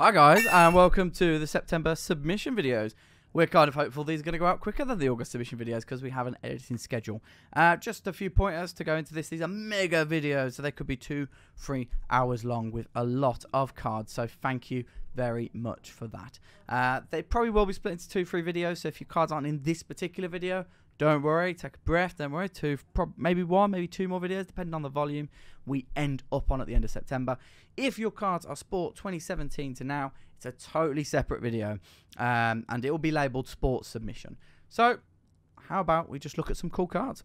Hi guys, and welcome to the September submission videos. We're kind of hopeful these are going to go out quicker than the August submission videos because we have an editing schedule. Uh, just a few pointers to go into this. These are mega videos, so they could be two, three hours long with a lot of cards. So thank you very much for that. Uh, they probably will be split into two, three videos. So if your cards aren't in this particular video, don't worry, take a breath. Don't worry, two, maybe one, maybe two more videos, depending on the volume we end up on at the end of September. If your cards are Sport 2017 to now, it's a totally separate video, um, and it will be labelled Sports Submission. So, how about we just look at some cool cards?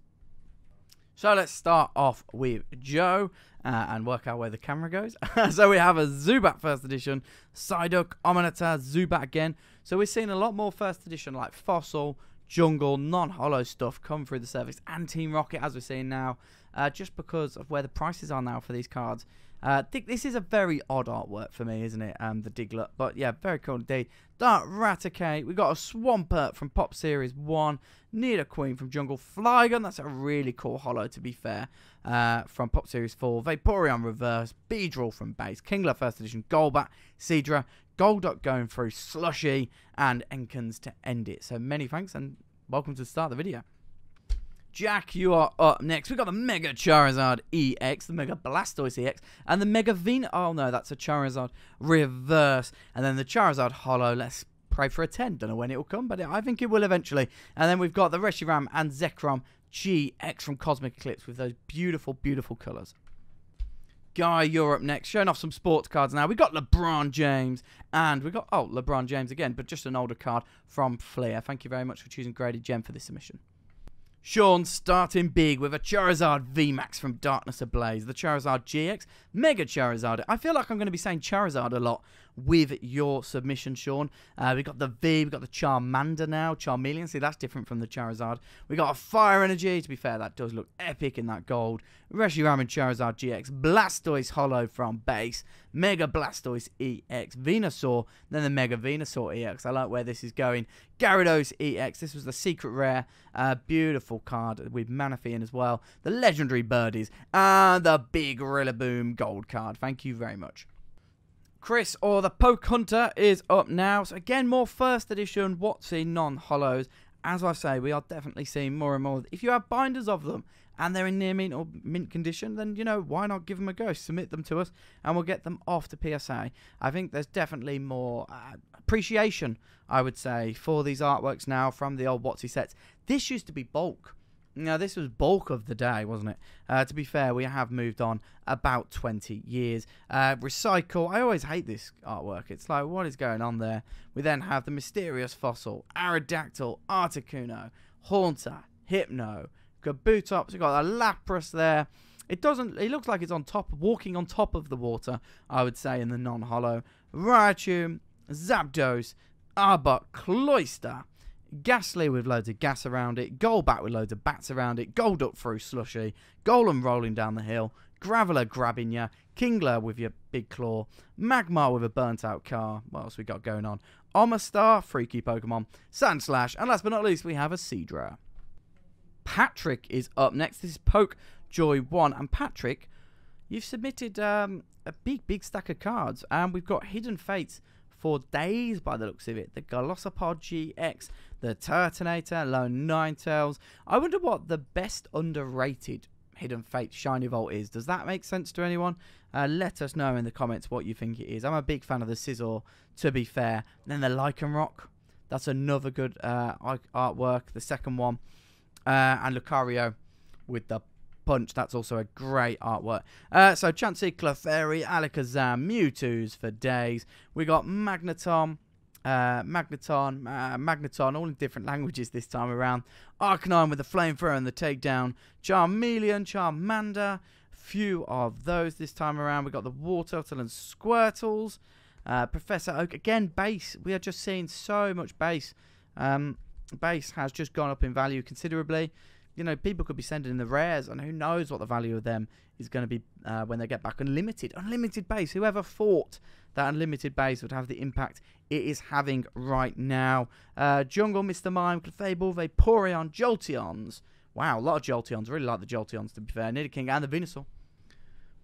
So let's start off with Joe uh, and work out where the camera goes. so we have a Zubat first edition, Psyduck, Omanyte, Zubat again. So we're seeing a lot more first edition like Fossil, Jungle, non-hollow stuff come through the service and Team Rocket as we're seeing now. Uh, just because of where the prices are now for these cards. Uh, this is a very odd artwork for me, isn't it? Um, the Diglett. But yeah, very cool indeed. Dark Raticate. We got a Swampert from Pop Series 1. Nidoqueen from Jungle. Flygon. That's a really cool hollow, to be fair. Uh, from Pop Series 4. Vaporeon Reverse. Beedrill from base. Kingler First Edition. Golbat. Seadra. Golduck going through. Slushy. And Ekans to end it. So many thanks and welcome to the start of the video. Jack, you are up next. We've got the Mega Charizard EX, the Mega Blastoise EX, and the Mega Venus. Oh no, that's a Charizard Reverse. And then the Charizard Hollow. Let's pray for a 10. Don't know when it will come, but I think it will eventually. And then we've got the Reshiram and Zekrom GX from Cosmic Eclipse with those beautiful, beautiful colours. Guy, you're up next. Showing off some sports cards now. We've got LeBron James and we've got, oh, LeBron James again, but just an older card from Fleer. Thank you very much for choosing Graded Gem for this submission. Sean starting big with a Charizard VMAX from Darkness Ablaze, the Charizard GX, Mega Charizard. I feel like I'm going to be saying Charizard a lot with your submission, Sean. Uh, we got the V, we've got the Charmander now, Charmeleon. See, that's different from the Charizard. We got a Fire Energy. To be fair, that does look epic in that gold. Reshiram and Charizard GX, Blastoise Hollow from base, Mega Blastoise EX, Venusaur, then the Mega Venusaur EX. I like where this is going. Gyarados EX. This was the secret rare. Uh, beautiful card with Manaphy in as well. The legendary Birdies and the big Rillaboom gold card. Thank you very much. Chris or the Poke Hunter is up now. So again, more first edition WotC non-hollows. As I say, we are definitely seeing more and more. If you have binders of them and they're in near mint or mint condition, then, you know, why not give them a go? Submit them to us and we'll get them off to PSA. I think there's definitely more uh, appreciation, I would say, for these artworks now from the old WotC sets. This used to be bulk. Now, this was bulk of the day, wasn't it? Uh, to be fair, we have moved on about 20 years. Uh, recycle. I always hate this artwork. It's like, what is going on there? We then have the mysterious fossil, Aerodactyl, Articuno, Haunter, Hypno, Kabutops. We've got a Lapras there. It doesn't. It looks like it's on top, walking on top of the water. I would say in the non-holo. Raichu, Zapdos, Arbok, Cloyster, Gastly with loads of gas around it, Golbat with loads of bats around it, gold up through slushy, Golem rolling down the hill, Graveler grabbing you, Kingler with your big claw, Magmar with a burnt out car. What else we got going on? Omastar, freaky Pokemon, Sandslash, and last but not least, we have a Seadra. Patrick is up next. This is Poke Joy 1. And Patrick, you've submitted um, a big, big stack of cards. And we've got Hidden Fates for days by the looks of it. The Golisopod GX, the Turtonator, Lone Ninetales. I wonder what the best underrated Hidden Fate Shiny Vault is. Does that make sense to anyone? Uh, let us know in the comments what you think it is. I'm a big fan of the Scizor, to be fair. And then the Lycanroc. That's another good uh, artwork. The second one. Uh, and Lucario with the Punch. That's also a great artwork. Uh, so Chansey, Clefairy, Alakazam, Mewtwo's for days. We got Magneton, uh, Magneton, uh, Magneton, all in different languages this time around. Arcanine with the Flamethrower and the Takedown. Charmeleon, Charmander. Few of those this time around. We got the Wartortle and Squirtles. Uh, Professor Oak, again, base. We are just seeing so much base. Um, base has just gone up in value considerably you know, people could be sending in the rares, and who knows what the value of them is going to be uh, when they get back. Unlimited, unlimited base. Whoever thought that unlimited base would have the impact it is having right now? Uh, Jungle, Mr. Mime, Clefable, Vaporeon, Jolteons. Wow, a lot of Jolteons. Really like the Jolteons, to be fair. Nidoking and the Venusaur.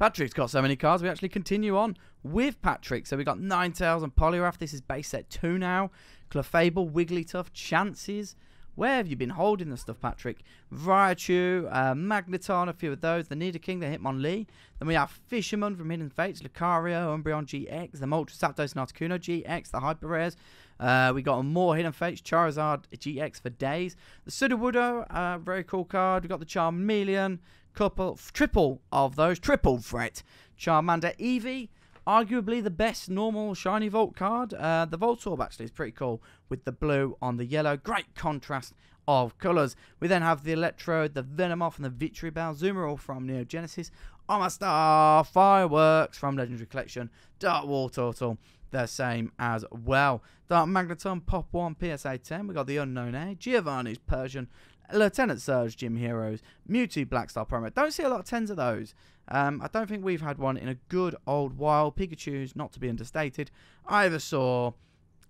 Patrick's got so many cards, we actually continue on with Patrick. So we got Ninetales and Poliwrath. This is base set 2 now. Clefable, Wigglytuff, Chansey. Where have you been holding the stuff, Patrick? Raichu, uh, Magneton, a few of those. The Nidoking, the Hitmonlee. Then we have Fisherman from Hidden Fates, Lucario, Umbreon GX, the Moltres, Zapdos, and Articuno GX, the Hyper Rares. Uh, we got more Hidden Fates, Charizard GX for days. The Sudowoodo, uh, very cool card. We got the Charmeleon, couple, triple of those, triple threat. Charmander Eevee, arguably the best normal shiny Vault card. Uh, the Voltorb actually is pretty cool with the blue on the yellow. Great contrast of colours. We then have the Electrode, the Venomoth, and the Victreebel. Azumarill from Neo Genesis. Omastar, Fireworks from Legendary Collection. Dark Wartortle, the same as well. Dark Magneton, Pop 1, PSA 10. We got the Unknown A, Giovanni's Persian, Lieutenant Surge, Gym Heroes, Mewtwo Blackstar promo. Don't see a lot of 10s of those. Um, I don't think we've had one in a good old while. Pikachu's, not to be understated. I ever saw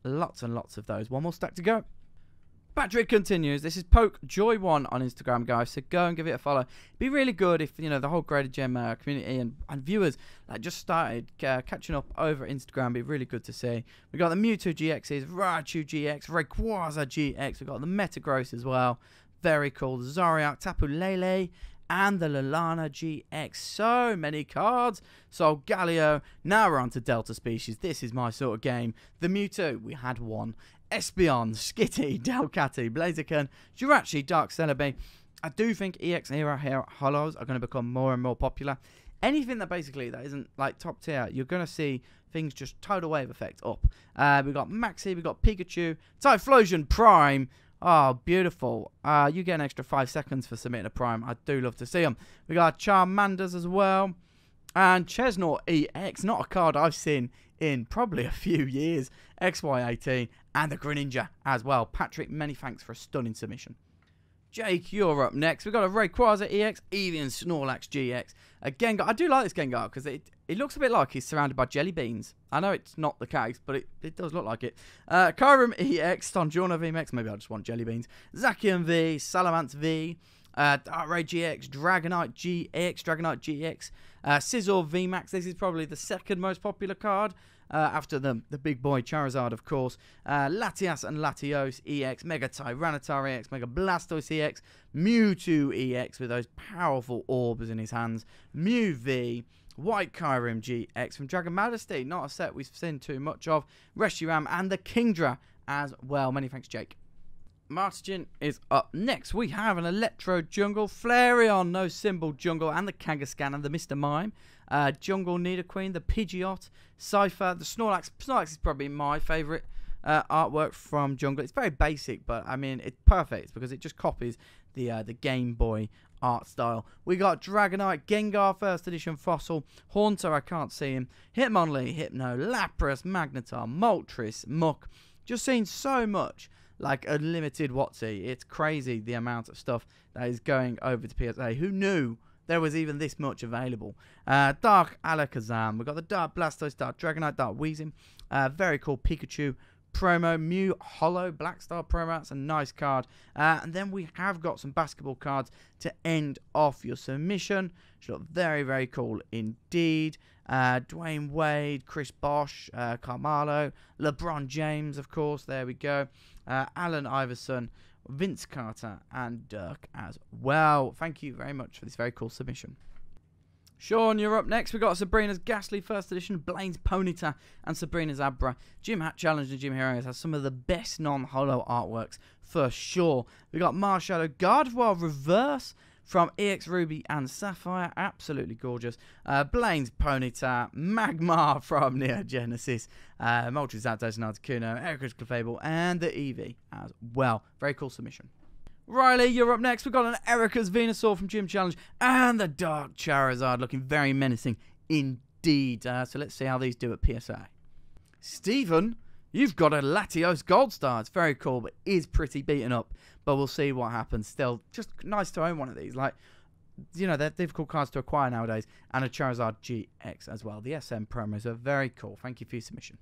lots and lots of those. One more stack to go. Patrick continues. This is Poke Joy One on Instagram, guys. So go and give it a follow. It'd be really good if you know the whole Graded Gem uh, community and, and viewers like just started uh, catching up over Instagram. It'd be really good to see. We got the Mewtwo GXs, Raichu GX, Rayquaza GX. We got the Metagross as well. Very cool. The Zoroark, Tapu Lele, and the Lunala GX. So many cards. So Galio. Now we're on to Delta Species. This is my sort of game. The Mewtwo, we had one. Espeon, Skitty, Delcatty, Blaziken, Jirachi, Dark Celebi. I do think EX era here, hollows are going to become more and more popular. Anything that basically that isn't like top tier, you're going to see things just tidal wave effect up. Uh, we've got Maxi, we've got Pikachu, Typhlosion Prime. Oh, beautiful. Uh, you get an extra five seconds for submitting a Prime. I do love to see them. We got Charmanders as well. And Chesnaught EX, not a card I've seen in probably a few years. XY18 and the Greninja as well. Patrick, many thanks for a stunning submission. Jake, you're up next. We've got a Rayquaza EX, Evian Snorlax GX. Again, I do like this Gengar because it, it looks a bit like he's surrounded by jelly beans. I know it's not the case, but it, it does look like it. Uh, Kyurem EX, Stonjourner VMAX. Maybe I just want jelly beans. Zacian V, Salamence V, uh, Darkrai GX, Dragonite GX, Dragonite GX, uh, Scizor VMAX. This is probably the second most popular card uh, after the, the big boy Charizard, of course. Uh, Latias and Latios EX, Mega Tyranitar EX, Mega Blastoise EX, Mewtwo EX with those powerful orbs in his hands, Mew V, White Kyurem GX from Dragon Majesty, not a set we've seen too much of, Reshiram, and the Kingdra as well. Many thanks, Jake. Martin is up next. We have an Electro Jungle, Flareon, no symbol Jungle, and the Kangaskhan and the Mr. Mime. Uh, Jungle Nidoqueen, the Pidgeot, Scyther, the Snorlax. Snorlax is probably my favourite uh, artwork from Jungle. It's very basic, but I mean, it's perfect because it just copies the uh, the Game Boy art style. We got Dragonite, Gengar, First Edition Fossil, Haunter, I can't see him, Hitmonlee, Hypno, Lapras, Magneton, Moltres, Muk. Just seen so much like unlimited WotC. It's crazy the amount of stuff that is going over to PSA. Who knew there was even this much available? Uh, Dark Alakazam. We've got the Dark Blastoise, Dark Dragonite, Dark Weezing. Uh, very cool Pikachu promo. Mew Hollow Blackstar promo. That's a nice card. Uh, and then we have got some basketball cards to end off your submission. Which look very, very cool indeed. Uh, Dwyane Wade, Chris Bosh, uh, Carmelo, LeBron James, of course. There we go uh, Allen Iverson, Vince Carter, and Dirk as well. Thank you very much for this very cool submission. Sean, you're up next. We've got Sabrina's Gastly First Edition, Blaine's Ponyta, and Sabrina's Abra. Jim Hat Challenge and Gym Heroes has some of the best non-holo artworks for sure. We've got Marshadow Gardevoir Reverse, from EX Ruby and Sapphire. Absolutely gorgeous. Uh, Blaine's Ponyta, Magmar from Neo Genesis, uh, Moltres Zapdos and Articuno, Clefable, and the Eevee as well. Very cool submission. Riley, you're up next. We've got an Erika's Venusaur from Gym Challenge and the Dark Charizard looking very menacing indeed. Uh, so let's see how these do at PSA. Stephen, you've got a Latios Gold Star. It's very cool, but is pretty beaten up but we'll see what happens. Still, just nice to own one of these. Like, you know, they're difficult cards to acquire nowadays. And a Charizard GX as well. The SM promos are very cool. Thank you for your submission.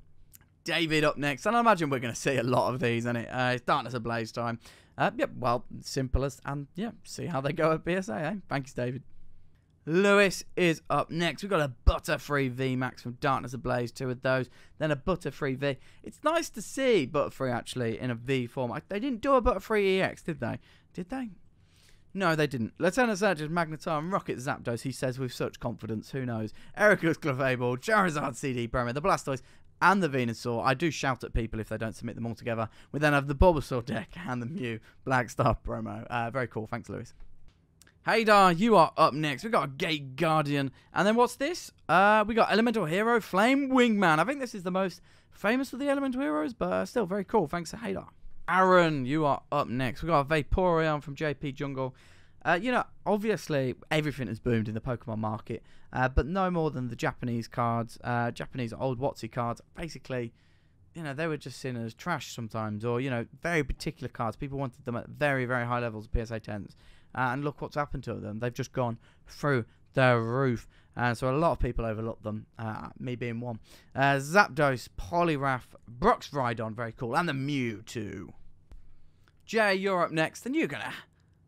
David up next, and I imagine we're going to see a lot of these, and it? Uh, it's Darkness Ablaze time. Uh, yep, well, simplest, and yeah, see how they go at PSA, eh? Thanks, David. Lewis is up next. We've got a Butterfree V Max from Darkness Ablaze, two of those. Then a Butterfree V. It's nice to see Butterfree actually in a V form. They didn't do a Butterfree EX, did they? Did they? No, they didn't. Lieutenant Surgeon Magnetar and Rocket Zapdos, he says with such confidence. Who knows? Erika's Clefable, Charizard CD Promo, the Blastoise, and the Venusaur. I do shout at people if they don't submit them all together. We then have the Bulbasaur deck and the Mew Black Star promo. Uh, very cool. Thanks, Lewis. Haydar, you are up next. We got a Gate Guardian. And then what's this? Uh, we got Elemental Hero Flame Wingman. I think this is the most famous of the Elemental Heroes, but uh, still very cool. Thanks to Haydar. Aaron, you are up next. We got a Vaporeon from JP Jungle. Uh, you know, obviously everything has boomed in the Pokemon market, uh, but no more than the Japanese cards, uh, Japanese old WotC cards. Basically, you know, they were just seen as trash sometimes, or you know, very particular cards. People wanted them at very, very high levels of PSA 10s, uh, and look what's happened to them. They've just gone through the roof. And so a lot of people overlook them, uh, me being one. Uh, Zapdos, Poliwrath, Brock's Rhydon, very cool, and the Mew Mewtwo. Jay, you're up next, and you're to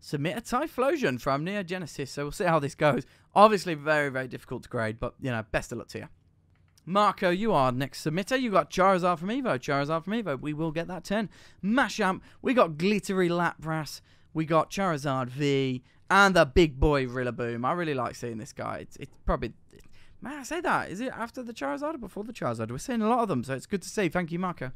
submit a Typhlosion from Neo Genesis. So we'll see how this goes. Obviously, very, very difficult to grade, but, you know, best of luck to you. Marco, you are next submitter. You got Charizard from Evo. Charizard from Evo. We will get that 10. Machamp, we got Glittery Lapras. We got Charizard V and the big boy Rillaboom. I really like seeing this guy. It's, it's probably. Man, I say that. Is it after the Charizard or before the Charizard? We're seeing a lot of them, so it's good to see. Thank you, Marco.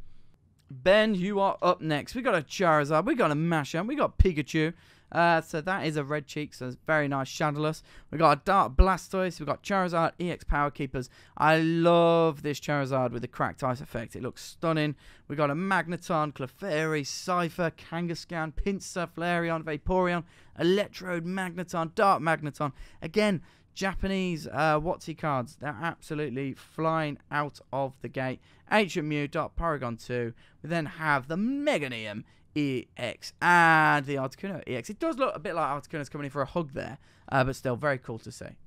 Ben, you are up next. We got a Charizard, we got a Machamp, we got Pikachu. Uh, so that is a red cheek, so it's very nice Shadowless. We've got a Dark Blastoise, we've got Charizard EX Power Keepers. I love this Charizard with the cracked ice effect. It looks stunning. We've got a Magneton, Clefairy, Scyther, Kangaskhan, Pinsir, Flareon, Vaporeon, Electrode, Magneton, Dark Magneton. Again, Japanese uh, WotC cards. They're absolutely flying out of the gate. Ancient Mew, Dark Paragon 2. We then have the Meganium EX and the Articuno EX. It does look a bit like Articuno's coming in for a hug there, uh, but still very cool to see.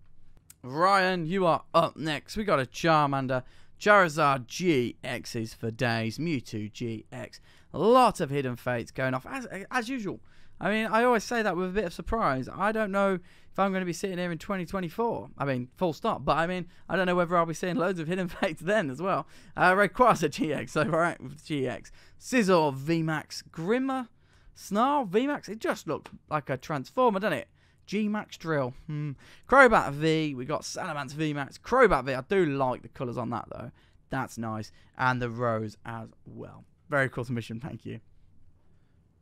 Ryan, you are up next. We got a Charmander, Charizard GXs for days, Mewtwo GX. A lot of hidden fates going off as as usual. I mean, I always say that with a bit of surprise. I don't know if I'm going to be sitting here in 2024. I mean, full stop. But I mean, I don't know whether I'll be seeing loads of hidden fates then as well. Uh, Rayquaza GX, so right with GX. Scizor VMAX, Grimmer, Snarl VMAX. It just looked like a transformer, doesn't it? G-Max Drill. Hmm. Crobat V. We got Salamence VMAX. Crobat V. I do like the colours on that though. That's nice. And the Rose as well. Very cool submission. Thank you.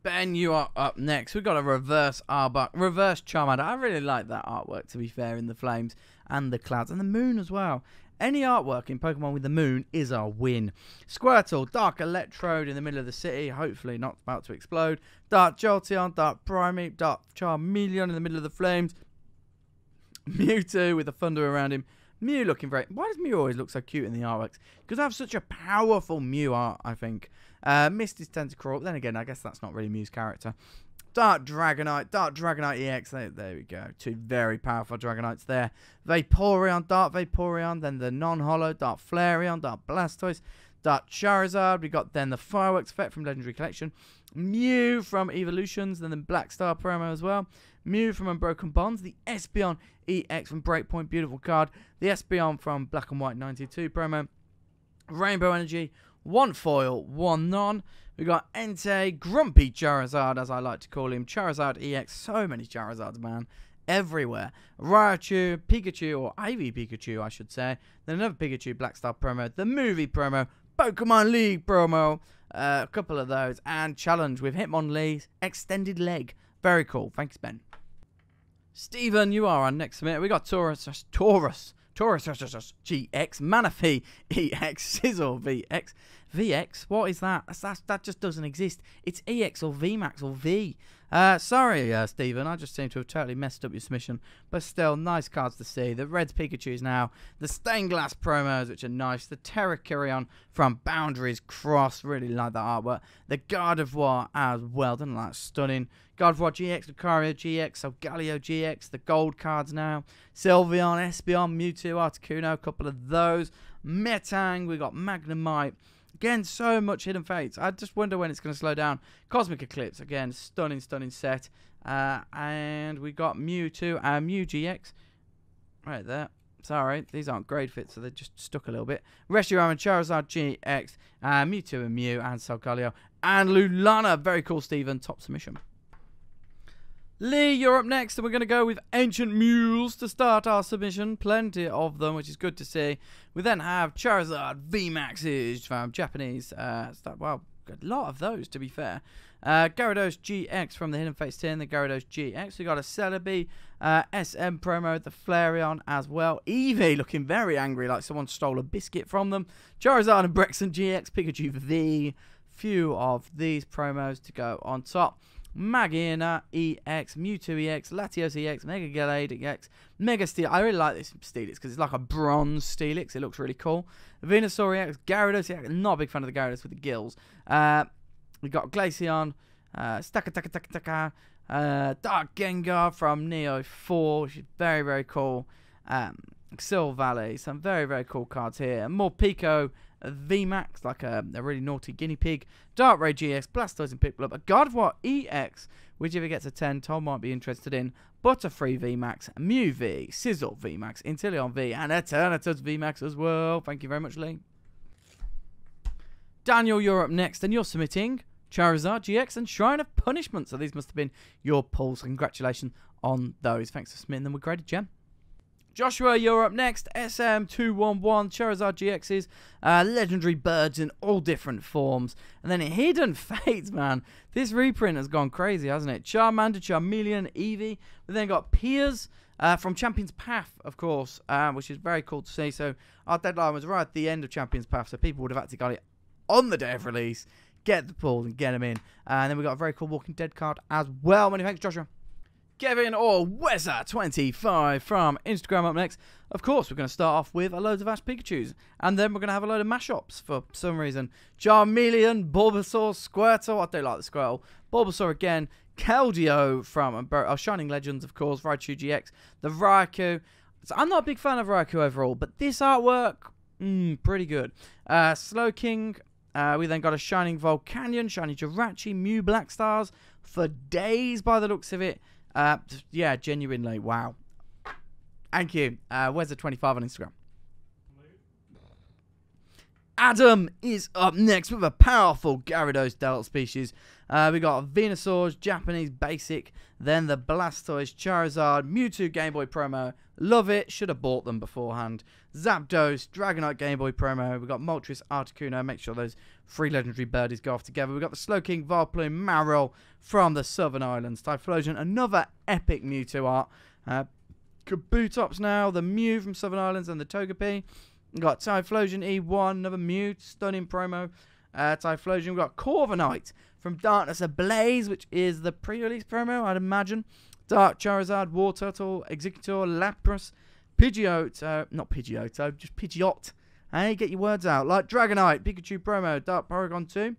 Ben, you are up next. We've got a reverse Arbok, reverse Charmander. I really like that artwork, to be fair, in the flames and the clouds and the moon as well. Any artwork in Pokemon with the moon is a win. Squirtle, Dark Electrode in the middle of the city, hopefully not about to explode. Dark Jolteon, Dark Primeape, Dark Charmeleon in the middle of the flames. Mewtwo with the thunder around him. Mew looking very... Why does Mew always look so cute in the artworks? Because I have such a powerful Mew art, I think. Uh, Misty's Tentacruel. Then again, I guess that's not really Mew's character. Dark Dragonite, Dark Dragonite EX. There, there, we go. Two very powerful Dragonites there. Vaporeon, Dark Vaporeon. Then the non-hollow, Dark Flareon, Dark Blastoise, Dark Charizard. We got then the Fireworks effect from Legendary Collection. Mew from Evolutions. Then the Black Star promo as well. Mew from Unbroken Bonds. The Espeon EX from Breakpoint. Beautiful card. The Espeon from Black and White 92 promo. Rainbow Energy one foil, one non. We got Entei, Grumpy Charizard, as I like to call him. Charizard EX, so many Charizards, man. Everywhere. Raichu, Pikachu, or Ivy Pikachu, I should say. Then another Pikachu Black Star promo, the movie promo, Pokemon League promo, uh, a couple of those, and challenge with Hitmonlee's extended leg. Very cool. Thanks, Ben. Stephen, you are on next minute. We got Tauros, Tauros, Tauros GX, Manaphy EX, Scizor VX, VX. What is that? That's, that just doesn't exist. It's EX or VMAX or V. Uh, sorry, uh, Stephen. I just seem to have totally messed up your submission. But still, nice cards to see. The Reds Pikachu's now. The Stained Glass promos, which are nice. The Terrakion from Boundaries Cross. Really like that artwork. The Gardevoir as well. Doesn't that stunning? Gardevoir GX, Lucario GX, Galio GX. The gold cards now. Sylveon, Espeon, Mewtwo, Articuno. A couple of those. Metang. We got Magnemite. Again, so much Hidden Fates. I just wonder when it's going to slow down. Cosmic Eclipse, again, stunning, stunning set. Uh, and we got Mewtwo and Mew GX. Right there. Sorry, these aren't grade fits, so they're just stuck a little bit. Reshiram and Charizard GX, uh, Mewtwo and Mew, and Solgaleo, and Lunala. Very cool, Stephen. Top submission. Lee, you're up next, and we're going to go with Ancient Mules to start our submission. Plenty of them, which is good to see. We then have Charizard VMAXs from Japanese. Uh, start, well, a lot of those, to be fair. Uh, Gyarados GX from the Hidden Face 10, the Gyarados GX. We got a Celebi uh, SM promo, the Flareon as well. Eevee looking very angry, like someone stole a biscuit from them. Charizard and Braixen GX, Pikachu V. Few of these promos to go on top. Magearna EX, Mewtwo EX, Latios EX, Mega Gallade EX, Mega Steel. I really like this Steelix because it's like a bronze Steelix. It looks really cool. Venusaur EX, Gyarados EX. Not a big fan of the Gyarados with the gills. Uh, we got Glaceon, uh, Staka Taka Taka Taka, uh, Dark Gengar from Neo 4, which is very, very cool. Um, Silvally, some very, very cool cards here. And Morpeko VMAX, like a, a, really naughty guinea pig. Darkrai GX, Blastoise and Piplup. A Gardevoir EX, which if it gets a 10, Tom might be interested in. Butterfree VMAX, Mew V, Sizzle VMAX, Inteleon V, and Eternatus VMAX as well. Thank you very much, Lee. Daniel, you're up next, and you're submitting Charizard GX and Shrine of Punishment. So these must have been your pulls. Congratulations on those. Thanks for submitting them with graded gem. Joshua, you're up next. SM211 Charizard GXs, uh, legendary birds in all different forms. And then Hidden Fates, man. This reprint has gone crazy, hasn't it? Charmander, Charmeleon, Eevee. We then got Piers uh, from Champions Path, of course, uh, which is very cool to see. So our deadline was right at the end of Champions Path, so people would have actually got it on the day of release. Get the pulls and get them in. And then we got a very cool Walking Dead card as well. Many thanks, Joshua. Kevin or wezzer25 from Instagram up next. Of course, we're going to start off with a load of Ash Pikachus. And then we're going to have a load of mashups for some reason. Charmeleon, Bulbasaur, Squirtle. I don't like the Squirtle. Bulbasaur again. Keldeo from uh, Shining Legends, of course. Raichu GX. The Raikou. So I'm not a big fan of Raikou overall, but this artwork, mm, pretty good. Uh, Slowking, uh, we then got a Shining Volcanion, Shiny Jirachi, Mew Black Stars for days by the looks of it. Uh, yeah, genuinely, wow. Thank you. Uh, where's the 25 on Instagram? Adam is up next with a powerful Gyarados Delta species. Uh, we got Venusaur's Japanese Basic, then the Blastoise, Charizard, Mewtwo Game Boy promo. Love it. Should have bought them beforehand. Zapdos, Dragonite Game Boy promo. We've got Moltres, Articuno. Make sure those three legendary birdies go off together. We've got the Slowking, Vileplume, Marill from the Southern Islands. Typhlosion, another epic Mewtwo art. Uh, Kabutops now, the Mew from Southern Islands, and the Togepi. We got Typhlosion E1, another Mew, stunning promo. Uh, Typhlosion, we've got Corviknight from Darkness Ablaze, which is the pre-release promo, I'd imagine. Dark Charizard, Wartortle, Exeggutor, Lapras, Pidgeot, uh, not Pidgeotto, just Pidgeot. Hey, get your words out. Like Dragonite, Pikachu promo, Dark Paragon 2,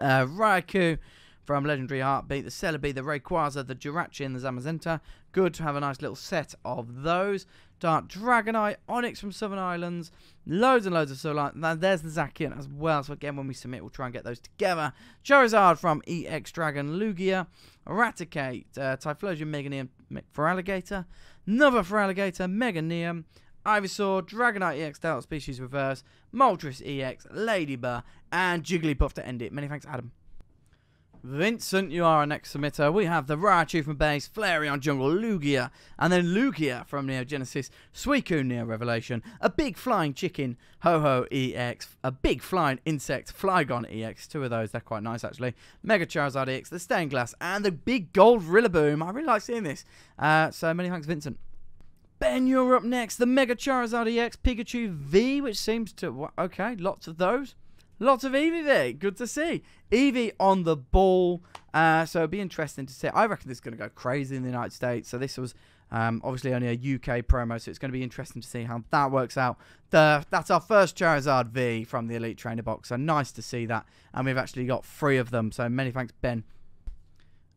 uh, Raikou from Legendary Heartbeat, the Celebi, the Rayquaza, the Jirachi, and the Zamazenta. Good to have a nice little set of those. Dark Dragonite, Onix from Southern Islands, loads and loads of Solar. There's the Zacian as well. So again, when we submit, we'll try and get those together. Charizard from EX Dragon, Lugia, Raticate, uh, Typhlosion, Meganium Feraligatr, another Feraligatr, Meganium, Ivysaur, Dragonite EX Delta Species Reverse, Moltres EX, Ladybird, and Jigglypuff to end it. Many thanks, Adam. Vincent, you are our next submitter. We have the Raichu from base, Flareon Jungle, Lugia, and then Lugia from Neo Genesis, Suicune Neo Revelation, a big flying chicken, Ho-Oh EX, a big flying insect, Flygon EX, two of those, they're quite nice actually, Mega Charizard EX, the Stained Glass, and the big gold Rillaboom. I really like seeing this. Uh, so many thanks, Vincent. Ben, you're up next. The Mega Charizard EX, Pikachu V, which seems to... Okay, lots of those. Lots of Eevee there. Good to see. Eevee on the ball. Uh, so it'll be interesting to see. I reckon this is going to go crazy in the United States. So this was um, obviously only a UK promo. So it's going to be interesting to see how that works out. The, that's our first Charizard V from the Elite Trainer box. So nice to see that. And we've actually got three of them. So many thanks, Ben.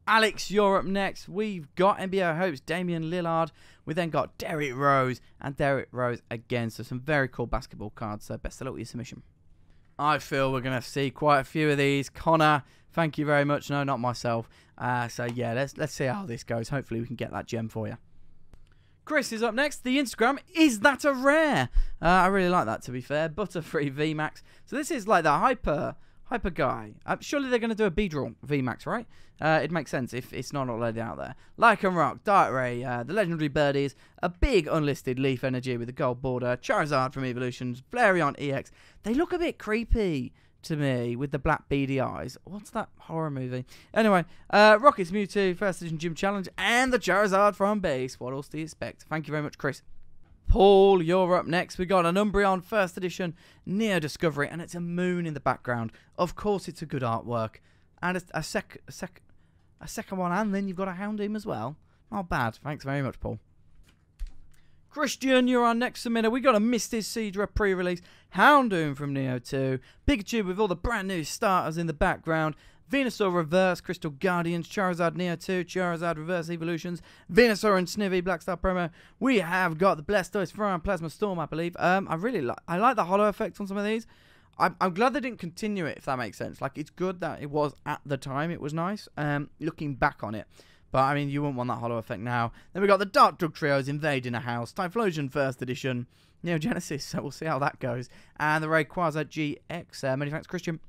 Alex, you're up next. We've got NBA Hopes, Damian Lillard. We then got Derrick Rose and Derrick Rose again. So some very cool basketball cards. So best of luck with your submission. I feel we're going to see quite a few of these. Connor, thank you very much. No, not myself. Uh, so yeah, let's let's see how this goes. Hopefully we can get that gem for you. Chris is up next. The Instagram is that a rare? Uh, I really like that to be fair. Butterfree VMAX. So this is like the hyper hyper guy. Uh, surely they're going to do a Beedrill VMAX, right? Uh, it makes sense if it's not already out there. Lycanroc, Dark Ray, uh, the legendary birdies, a big unlisted Leaf Energy with a gold border, Charizard from Evolutions, Flareon EX. They look a bit creepy to me with the black beady eyes. What's that horror movie? Anyway, uh, Rockets Mewtwo, First Edition Gym Challenge, and the Charizard from base. What else do you expect? Thank you very much, Chris. Paul, you're up next. We've got an Umbreon First Edition Neo Discovery, and it's a moon in the background. Of course, it's a good artwork. And a, a sec, a sec, a second one, and then you've got a Houndoom as well. Not bad. Thanks very much, Paul. Christian, you're on next minute. We got a Misty Seadra pre-release, Houndoom from Neo 2, Pikachu with all the brand new starters in the background, Venusaur Reverse, Crystal Guardians, Charizard Neo 2, Charizard Reverse Evolutions, Venusaur and Snivy Black Star promo. We have got the Blastoise from Plasma Storm, I believe. Um, I really like, I like the hollow effect on some of these. I'm, I'm glad they didn't continue it, if that makes sense. Like, it's good that it was at the time, it was nice. Um, looking back on it. But, I mean, you wouldn't want that hollow effect now. Then we got the Dark Dugtrios invading a house. Typhlosion First Edition. Neo Genesis, so we'll see how that goes. And the Rayquaza GX. Uh, many thanks, Christian.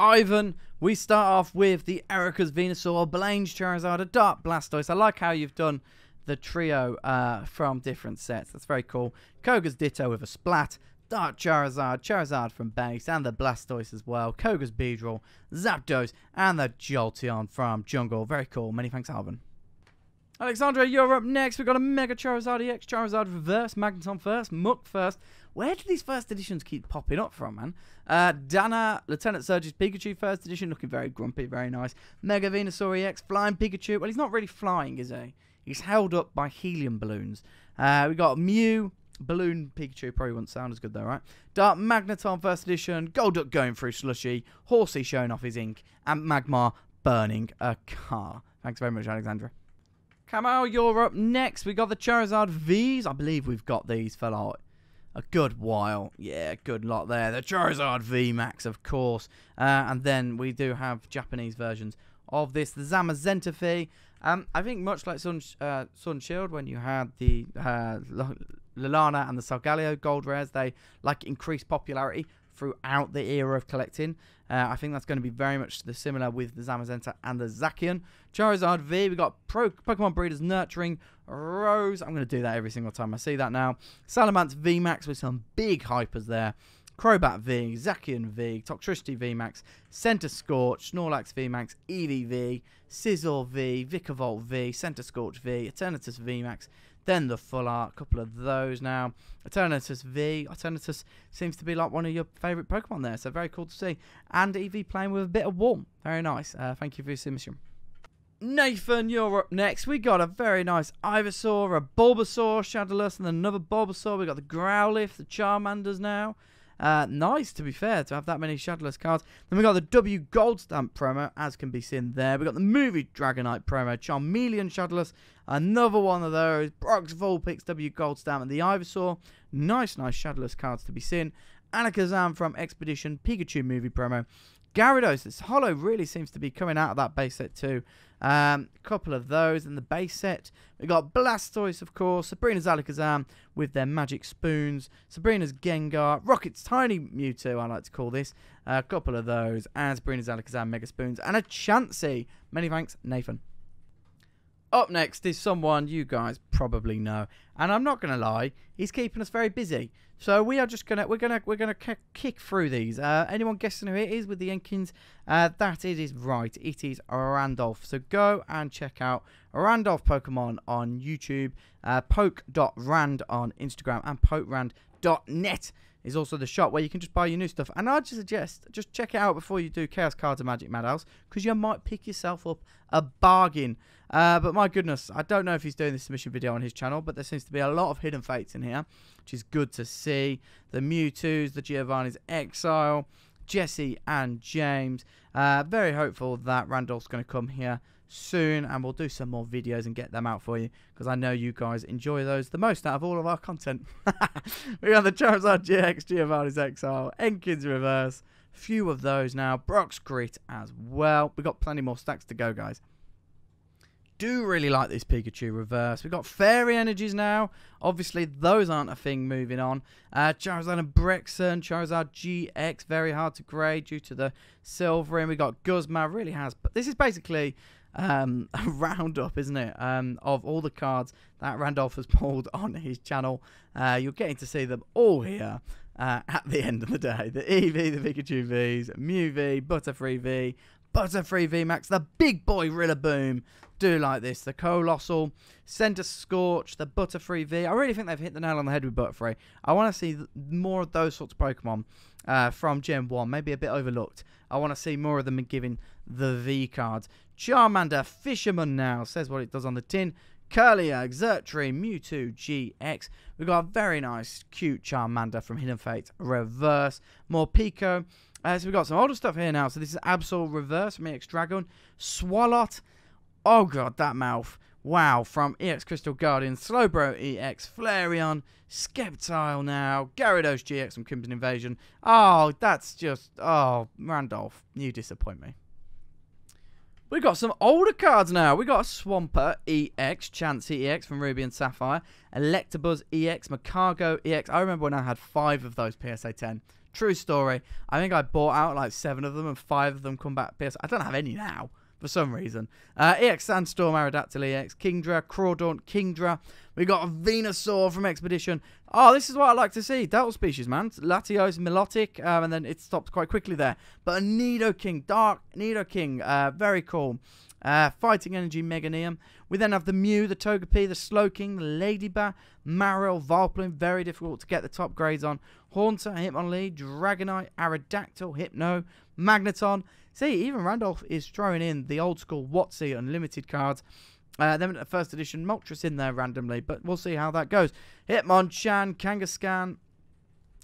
Ivan, we start off with the Erika's Venusaur, Blaine's Charizard, a Dark Blastoise. I like how you've done the trio uh, from different sets. That's very cool. Koga's Ditto with a Splat, Dark Charizard, Charizard from base, and the Blastoise as well. Koga's Beedrill, Zapdos, and the Jolteon from Jungle. Very cool. Many thanks, Alvin. Alexandra, you're up next. We've got a Mega Charizard EX, Charizard Reverse, Magneton first, Muk first. Where do these first editions keep popping up from, man? Uh, Dana, Lieutenant Surge's Pikachu first edition, looking very grumpy, very nice. Mega Venusaur EX, Flying Pikachu. Well, he's not really flying, is he? He's held up by helium balloons. Uh, we got Mew, Balloon Pikachu probably wouldn't sound as good though, right? Dark Magneton First Edition, Golduck going through Slushy, Horsey showing off his ink, and Magmar burning a car. Thanks very much, Alexandra. Camo, you're up next. We got the Charizard Vs. I believe we've got these like a good while. Yeah, good lot there. The Charizard VMAX, of course. Uh, and then we do have Japanese versions of this. The Zamazenta V. Um, I think much like Sun, uh, Sun Shield, when you had the uh, Lunala and the Solgaleo gold rares, they like increased popularity throughout the era of collecting. Uh, I think that's going to be very much the similar with the Zamazenta and the Zacian. Charizard V, we got Pro Pokemon Breeders Nurturing Rose. I'm going to do that every single time I see that now. Salamence VMAX with some big hypers there. Crobat V, Zacian V, Toxtricity VMAX, Centiskorch, Snorlax VMAX, EVV, Sizzle V, Vikavolt V, Centiskorch V, Eternatus VMAX, then the full art, a couple of those now. Eternatus V. Eternatus seems to be like one of your favourite Pokemon there, so very cool to see. And EV playing with a bit of warm. Very nice. Uh, thank you for your submission. Nathan, you're up next. We got a very nice Ivysaur, a Bulbasaur, Shadowless, and another Bulbasaur. We got the Growlithe, the Charmanders now. Uh, nice, to be fair, to have that many Shadowless cards. Then we got the W Gold Stamp promo, as can be seen there. We got the movie Dragonite promo, Charmeleon Shadowless, another one of those. Brock's Vulpix W Gold Stamp, and the Ivysaur. Nice, nice Shadowless cards to be seen. Alakazam from Expedition Pikachu movie promo. Gyarados, this hollow really seems to be coming out of that base set too. A um, couple of those in the base set. We got Blastoise, of course, Sabrina's Alakazam with their magic spoons, Sabrina's Gengar, Rocket's Tiny Mewtwo, I like to call this. A couple of those, and Sabrina's Alakazam Mega Spoons, and a Chansey. Many thanks, Nathan. Up next is someone you guys probably know, and I'm not gonna lie, he's keeping us very busy. So we are just gonna we're gonna we're gonna kick through these. Uh, anyone guessing who it is with the Enkins? Uh, that it is right. It is Randolph. So go and check out Randolph Pokemon on YouTube, uh, poke.rand on Instagram, and pokerand.net is also the shop where you can just buy your new stuff. And I'd suggest just check it out before you do Chaos Cards and Magic Madhouse because you might pick yourself up a bargain. Uh, but my goodness, I don't know if he's doing this submission video on his channel, but there seems to be a lot of hidden fates in here, which is good to see. The Mewtwo's, the Giovanni's Exile, Jesse and James. Uh, very hopeful that Randolph's going to come here soon and we'll do some more videos and get them out for you because I know you guys enjoy those the most out of all of our content. we got the Charizard GX, Giovanni's Exile, Enkins Reverse, few of those now, Brock's Grit as well. We've got plenty more stacks to go guys. do really like this Pikachu reverse. We've got Fairy Energies now. Obviously, those aren't a thing moving on. Uh, Charizard and Braixen. Charizard GX, very hard to grade due to the silvering. we got Guzma, really has. But this is basically um, a roundup, isn't it, um, of all the cards that Randolph has pulled on his channel. Uh, you're getting to see them all here uh, at the end of the day. The EV, the Pikachu Vs, Mew V, Butterfree V, Butterfree V Max, the big boy Rillaboom. Do like this. The Coalossal, Center Scorch, the Butterfree V. I really think they've hit the nail on the head with Butterfree. I want to see more of those sorts of Pokemon uh, from Gen 1. Maybe a bit overlooked. I want to see more of them given the V cards. Charmander, Fisherman now, says what it does on the tin. Kirlia, Xurkitree, Mewtwo GX. We've got a very nice, cute Charmander from Hidden Fate Reverse. Morpeko. Uh, so we've got some older stuff here now. So this is Absol Reverse from EX Dragon. Swalot. Oh god, that mouth. Wow, from EX Crystal Guardian, Slowbro EX, Flareon, Sceptile now, Gyarados GX from Crimson Invasion. Oh, that's just... Oh, Randolph, you disappoint me. We've got some older cards now. We've got a Swampert EX, Chansey EX from Ruby and Sapphire, Electabuzz EX, Magcargo EX. I remember when I had five of those PSA 10. True story. I think I bought out like seven of them and five of them come back PSA. I don't have any now for some reason. Uh, EX Sandstorm, Aerodactyl EX, Kingdra, Crawdaunt, Kingdra. We got a Venusaur from Expedition. Oh, this is what I like to see. Delta species, man. Latios, Milotic, um, and then it stopped quite quickly there. But a Nidoking, Dark Nidoking, uh, very cool. Uh, Fighting Energy Meganium. We then have the Mew, the Togepi, the Slowking, the Ladybug, Marill, Vileplume. Very difficult to get the top grades on. Haunter, Hitmonlee, Dragonite, Aerodactyl, Hypno, Magneton. See, even Randolph is throwing in the old school WotC Unlimited cards. Uh, then at first edition, Moltres in there randomly, but we'll see how that goes. Hitmonchan, Kangaskhan,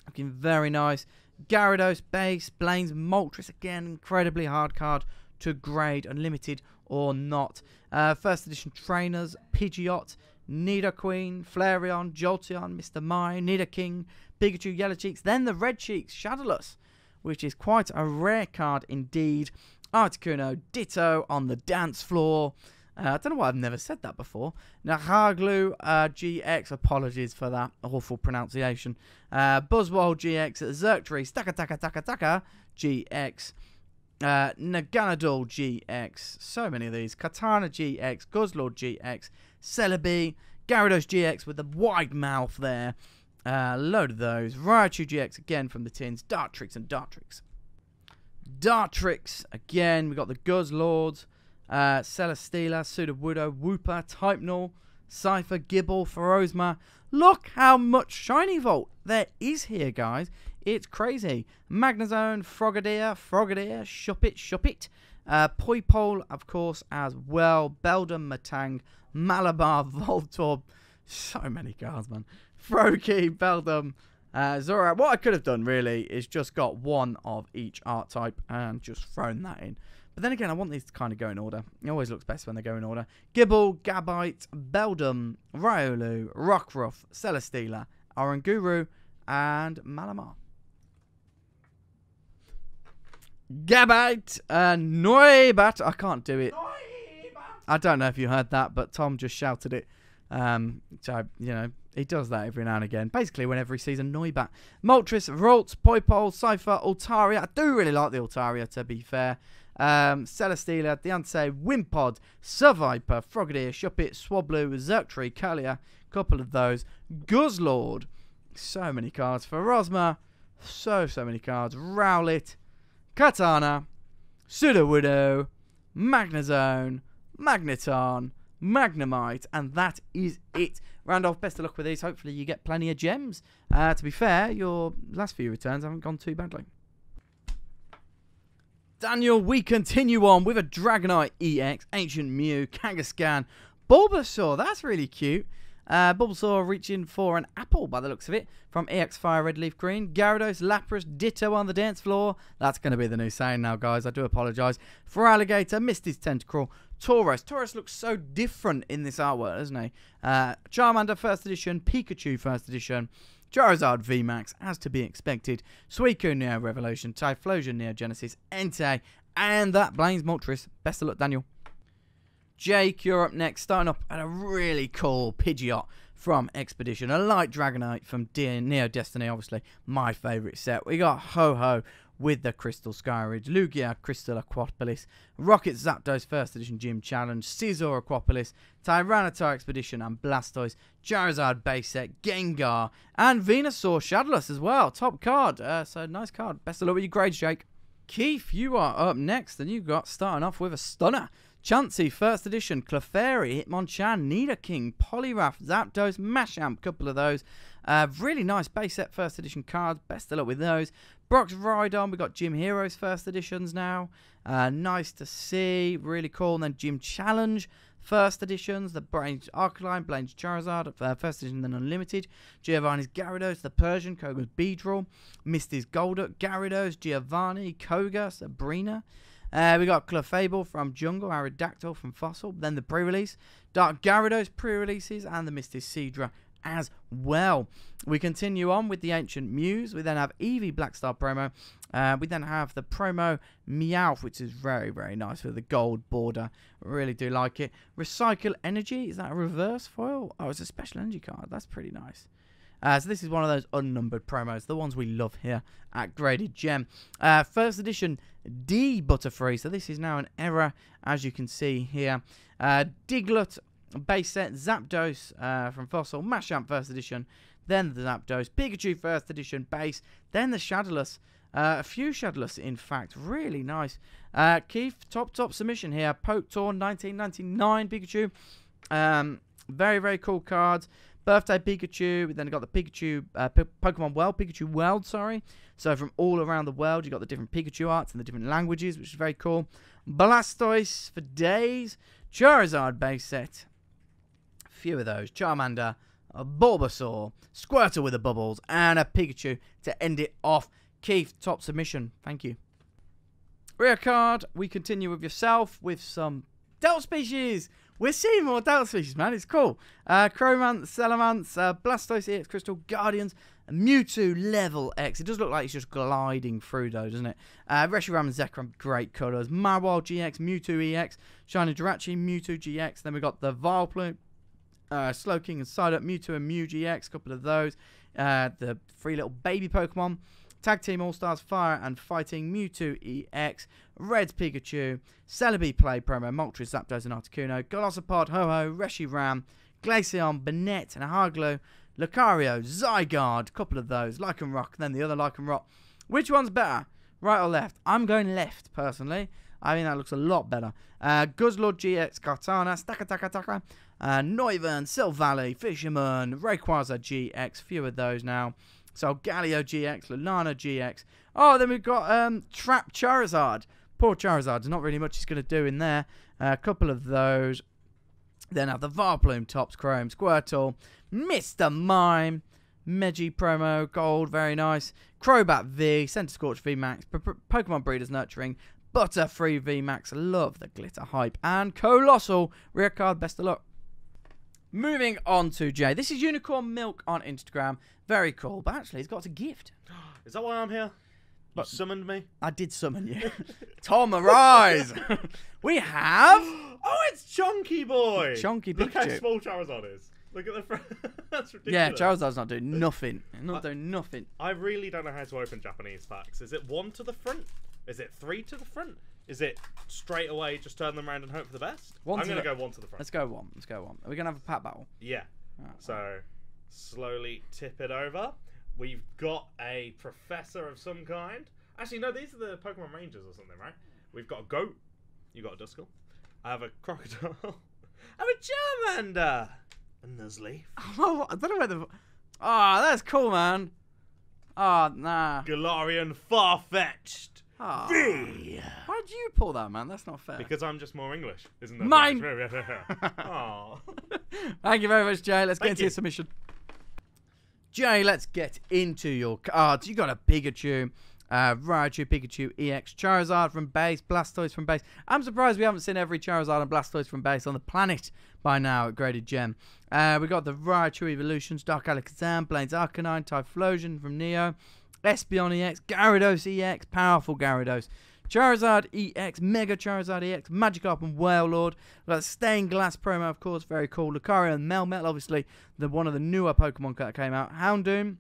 looking very nice. Gyarados, base, Blaine's, Moltres, again, incredibly hard card to grade, unlimited or not. Uh, first edition trainers, Pidgeot, Nidoqueen, Flareon, Jolteon, Mr. Mime, Nidoking, Pikachu, Yellow Cheeks, then the Red Cheeks, Shadowless, which is quite a rare card indeed. Articuno, Ditto on the dance floor. Uh, I don't know why I've never said that before. Nihilego uh, GX, apologies for that awful pronunciation. Uh, Buzzwole GX, Xurkitree, Staka Taka Taka Taka GX. Uh, Naganadel GX, so many of these. Kartana GX, Guzzlord GX, Celebi, Gyarados GX with the wide mouth there. Uh, load of those. Raichu GX again from the tins. Dartrix and Dartrix. Dartrix again. We got the Guzzlords, uh, Celesteela, Sudowoodo, Wooper, Typenol, Cypher, Gible, Ferozma. Look how much Shiny Vault there is here, guys. It's crazy. Magnezone, Frogadier, Frogadier, Shuppet, Shuppet. Uh, Poipole, of course, as well. Beldum, Metang, Malamar, Voltorb. So many cards, man. Froakie, Beldum, uh, Zora. What I could have done, really, is just got one of each art type and just thrown that in. But then again, I want these to kind of go in order. It always looks best when they go in order. Gible, Gabite, Beldum, Riolu, Rockruff, Celesteela, Oranguru, and Malamar. Gabite, uh, Noibat. I can't do it. I don't know if you heard that, but Tom just shouted it. Um, so, you know, he does that every now and again. Basically, whenever he sees a Noibat. Moltres, Ralts, Poipole, Cypher, Altaria. I do really like the Altaria, to be fair. Um, Celesteela, Deontay, Wimpod, Survivor, Frogadier, Shuppet, Swablu, Xurkitree, Kalia. Couple of those. Guzzlord. So many cards. For Rosma. So, so many cards. Rowlet. Kartana. Sudowoodo. Magnezone, Magneton. Magnemite, and that is it. Randolph, best of luck with these. Hopefully, you get plenty of gems. Uh, to be fair, your last few returns haven't gone too badly. Daniel, we continue on with a Dragonite EX, Ancient Mew, Kangaskhan, Bulbasaur. That's really cute. Uh, Bulbasaur reaching for an apple by the looks of it from EX Fire Red Leaf Green. Gyarados, Lapras, Ditto on the dance floor. That's going to be the new saying now, guys. I do apologise. Feraligatr, missed his Tentacruel, Tauros. Tauros looks so different in this artwork, doesn't he? Uh, Charmander First Edition, Pikachu First Edition, Charizard VMAX, as to be expected, Suicune Neo Revelation, Typhlosion Neo Genesis, Entei, and that Blaine's Moltres. Best of luck, Daniel. Jake, you're up next, starting up at a really cool Pidgeot from Expedition, a light Dragonite from Neo Destiny, obviously my favourite set. We got Ho-Oh with the Crystal Skyridge, Lugia Crystal Aquapolis, Rocket Zapdos First Edition Gym Challenge, Scizor Aquapolis, Tyranitar Expedition, and Blastoise, Charizard base set, Gengar, and Venusaur Shadowless as well. Top card. Uh, so nice card. Best of luck with your grades, Jake. Keith, you are up next, and you got starting off with a stunner. Chansey, First Edition, Clefairy, Hitmonchan, Nidoking, Poliwrath, Zapdos, Machamp, couple of those. Uh, really nice base set First Edition cards. Best of luck with those. Brock's Rhydon, we've got Gym Heroes First Editions now. Uh, nice to see. Really cool. And then Gym Challenge First Editions. The Brains Arcanine, Blaine's Charizard, uh, First Edition, then Unlimited. Giovanni's Gyarados, the Persian, Koga's Beedrill. Misty's Golduck, Gyarados, Giovanni, Koga, Sabrina. Uh, we got Clefable from Jungle, Aerodactyl from Fossil, then the pre-release, Dark Gyarados pre-releases, and the Misty Seadra as well. We continue on with the Ancient Mew. We then have Eevee Blackstar promo. Uh, we then have the promo Meowth, which is very, very nice with the gold border. Really do like it. Recycle Energy. Is that a reverse foil? Oh, it's a special energy card. That's pretty nice. Uh, so this is one of those unnumbered promos, the ones we love here at Graded Gem. Uh, first edition D Butterfree. So this is now an error, as you can see here. Uh, Diglett base set, Zapdos uh, from Fossil, Machamp first edition, then the Zapdos, Pikachu first edition base, then the Shadowless. Uh, a few Shadowless, in fact. Really nice. Uh, Keith, top, top submission here. Poke Torn, 1999 Pikachu. Um, very, very cool cards. Birthday Pikachu. We then got the Pikachu, uh, P Pokemon World, Pikachu World, sorry. So from all around the world, you got the different Pikachu arts and the different languages, which is very cool. Blastoise for days. Charizard base set. A few of those. Charmander, a Bulbasaur, Squirtle with the bubbles, and a Pikachu to end it off. Keith, top submission. Thank you. Rear card, we continue with yourself with some Delta species. We're seeing more Delta species, man. It's cool. Uh, Chromance, Salamence, uh, Blastoise EX Crystal, Guardians, Mewtwo level X. It does look like it's just gliding through though, doesn't it? Uh, Reshiram and Zekrom, great colours. Mawile GX, Mewtwo EX, Shiny Jirachi, Mewtwo GX. Then we got the Vileplume, uh, Slowking and Psyduck, Mewtwo and Mew GX, A couple of those. Uh, the three little baby Pokemon. Tag Team All Stars Fire and Fighting, Mewtwo EX, Red's Pikachu, Celebi Play Promo, Moltres, Zapdos and Articuno, Golisopod, Ho-Oh, Reshiram, Glaceon, Banette and Harglow, Lucario, Zygarde, couple of those, Lycanroc, and then the other Lycanroc. Which one's better, right or left? I'm going left, personally. I think that looks a lot better. Uh, Guzzlord GX, Kartana, Stakataka, uh, Noivern, Silvally, Fisherman, Rayquaza GX, few of those now. So Galio GX, Lunala GX. Oh, then we've got um, Trap Charizard. Poor Charizard. There's not really much he's going to do in there. Uh, a couple of those. Then have the Vileplume, Topps, Chrome, Squirtle, Mr. Mime, Meiji promo, Gold, very nice. Crobat V, Centiskorch V Max, P Pokemon Breeders Nurturing, Butterfree V Max, love the glitter hype, and Coalossal, rear card, best of luck. Moving on to Jay. This is Unicorn Milk on Instagram. Very cool. But actually, he's got a gift. Is that why I'm here? You But- summoned me? I did summon you. Tom, arise! we have Oh, it's Chunky Boy! Chunky Look how small Charizard is. Look at the front. That's ridiculous. Yeah. Charizard's not doing nothing. Not Uh, doing nothing. I really don't know how to open Japanese packs. Is it one to the front? Is it three to the front? Is it straight away just turn them around and hope for the best? One I'm to going to the- go one to the front. Let's go one. Let's go one. Are we gonna have a pat battle? Yeah. Alright. So, slowly tip it over. We've got a professor of some kind. Actually, no, these are the Pokemon Rangers or something, right? We've got a goat. You got a Duskull. I have a crocodile. I have a Charmander. A Nuzleaf. Oh, I don't know where the. Ah, that's cool, man. Ah, nah. Galarian Farfetch'd. Ah. V. Why'd you pull that, man? That's not fair. Because I'm just more English, isn't that? Mine- Aw. Thank you very much, Jay. Let's get into you. your submission. Jay, let's get into your cards. You got a Pikachu, uh, Raichu, Pikachu, EX, Charizard from base, Blastoise from base. I'm surprised we haven't seen every Charizard and Blastoise from base on the planet by now at Graded Gem. Uh, we got the Raichu Evolutions, Dark Alakazam, Blaine's Arcanine, Typhlosion from Neo, Espeon EX, Gyarados EX, powerful Gyarados, Charizard EX, Mega Charizard EX, Magikarp and Wailord. We've got Stained Glass promo, of course, very cool. Lucario and Melmetal, obviously, the one of the newer Pokemon that came out. Houndoom,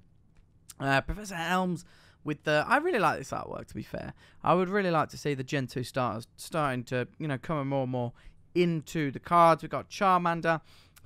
uh, Professor Helms with the. I really like this artwork. To be fair, I would really like to see the Gen two starters starting to you know come more and more into the cards. We've got Charmander.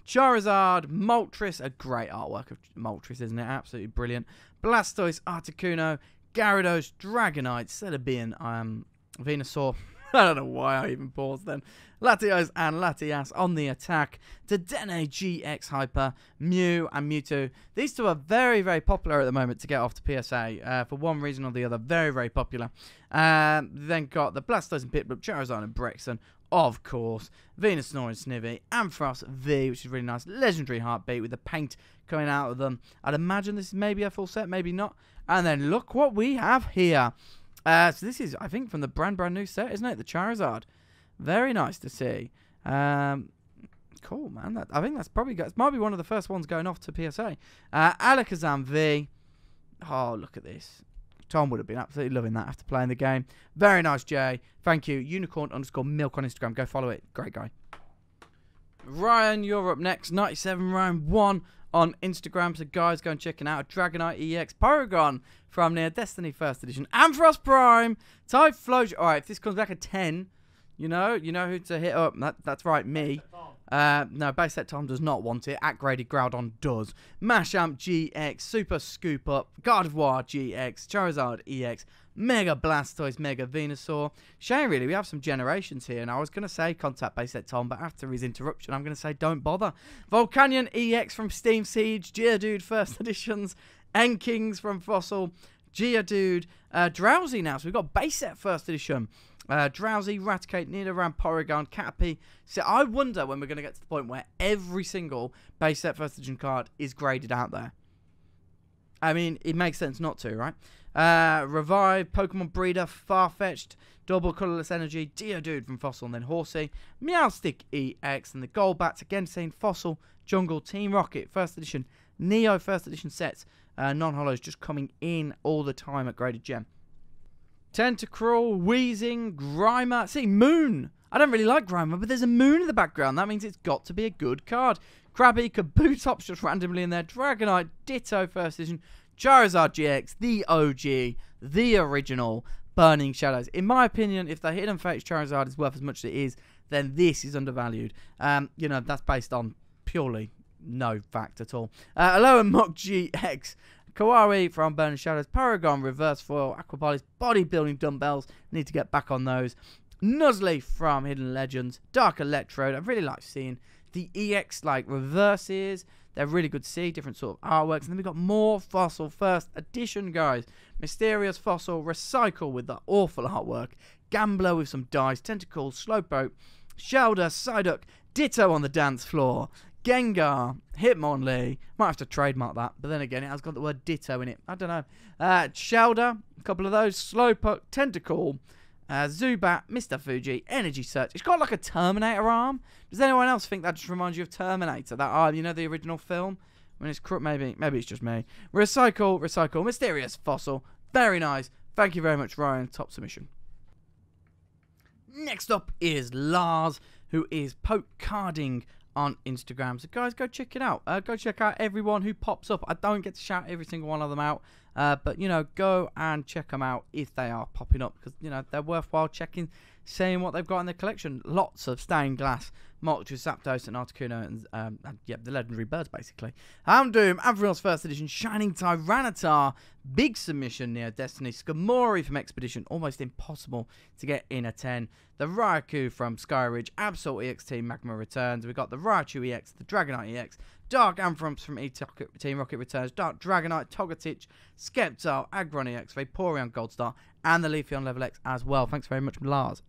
Charizard, Moltres, a great artwork of Moltres, isn't it? Absolutely brilliant. Blastoise, Articuno, Gyarados, Dragonite, Celebian, um, Venusaur. I don't know why I even paused then. Latios and Latias on the attack. Dedenne GX Hyper, Mew and Mewtwo. These two are very, very popular at the moment to get off to PSA uh, for one reason or the other. Very, very popular. Um, then got the Blastoise and Piplup, Charizard and Braixen. Of course, Venusaur and Snivy, Ampharos V, which is really nice. Legendary Heartbeat with the paint coming out of them. I'd imagine this is maybe a full set, maybe not. And then look what we have here. Uh, so this is, I think, from the brand brand new set, isn't it? The Charizard. Very nice to see. Um, cool, man. That, I think that's probably it might be one of the first ones going off to PSA. Uh, Alakazam V. Oh, look at this. Tom would have been absolutely loving that after playing the game. Very nice, Jay. Thank you. Unicorn underscore milk on Instagram. Go follow it. Great guy. Ryan, you're up next. 97 round one on Instagram. So, guys, go and check it out. Dragonite EX Paragon from Neo Destiny First Edition. Ampharos Prime. Type Float. All right, if this comes back at 10, you know, you know who to hit up. That, that's right, me. Uh, no, base set Tom does not want it. At graded Groudon does. Machamp GX, Super Scoop Up, Gardevoir GX, Charizard EX, Mega Blastoise, Mega Venusaur. Shame, really, we have some generations here, and I was going to say contact base set Tom, but after his interruption, I'm going to say don't bother. Volcanion EX from Steam Siege, Geodude First Editions, Enkings from Fossil, Geodude, uh, Drowzee now, so we've got base set First Edition. Uh, Drowzee, Raticate, Nidoran, Porygon, Caterpie. So I wonder when we're going to get to the point where every single base set first edition card is graded out there. I mean, it makes sense not to, right? Uh, Revive, Pokemon Breeder, Farfetch'd, Double Colorless Energy, Geodude from Fossil, and then Horsea, Meowstic EX, and the Golbats, again saying Fossil, Jungle, Team Rocket, First Edition, Neo First Edition sets, uh, non-hollows just coming in all the time at Graded Gem. Tentacruel, Wheezing, Grimer. See, Moon. I don't really like Grimer, but there's a moon in the background. That means it's got to be a good card. Krabby, Kabutops just randomly in there. Dragonite, Ditto First Edition. Charizard GX, the OG, the original Burning Shadows. In my opinion, if the Hidden Fates Charizard is worth as much as it is, then this is undervalued. Um, you know, that's based on purely no fact at all. Uh, Alolan Muk GX. Kawari from Burning Shadows, Paragon, Reverse Foil, Aquapolis, Bodybuilding Dumbbells. Need to get back on those. Nuzleaf from Hidden Legends, Dark Electrode. I really like seeing the EX like reverses. They're really good to see, different sort of artworks. And then we got more Fossil First Edition, guys. Mysterious Fossil, Recycle with the awful artwork. Gambler with some dice, Tentacles, Slowpoke, Shellder, Psyduck, Ditto on the dance floor. Gengar, Hitmonlee. Might have to trademark that, but then again, it has got the word Ditto in it. I don't know. Uh, Shellder, a couple of those. Slowpoke, Tentacool, uh, Zubat, Mr. Fuji, Energy Search. It's got like a Terminator arm. Does anyone else think that just reminds you of Terminator? That arm, you know, the original film? When it's maybe, maybe it's just me. Recycle, recycle, mysterious fossil. Very nice. Thank you very much, Ryan. Top submission. Next up is Lars, who is poke carding on Instagram. So guys, go check it out. Uh, go check out everyone who pops up. I don't get to shout every single one of them out, uh, but you know, go and check them out if they are popping up because you know they're worthwhile checking, seeing what they've got in their collection. Lots of stained glass, Moltres, Zapdos, and Articuno, and, um, and yeah, the legendary birds basically. I'm Doom, Avril's first edition, Shining Tyranitar, big submission Neo Destiny, Skarmory from Expedition, almost impossible to get in a 10. The Raikou from Skyridge, Absol EXT Magma Returns. We've got the Raichu EX, the Dragonite EX, Dark Ampharos from e Team Rocket Returns, Dark Dragonite, Togetic, Sceptile, Aggron EX, Vaporeon Gold Star, and the Leafeon Level X as well. Thanks very much, Lars.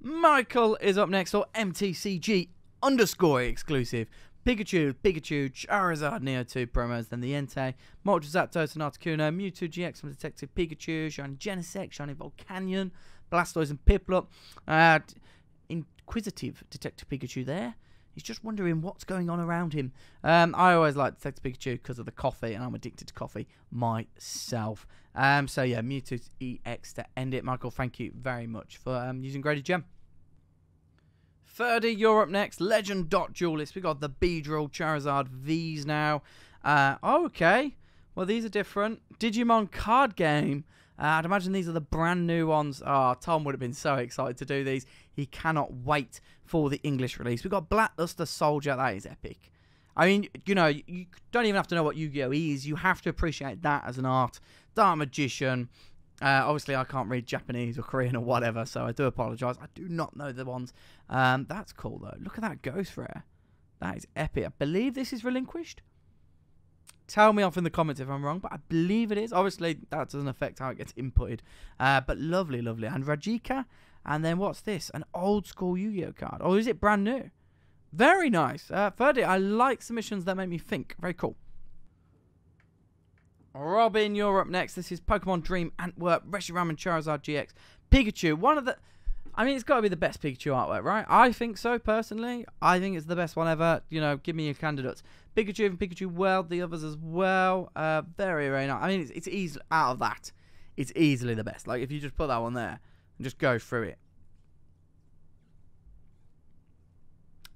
Michael is up next, or MTCG underscore exclusive. Pikachu, Pikachu, Charizard Neo 2 promos, then the Entei, Moltres Zapdos and Articuno, Mewtwo GX from Detective Pikachu, Shiny Genesect, Shiny Volcanion, Blastoise and Piplup. Uh, inquisitive Detective Pikachu there. He's just wondering what's going on around him. Um, I always like Detective Pikachu because of the coffee, and I'm addicted to coffee myself. Um, so yeah, Mewtwo EX to end it. Michael, thank you very much for um, using Graded Gem. 30, you're up next. Legend Dot Duelist. We got the Beedrill Charizard V's now. Uh, okay. Well, these are different. Digimon card game. Uh, I'd imagine these are the brand new ones. Oh, Tom would have been so excited to do these. He cannot wait for the English release. We've got Blackluster Soldier. That is epic. I mean, you know, you don't even have to know what Yu-Gi-Oh is. You have to appreciate that as an art. Dark Magician. Uh, obviously, I can't read Japanese or Korean or whatever, so I do apologise. I do not know the ones. Um, that's cool, though. Look at that Ghost Rare. That is epic. I believe this is relinquished. Tell me off in the comments if I'm wrong, but I believe it is. Obviously, that doesn't affect how it gets inputted. Uh, but lovely, lovely. And Rajika. And then what's this? An old school Yu-Gi-Oh card. Or is it brand new? Very nice. Uh, thirdly, I like submissions that make me think. Very cool. Robin, you're up next. This is Pokemon Dream Antwerp, Reshiram and Charizard GX. Pikachu, one of the... I mean, it's got to be the best Pikachu artwork, right? I think so, personally. I think it's the best one ever. You know, give me your candidates. Pikachu and Pikachu World, the others as well. Uh, very, very nice. I mean, it's, it's easy out of that. It's easily the best. Like, if you just put that one there and just go through it.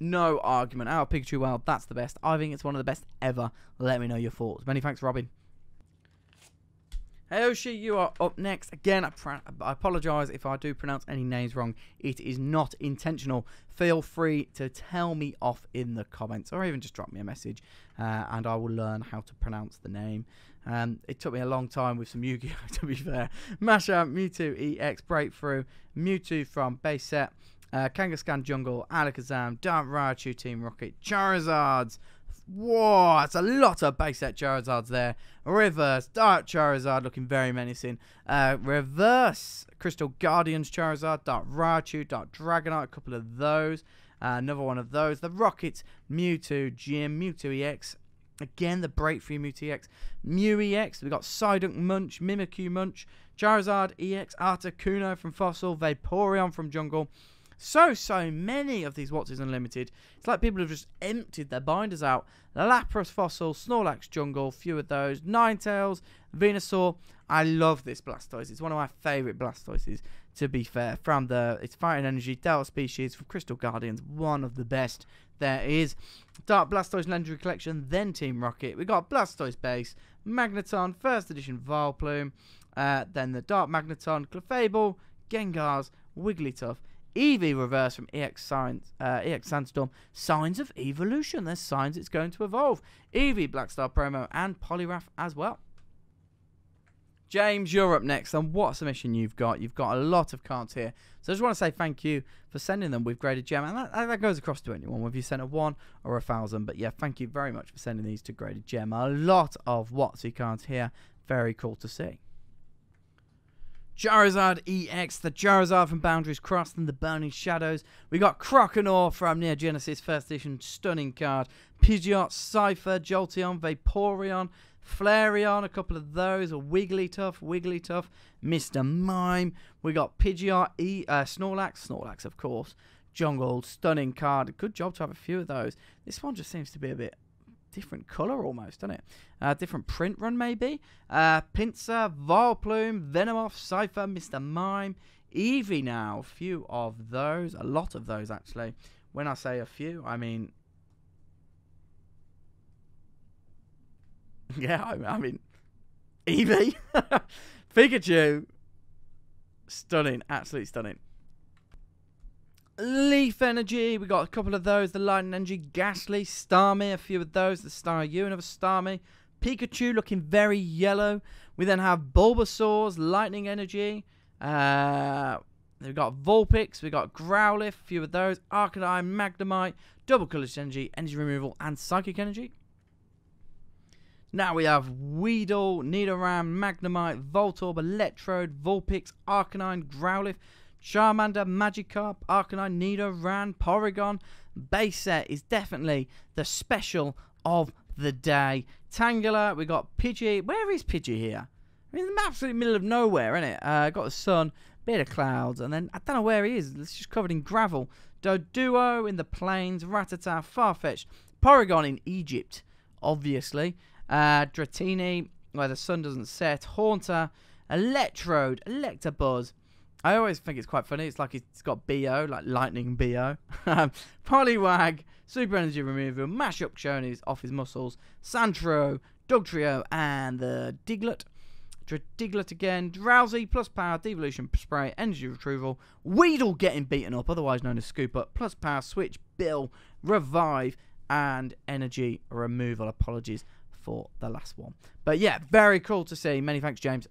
No argument. Out of Pikachu World, that's the best. I think it's one of the best ever. Let me know your thoughts. Many thanks, Robin. Aoshi, you are up next. Again, I, I apologise if I do pronounce any names wrong. It is not intentional. Feel free to tell me off in the comments or even just drop me a message uh, and I will learn how to pronounce the name. Um, it took me a long time with some Yu-Gi-Oh! to be fair. Machamp, Mewtwo EX Breakthrough, Mewtwo from base set, uh, Kangaskhan Jungle, Alakazam, Dark Raichu Team Rocket, Charizards, Whoa, that's a lot of base set Charizards there. Reverse, Dark Charizard looking very menacing. Uh, reverse, Crystal Guardians Charizard, Dark Raichu, Dark Dragonite, a couple of those. Uh, another one of those. The Rockets, Mewtwo, Gym, Mewtwo EX. Again, the Breakthrough Mewtwo EX. Mew EX. We've got Psyduck Munch, Mimikyu Munch, Charizard EX, Articuno from Fossil, Vaporeon from Jungle so, so many of these What's Unlimited. It's like people have just emptied their binders out. Lapras Fossil, Snorlax Jungle, few of those. Ninetales, Venusaur. I love this Blastoise. It's one of my favourite Blastoises, to be fair. From the, it's Fighting Energy, Delta Species, from Crystal Guardians. One of the best there is. Dark Blastoise Legendary Collection, then Team Rocket. we got Blastoise Base, Magneton, First Edition Vileplume. Uh, then the Dark Magneton, Clefable, Gengars, Wigglytuff. Eevee reverse from EX, Signs, uh, EX Sandstorm. Signs of evolution. There's signs it's going to evolve. Eevee Blackstar promo and Poliwrath as well. James, you're up next. And what submission you've got. You've got a lot of cards here. So I just want to say thank you for sending them with Graded Gem. And that, that goes across to anyone, whether you sent a one or a thousand. But yeah, thank you very much for sending these to Graded Gem. A lot of WotC cards here. Very cool to see. Charizard EX, the Charizard from Boundaries Crossed and the Burning Shadows. We got Croconaw from Neo Genesis First Edition, stunning card. Pidgeot, Scyther, Jolteon, Vaporeon, Flareon, a couple of those. A Wigglytuff, Wigglytuff, Mr. Mime. We got Pidgeot, e, uh, Snorlax, Snorlax of course. Jungle, stunning card. Good job to have a few of those. This one just seems to be a bit different colour almost, doesn't it? Uh, different print run maybe. Uh, Pinsir, Vileplume, Venomoth, Scyther, Mr. Mime, Eevee now. A few of those. A lot of those actually. When I say a few, I mean... yeah, I, I mean... Eevee. Pikachu. Stunning. Absolutely stunning. Leaf Energy, we got a couple of those. The Lightning Energy, Gastly, Starmie, a few of those. The Staryu, another Starmie. Pikachu looking very yellow. We then have Bulbasaur's Lightning Energy. Uh, we've got Vulpix, we've got Growlithe, a few of those. Arcanine, Magnemite, Double Colorless Energy, Energy Removal, and Psychic Energy. Now we have Weedle, Nidoran, Magnemite, Voltorb, Electrode, Vulpix, Arcanine, Growlithe, Charmander, Magikarp, Arcanine, Nidoran, Porygon. Base set is definitely the special of the day. Tangela, we got Pidgey. Where is Pidgey here? I mean, in the absolute middle of nowhere, isn't it? Uh, got the sun, bit of clouds, and then I don't know where he is. It's just covered in gravel. Doduo in the plains, Rattata, Farfetch'd, Porygon in Egypt, obviously. Uh, Dratini, where the sun doesn't set. Haunter, Electrode, Electabuzz. I always think it's quite funny. It's like it's got BO, like Lightning BO. Um, Poliwag, Super Energy Removal, Machamp Shoney's off his muscles, Sandshrew, Dugtrio, and the Diglett. Diglett again, Drowzee, plus power, devolution spray, energy retrieval, Weedle getting beaten up, otherwise known as Scoop Up, plus power, switch, Bill, revive, and energy removal. Apologies for the last one. But yeah, very cool to see. Many thanks, James.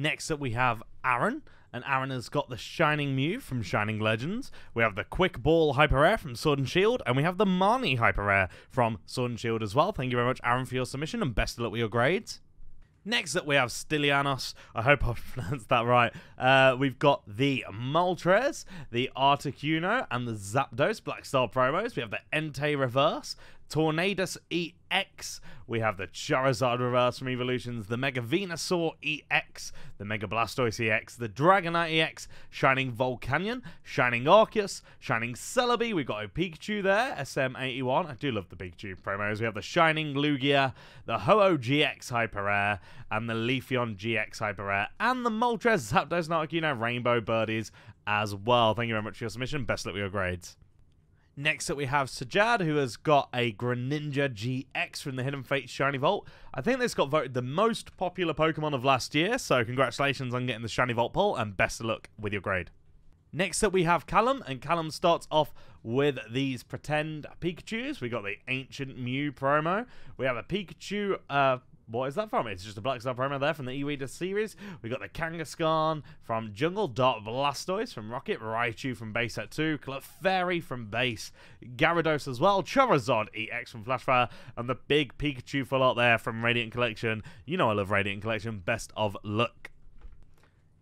Next up, we have Aaron. And Aaron has got the Shining Mew from Shining Legends. We have the Quick Ball Hyper Rare from Sword and Shield. And we have the Marnie Hyper Rare from Sword and Shield as well. Thank you very much, Aaron, for your submission. And best of luck with your grades. Next up, we have Stylianos. I hope I pronounced that right. Uh, we've got the Moltres, the Articuno, and the Zapdos Black Star promos. We have the Entei Reverse, Tornadus EX. We have the Charizard Reverse from Evolutions, the Mega Venusaur EX, the Mega Blastoise EX, the Dragonite EX, Shining Volcanion, Shining Arceus, Shining Celebi. We've got a Pikachu there, SM81. I do love the Pikachu promos. We have the Shining Lugia, the Ho-Oh GX Hyper Rare, and the Leafeon GX Hyper Rare, and the Moltres Zapdos Articuno Rainbow Birdies as well. Thank you very much for your submission. Best luck with your grades. Next up, we have Sajjad, who has got a Greninja GX from the Hidden Fates Shiny Vault. I think this got voted the most popular Pokemon of last year, so congratulations on getting the Shiny Vault poll, and best of luck with your grade. Next up, we have Callum, and Callum starts off with these pretend Pikachus. We got the Ancient Mew promo. We have a Pikachu uh, what is that from? It's just a Black Star Primer there from the E-Reader series. We got the Kangaskhan from Jungle, Dark Blastoise from Rocket, Raichu from base at 2, Clefairy from base, Gyarados as well, Charizard EX from Flashfire, and the big Pikachu full out there from Radiant Collection. You know I love Radiant Collection. Best of luck.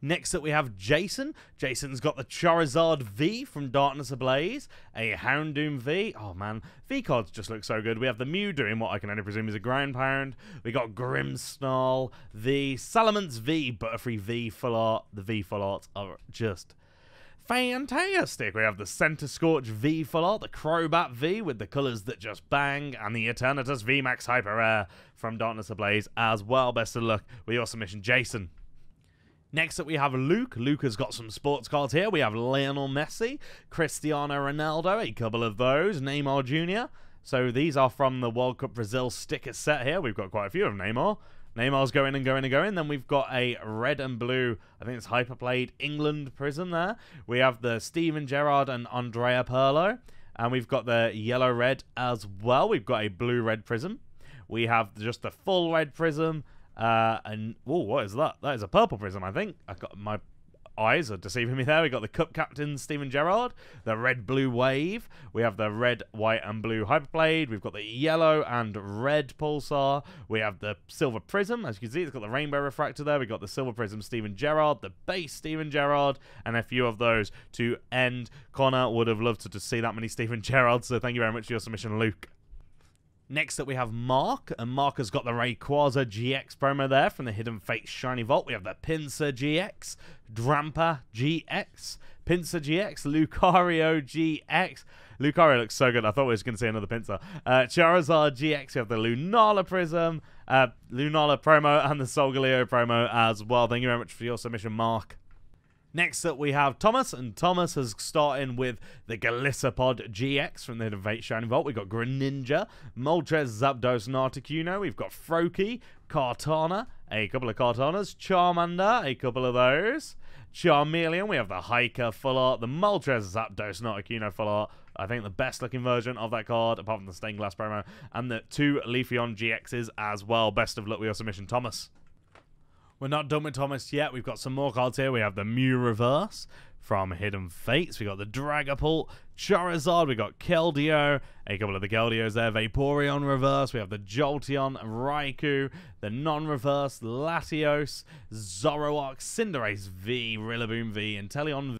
Next up, we have Jason. Jason's got the Charizard V from Darkness Ablaze, a Houndoom V. Oh man, V cards just look so good. We have the Mew doing what I can only presume is a ground pound. We got Grimmsnarl, the Salamence V, Butterfree V full art. The V full arts are just fantastic. We have the Centiskorch V full art, the Crobat V with the colours that just bang, and the Eternatus V Max Hyper Rare from Darkness Ablaze as well. Best of luck with your submission, Jason. Next up, we have Luke. Luke has got some sports cards here. We have Lionel Messi, Cristiano Ronaldo, a couple of those, Neymar Jr. So these are from the World Cup Brazil sticker set here. We've got quite a few of Neymar. Neymar's going and going and going. Then we've got a red and blue, I think it's Hyperplayed England Prism there. We have the Steven Gerrard and Andrea Pirlo. And we've got the yellow red as well. We've got a blue red prism. We have just the full red prism. Uh, and oh, what is that? That is a purple prism, I think. I got my eyes are deceiving me there. We got the Cup Captain Steven Gerrard, the red blue wave. We have the red, white, and blue Hyperblade. We've got the yellow and red Pulsar. We have the silver prism. As you can see, it's got the rainbow refractor there. We've got the silver prism Steven Gerrard, the base Steven Gerrard, and a few of those to end. Connor would have loved to, to see that many Steven Gerrard. So thank you very much for your submission, Luke. Next up, we have Mark, and Mark has got the Rayquaza GX promo there from the Hidden Fate Shiny Vault. We have the Pinsir GX, Drampa GX, Pinsir GX, Lucario GX. Lucario looks so good. I thought we was going to see another Pinsir. Uh, Charizard GX. We have the Lunala Prism, uh, Lunala promo, and the Solgaleo promo as well. Thank you very much for your submission, Mark. Next up, we have Thomas, and Thomas has starting with the Golisopod GX from the Fate Shining Vault. We've got Greninja, Moltres, Zapdos, and Articuno. We've got Froakie, Kartana, a couple of Kartanas, Charmander, a couple of those. Charmeleon, we have the Hiker full art, the Moltres, Zapdos, Articuno full art. I think the best looking version of that card, apart from the stained glass promo, and the two Leafeon GXs as well. Best of luck with your submission, Thomas. We're not done with Thomas yet. We've got some more cards here. We have the Mew Reverse from Hidden Fates. We got the Dragapult, Charizard. We got Keldeo, a couple of the Keldeos there. Vaporeon Reverse. We have the Jolteon, Raikou, the non-reverse Latios, Zoroark, Cinderace V, Rillaboom V, Inteleon V.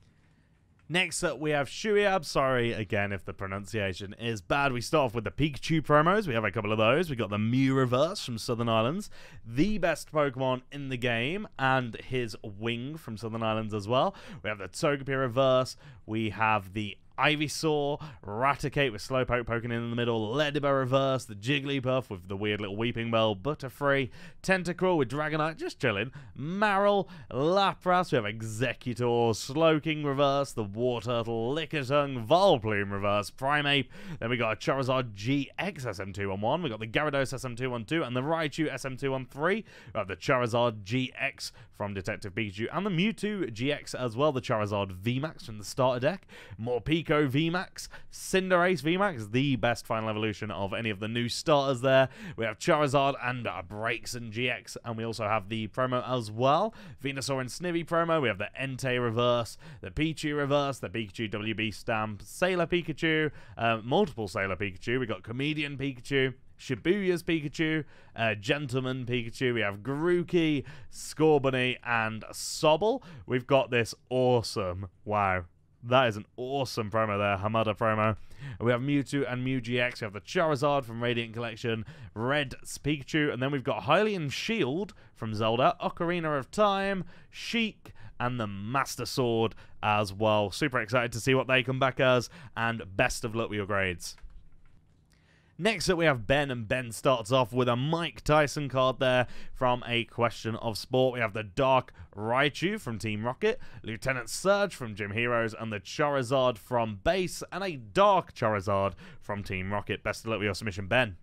Next up, we have Shuiab. Sorry again if the pronunciation is bad. We start off with the Pikachu promos. We have a couple of those. We got the Mew Reverse from Southern Islands, the best Pokemon in the game, and his Wing from Southern Islands as well. We have the Togepi Reverse. We have the Ivysaur, Raticate with Slowpoke poking in the middle, Ledyba reverse, the Jigglypuff with the weird little Weepinbell, Butterfree, Tentacruel with Dragonite just chilling, Marill, Lapras, we have Exeggutor, Slowking reverse, the Wartortle, Lickitung, Vileplume reverse, Primeape, then we got a Charizard GX SM211, we got the Gyarados SM212, and the Raichu SM213, we have the Charizard GX from Detective Pikachu, and the Mewtwo GX as well, the Charizard VMAX from the starter deck, Morpeko VMAX, Cinderace VMAX, the best final evolution of any of the new starters there. We have Charizard and uh, and GX, and we also have the promo as well. Venusaur and Snivy promo, we have the Entei reverse, the Pichu reverse, the Pikachu WB stamp, Sailor Pikachu, uh, multiple Sailor Pikachu, we got Comedian Pikachu, Shibuya's Pikachu, uh, Gentleman Pikachu, we have Grookey, Scorbunny, and Sobble. We've got this awesome, wow, that is an awesome promo there, Hamada promo. We have Mewtwo and Mew GX. We have the Charizard from Radiant Collection, Red Pikachu, and then we've got Hylian Shield from Zelda, Ocarina of Time, Sheik, and the Master Sword as well. Super excited to see what they come back as, and best of luck with your grades. Next up, we have Ben, and Ben starts off with a Mike Tyson card there from A Question of Sport. We have the Dark Raichu from Team Rocket, Lieutenant Surge from Gym Heroes, and the Charizard from Base, and a Dark Charizard from Team Rocket. Best of luck with your submission, Ben.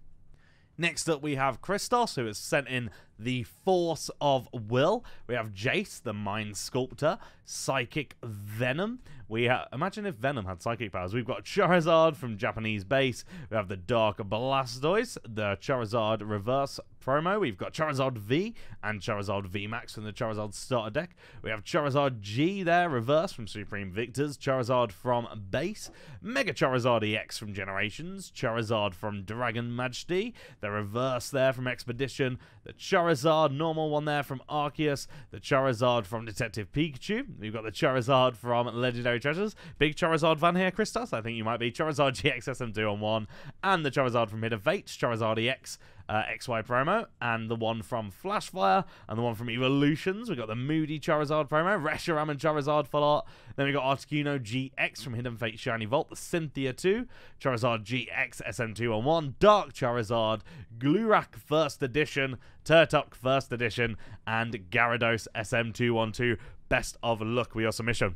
Next up, we have Christos, who has sent in the Force of Will. We have Jace, the Mind Sculptor, Psychic Venom. We ha- imagine if Venom had psychic powers. We've got Charizard from Japanese base. We have the Dark Blastoise, the Charizard Reverse promo. We've got Charizard V and Charizard V Max from the Charizard starter deck. We have Charizard G there, reverse from Supreme Victors. Charizard from base. Mega Charizard EX from Generations. Charizard from Dragon Majesty. The reverse there from Expedition. The Charizard normal one there from Arceus. The Charizard from Detective Pikachu. We've got the Charizard from Legendary Treasures. Big Charizard fan here, Christos. I think you might be. Charizard GX SM2 on one. And the Charizard from Hidden Fates. Charizard EX uh, XY promo, and the one from Flashfire, and the one from Evolutions. We've got the Moody Charizard promo, Reshiram and Charizard full art. Then we got Articuno GX from Hidden Fate Shiny Vault, Cynthia 2, Charizard GX SM211, Dark Charizard, Glurak First Edition, Turtok First Edition, and Gyarados SM212. Best of luck with your submission.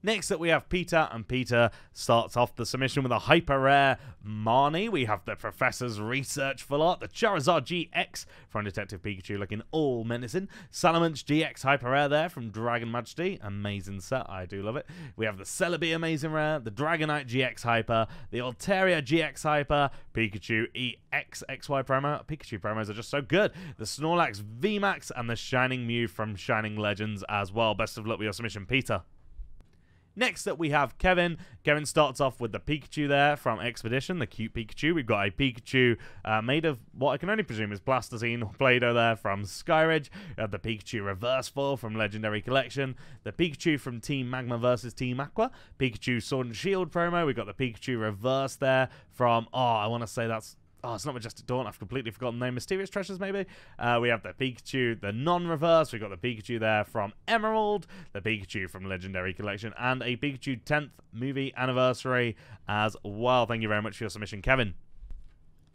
Next up, we have Peter, and Peter starts off the submission with a hyper rare Marnie. We have the Professor's Research Full Art, the Charizard GX from Detective Pikachu looking all menacing. Salamence GX hyper rare there from Dragon Majesty. Amazing set, I do love it. We have the Celebi Amazing Rare, the Dragonite GX Hyper, the Altaria GX Hyper, Pikachu EX XY promo. Pikachu promos are just so good. The Snorlax VMAX, and the Shining Mew from Shining Legends as well. Best of luck with your submission, Peter. Next up, we have Kevin. Kevin starts off with the Pikachu there from Expedition, the cute Pikachu. We've got a Pikachu uh, made of what I can only presume is plasticine or Play-Doh there from Skyridge. We have the Pikachu Reverse Fall from Legendary Collection. The Pikachu from Team Magma versus Team Aqua. Pikachu Sword and Shield promo. We've got the Pikachu Reverse there from, oh, I want to say that's Oh, it's not Majestic Dawn. I've completely forgotten the name. Mysterious Treasures, maybe? Uh, we have the Pikachu, the non-reverse. We've got the Pikachu there from Emerald, the Pikachu from Legendary Collection, and a Pikachu 10th movie anniversary as well. Thank you very much for your submission, Kevin.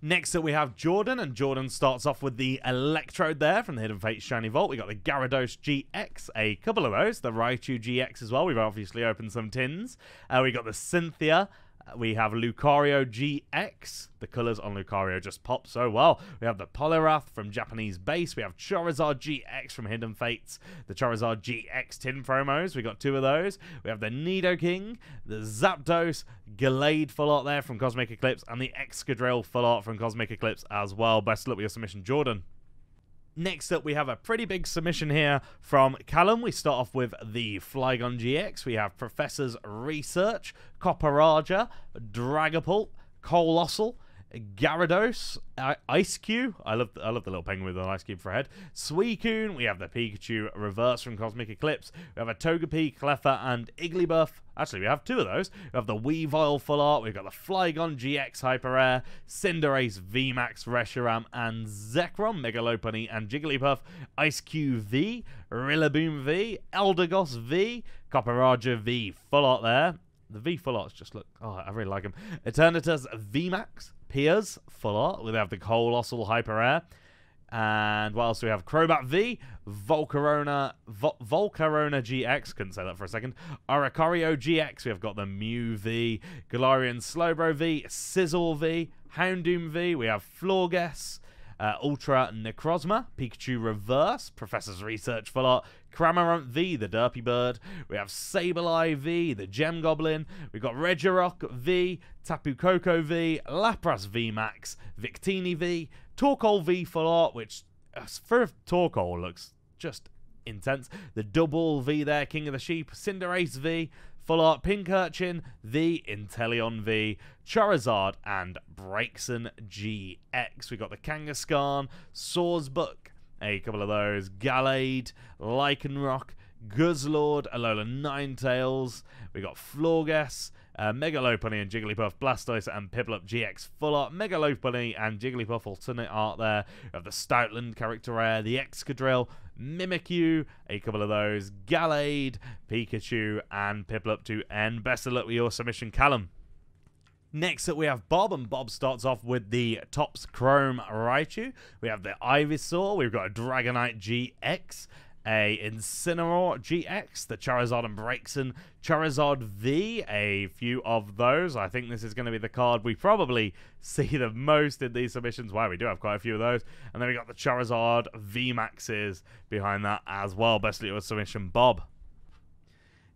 Next up, we have Jordan, and Jordan starts off with the Electrode there from the Hidden Fate Shiny Vault. We got the Gyarados GX, a couple of those, the Raichu GX as well. We've obviously opened some tins. Uh, we got the Cynthia, we have Lucario GX. The colours on Lucario just pop so well. We have the Poliwrath from Japanese base. We have Charizard GX from Hidden Fates. The Charizard GX tin promos. We got two of those. We have the Nidoking, the Zapdos, Gallade full art there from Cosmic Eclipse, and the Excadrill full art from Cosmic Eclipse as well. Best of luck with your submission, Jordan. Next up, we have a pretty big submission here from Callum. We start off with the Flygon GX. We have Professor's Research, Copperajah, Dragapult, Coalossal, Gyarados, Eiscue. I love I love the little penguin with an ice cube for a head. Suicune. We have the Pikachu Reverse from Cosmic Eclipse. We have a Togepi, Cleffa, and Igglybuff. Actually, we have two of those. We have the Weavile Full Art. We've got the Flygon GX Hyper Rare, Cinderace VMAX Reshiram, and Zekrom, Mega Lopunny, and Jigglypuff. Eiscue V, Rillaboom V, Eldegoss V, Copperajah V Full Art there The V full arts just look. Oh, I really like them. Eternatus VMAX Piers full art. We have the Coalossal Hyper Air. And what else do we have? Crobat V, Volcarona, Vol- Volcarona GX, couldn't say that for a second. Aracario GX, we have got the Mew V, Galarian Slowbro V, Sizzle V, Houndoom V, we have Florges, uh, Ultra Necrozma, Pikachu Reverse, Professor's Research Full Art, Cramorant V, the Derpy Bird. We have Sableye V, the Gem Goblin. We've got Regirock V, Tapu Koko V, Lapras V Max, Victini V, Torkoal V Full Art, which uh, for Torkoal looks just intense. The double V there, King of the Sheep, Cinderace V, Full Art Pincurchin, the Inteleon V, Charizard, and Braixen GX. We've got the Kangaskhan, Sawsbuck, a couple of those, Gallade, Lycanroc, Guzzlord, Alola Ninetales. We got Florges, uh, Mega Lopunny and Jigglypuff, Blastoise and Piplup GX Full Art, Mega Lopunny and Jigglypuff alternate art there. We have the Stoutland character rare, the Excadrill, Mimikyu, a couple of those, Gallade, Pikachu, and Piplup to end. Best of luck with your submission, Callum. Next up, we have Bob, and Bob starts off with the Topps Chrome Raichu. We have the Ivysaur, we've got a Dragonite GX, a Incineroar GX, the Charizard and Braixen Charizard V, a few of those. I think this is going to be the card we probably see the most in these submissions. Wow, we do have quite a few of those. And then we got the Charizard V Maxes behind that as well. Best your submission, Bob.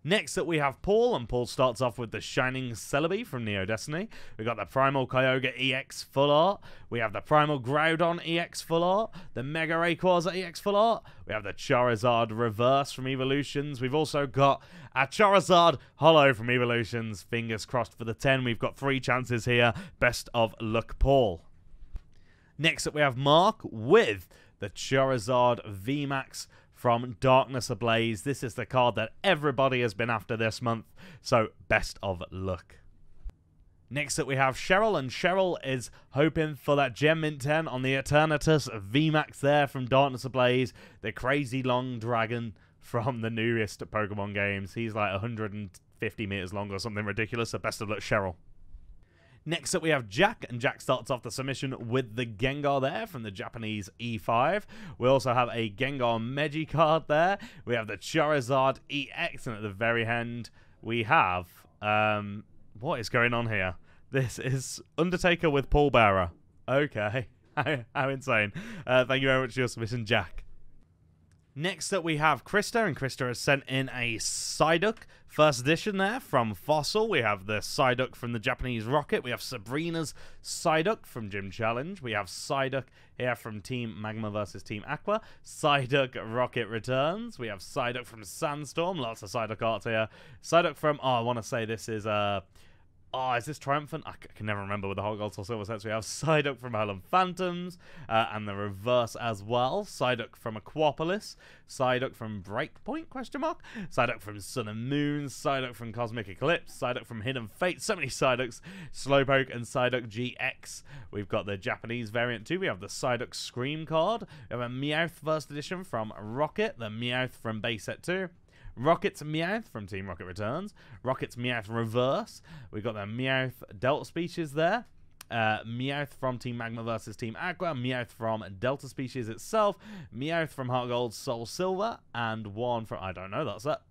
Next up, we have Paul, and Paul starts off with the Shining Celebi from Neo Destiny. We got the Primal Kyogre EX Full Art. We have the Primal Groudon EX Full Art. The Mega Rayquaza EX Full Art. We have the Charizard Reverse from Evolutions. We've also got a Charizard Hollow from Evolutions. Fingers crossed for the 10. We've got three chances here. Best of luck, Paul. Next up, we have Mark with the Charizard VMAX from Darkness Ablaze. This is the card that everybody has been after this month, so best of luck. Next up, we have Cheryl, and Cheryl is hoping for that Gem Mint 10 on the Eternatus VMAX there from Darkness Ablaze, the crazy long dragon from the newest Pokemon games. He's like 150 meters long or something ridiculous, so best of luck, Cheryl. Next up, we have Jack, and Jack starts off the submission with the Gengar there from the Japanese E5. We also have a Gengar Meji card there. We have the Charizard EX, and at the very end, we have. Um, what is going on here? This is Undertaker with Paul Bearer. Okay. How, how insane. Uh, thank you very much for your submission, Jack. Next up, we have Krista, and Krista has sent in a Psyduck first edition there from Fossil. We have the Psyduck from the Japanese Rocket. We have Sabrina's Psyduck from Gym Challenge. We have Psyduck here from Team Magma versus Team Aqua. Psyduck Rocket Returns. We have Psyduck from Sandstorm. Lots of Psyduck art here. Psyduck from, oh, I want to say this is, uh, Oh, is this triumphant? I can never remember with the hot gold or silver sets. We have Psyduck from Howlin' Phantoms, uh, and the reverse as well. Psyduck from Aquapolis, Psyduck from Breakpoint? Question mark. Psyduck from Sun and Moon, Psyduck from Cosmic Eclipse, Psyduck from Hidden Fate. So many Psyducks. Slowpoke and Psyduck GX. We've got the Japanese variant too. We have the Psyduck Scream card. We have a Meowth first edition from Rocket, the Meowth from base set 2. Rocket's Meowth from Team Rocket Returns. Rocket's Meowth Reverse. We've got the Meowth Delta species there. Uh, Meowth from Team Magma versus Team Aqua, Meowth from Delta Species itself, Meowth from Heart Gold Soul Silver, and one from I don't know that set.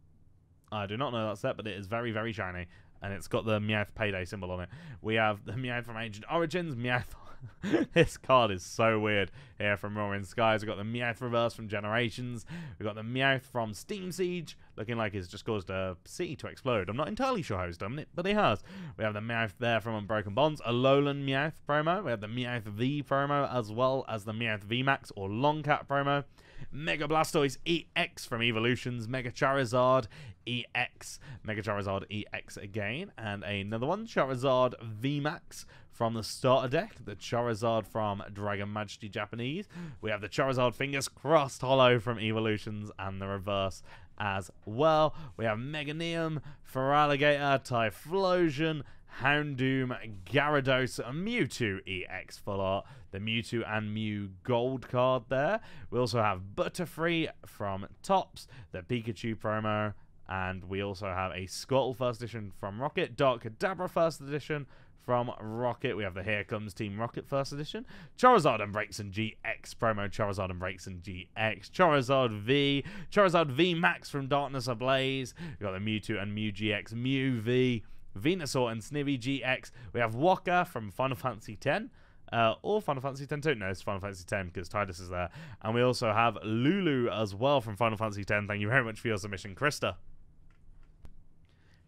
I do not know that set, but it is very, very shiny. And it's got the Meowth Payday symbol on it. We have the Meowth from Ancient Origins, Meowth this card is so weird here from Roaring Skies. We've got the Meowth reverse from Generations. We've got the Meowth from Steam Siege, looking like it's just caused a city to explode. I'm not entirely sure how he's done it, but he has. We have the Meowth there from Unbroken Bonds, a Alolan Meowth promo. We have the Meowth V promo, as well as the Meowth VMAX or Longcat promo. Mega Blastoise EX from Evolutions, Mega Charizard EX, Mega Charizard EX again, and another one, Charizard VMAX from the starter deck, the Charizard from Dragon Majesty Japanese. We have the Charizard Fingers Crossed Hollow from Evolutions and the reverse as well. We have Meganium, Feraligatr, Typhlosion, Houndoom, Gyarados, Mewtwo EX full art. The Mewtwo and Mew gold card there. We also have Butterfree from Topps, the Pikachu promo, And we also have a Squirtle First Edition from Rocket, Dark Kadabra First Edition from Rocket. We have the Here Comes Team Rocket First Edition, Charizard and Braixen GX promo, Charizard and Braixen GX, Charizard V, Charizard V Max from Darkness Ablaze. We've got the Mewtwo and Mew GX, Mew V, Venusaur and Snivy GX. We have Wakka from Final Fantasy X. Uh, or Final Fantasy X too. No, it's Final Fantasy X because Tidus is there. And we also have Lulu as well from Final Fantasy X. Thank you very much for your submission, Krista.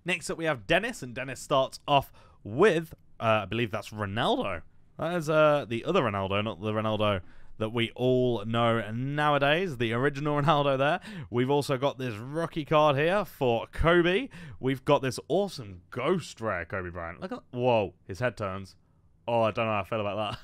Next up, we have Dennis, and Dennis starts off with, uh, I believe that's Ronaldo. That is uh, the other Ronaldo, not the Ronaldo that we all know nowadays, the original Ronaldo there. We've also got this rookie card here for Kobe. We've got this awesome ghost rare Kobe Bryant. Look at whoa, his head turns. Oh, I don't know how I feel about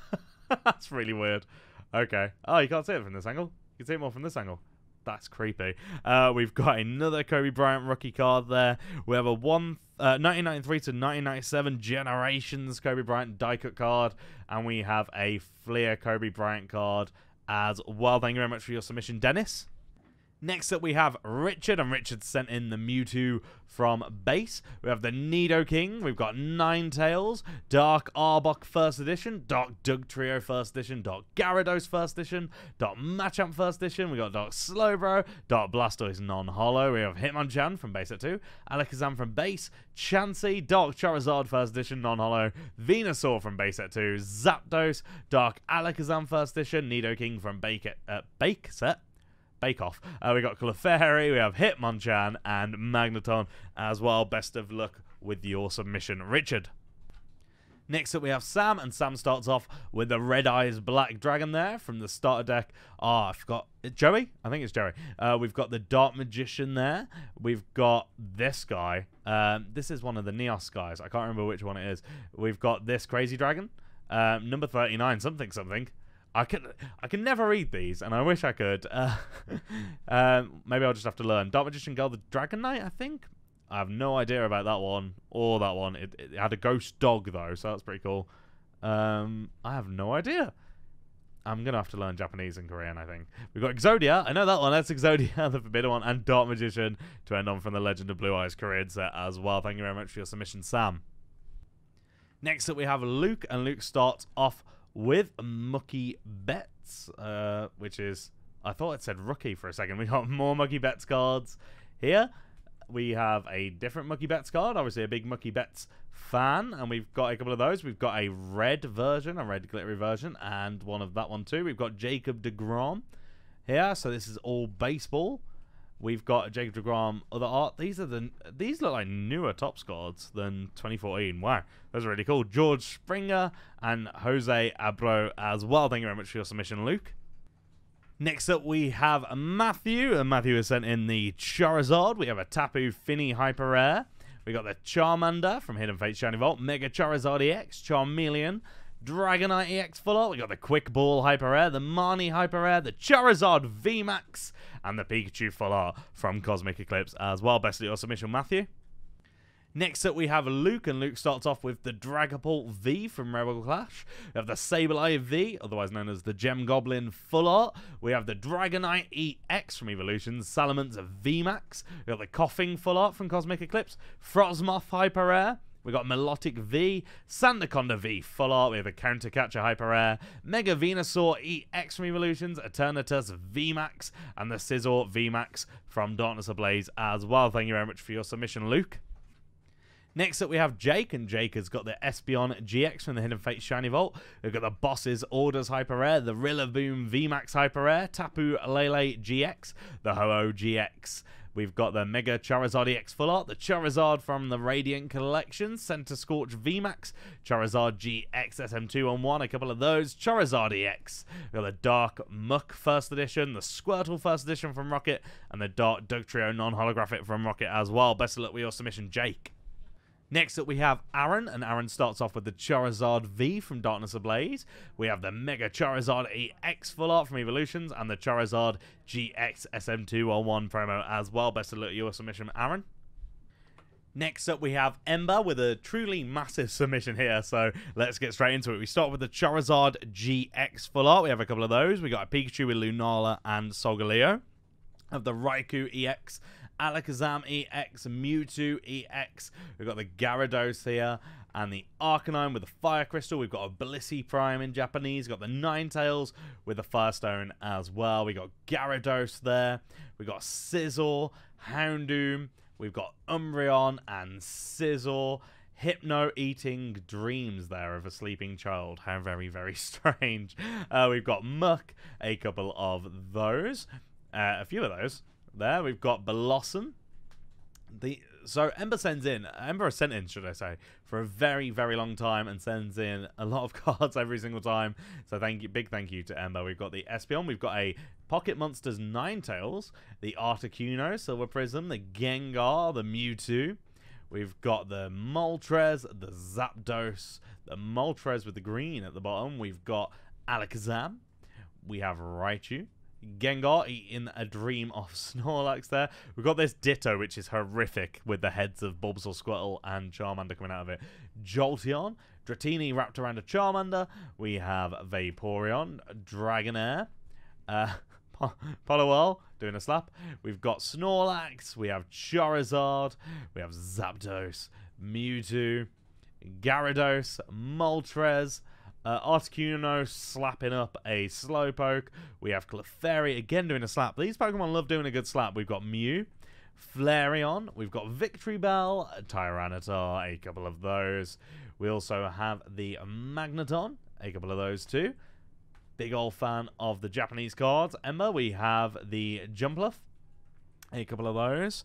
that. That's really weird. Okay. Oh, you can't see it from this angle. You can see it more from this angle. That's creepy. Uh, we've got another Kobe Bryant rookie card there. We have a one uh, 1993 to 1997 Generations Kobe Bryant die cut card, and we have a Fleer Kobe Bryant card as well. Thank you very much for your submission, Dennis. Next up, we have Richard, and Richard sent in the Mewtwo from base. We have the Nidoking. We've got Ninetales, Dark Arbok First Edition, Dark Dugtrio First Edition, Dark Gyarados First Edition, Dark Machamp First Edition. We got Dark Slowbro, Dark Blastoise Non-Holo. We have Hitmonchan from base at 2, Alakazam from base, Chansey, Dark Charizard First Edition Non-Holo, Venusaur from base at 2, Zapdos, Dark Alakazam First Edition, Nidoking from Bake, uh, Bake Set, Bake Off. Uh, we got Clefairy, we have Hitmonchan, and Magneton as well. Best of luck with your submission, Richard. Next up, we have Sam, and Sam starts off with the Red Eyes Black Dragon there from the starter deck. Oh, I forgot. Joey? I think it's Joey. Uh, we've got the Dark Magician there. We've got this guy. Um, this is one of the Neos guys. I can't remember which one it is. We've got this Crazy Dragon. Um, number 39, something, something. I can I can never read these, and I wish I could. Uh, um, maybe I'll just have to learn. Dark Magician Girl, the Dragon Knight, I think. I have no idea about that one or that one. It, it had a ghost dog though, so that's pretty cool. Um, I have no idea. I'm gonna have to learn Japanese and Korean. I think we've got Exodia. I know that one. That's Exodia, the Forbidden one, and Dark Magician to end on from the Legend of Blue Eyes Korean set as well. Thank you very much for your submission, Sam. Next up, we have Luke, and Luke starts off with Mookie Betts, uh, which is I thought it said rookie for a second. We got more Mookie Betts cards here. We have a different Mookie Betts card, obviously a big Mookie Betts fan, and we've got a couple of those. We've got a red version, a red glittery version, and one of that one too. We've got Jacob DeGrom here, so this is all baseball. We've got Jacob DeGrom other art. These are the these look like newer Topps cards than 2014. Wow, are really cool. George Springer and Jose Abreu as well. Thank you very much for your submission, Luke. Next up, we have Matthew. And Matthew has sent in the Charizard. We have a Tapu Fini Hyper Rare. We got the Charmander from Hidden Fate Shiny Vault. Mega Charizard EX. Charmeleon. Dragonite EX Full Art. We got the Quick Ball Hyper Rare, the Marnie Hyper Rare, the Charizard VMAX, and the Pikachu Full Art from Cosmic Eclipse as well. Best of your submission, Matthew. Next up, we have Luke, and Luke starts off with the Dragapult V from Rebel Clash. We have the Sableye V, otherwise known as the Gem Goblin Full Art. We have the Dragonite EX from Evolutions, Salamence VMAX. We got the Coughing Full Art from Cosmic Eclipse, Frosmoth Hyper Rare. We got Milotic V, Sandaconda V, full art. We have a Counter Catcher Hyper Rare, Mega Venusaur EX from Evolutions, Eternatus VMAX, and the Scizor VMAX from Darkness Ablaze as well. Thank you very much for your submission, Luke. Next up, we have Jake, and Jake has got the Espeon GX from the Hidden Fate Shiny Vault. We've got the Boss's Orders Hyper Rare, the Rillaboom VMAX Hyper Rare, Tapu Lele GX, the Ho-Oh GX. We've got the Mega Charizard EX Full Art, the Charizard from the Radiant Collection, Centiskorch VMAX, Charizard GX SM211, a couple of those, Charizard EX. We've got the Dark Muk First Edition, the Squirtle First Edition from Rocket, and the Dark Dugtrio non-holographic from Rocket as well. Best of luck with your submission, Jake. Next up, we have Aaron, and Aaron starts off with the Charizard V from Darkness Ablaze. We have the Mega Charizard EX Full Art from Evolutions, and the Charizard GX SM211 promo as well. Best of luck with your submission, Aaron. Next up, we have Ember with a truly massive submission here, so let's get straight into it. We start with the Charizard GX Full Art. We have a couple of those. We got a Pikachu with Lunala and Solgaleo. Of the Raikou EX Alakazam EX, Mewtwo EX. We've got the Gyarados here and the Arcanine with the Fire Crystal. We've got a Blissey Prime in Japanese. We've got the Ninetales with the Firestone as well. We got Gyarados there. We've got Sizzle, Houndoom. We've got Umbreon and Sizzle. Hypno eating dreams there of a sleeping child. How very, very strange. Uh, we've got Muk, a couple of those. Uh, a few of those there. We've got Blossom. The so Ember sends in Ember sent in, should I say, for a very very long time and sends in a lot of cards every single time. So thank you, big thank you to Ember. We've got the Espeon, we've got a Pocket Monsters Ninetales, the Articuno, Silver Prism, the Gengar, the Mewtwo. We've got the Moltres, the Zapdos, the Moltres with the green at the bottom. We've got Alakazam. We have Raichu. Gengar eating a dream of Snorlax there. We've got this Ditto, which is horrific, with the heads of Bulbasaur, Squirtle, and Charmander coming out of it. Jolteon, Dratini wrapped around a Charmander. We have Vaporeon, Dragonair, uh, Poliwhirl doing a slap. We've got Snorlax, we have Charizard, we have Zapdos, Mewtwo, Gyarados, Moltres, uh, Articuno slapping up a Slowpoke. We have Clefairy again doing a slap. These Pokemon love doing a good slap. We've got Mew, Flareon. We've got Victreebel, Tyranitar, a couple of those. We also have the Magneton, a couple of those too. Big old fan of the Japanese cards. Emma, we have the Jumpluff, a couple of those.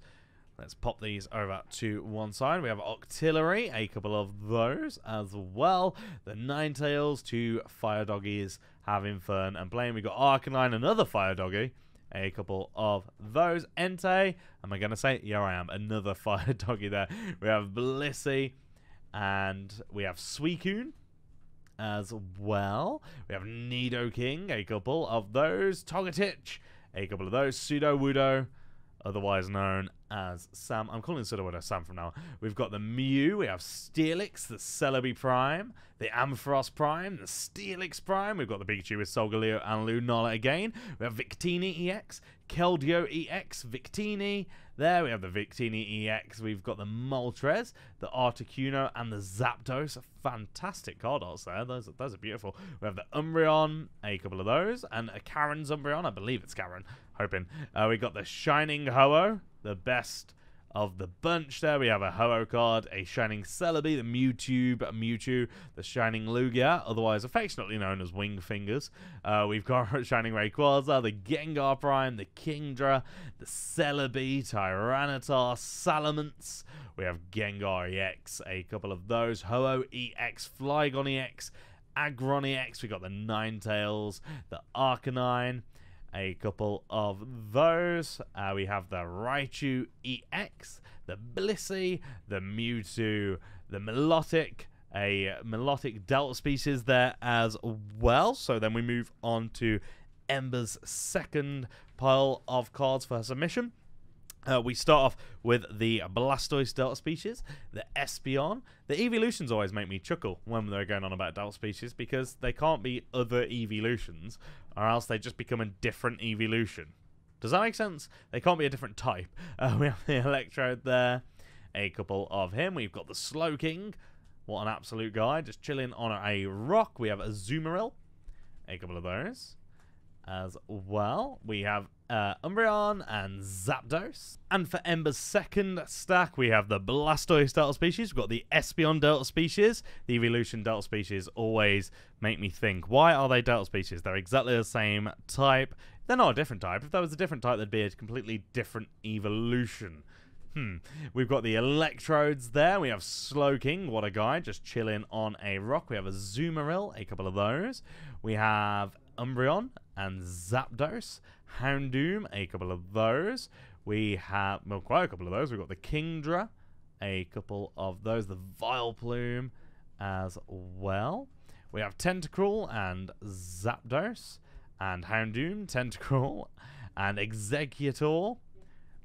Let's pop these over to one side. We have Octillery, a couple of those as well. The Ninetales, two Fire Doggies, have Infern and Blaine. We got Arcanine, another Fire Doggy, a couple of those. Entei, am I going to say? Yeah, I am. Another Fire Doggy there. We have Blissey, and we have Suicune as well. We have Nidoking, a couple of those. Togetic, a couple of those. Sudowoodo, otherwise known as Sam. I'm calling Sudowoodo Sam from now. We've got the Mew, we have Steelix, the Celebi Prime, the Ampharos Prime, the Steelix Prime. We've got the Pikachu with Solgaleo and Lunala again. We have Victini EX, Keldeo EX, Victini. There we have the Victini EX. We've got the Moltres, the Articuno, and the Zapdos. Fantastic card arts there. Those, those are beautiful. We have the Umbreon, a couple of those, and a Karen's Umbreon. I believe it's Karen. Hoping. Uh, we got the Shining Ho-Oh, the best of the bunch there. We have a Ho-Oh card, a Shining Celebi, the Mewtube, Mewtwo, the Shining Lugia, otherwise affectionately known as Wing Fingers. Uh, we've got Shining Rayquaza, the Gengar Prime, the Kingdra, the Celebi, Tyranitar, Salamence. We have Gengar EX, a couple of those. Ho-Oh EX, Flygon EX, Aggron EX. We got the Ninetales, the Arcanine a couple of those. Uh, we have the Raichu EX, the Blissey, the Mewtwo, the Milotic, a Milotic Delta species there as well. So then we move on to Ember's second pile of cards for her submission. Uh, we start off with the Blastoise Delta species, the Espeon. The evolutions always make me chuckle when they're going on about Delta species because they can't be other evolutions or else they just become a different evolution. Does that make sense? They can't be a different type. Uh, we have the Electrode there, a couple of him. We've got the Slowking. What an absolute guy, just chilling on a rock. We have a Azumarill, a couple of those as well. We have uh, Umbreon and Zapdos. And for Ember's second stack, we have the Blastoise Delta species. We've got the Espeon Delta species. The Evolution Delta species always make me think, why are they Delta species? They're exactly the same type. They're not a different type. If there was a different type, there'd be a completely different evolution. Hmm. We've got the Electrodes there. We have Slowking, what a guy, just chilling on a rock. We have a Azumarill, a couple of those. We have Umbreon and Zapdos. Houndoom, a couple of those. We have, well, quite a couple of those. We've got the Kingdra, a couple of those. The Vileplume as well. We have Tentacruel and Zapdos. And Houndoom, Tentacruel, and Exeggutor.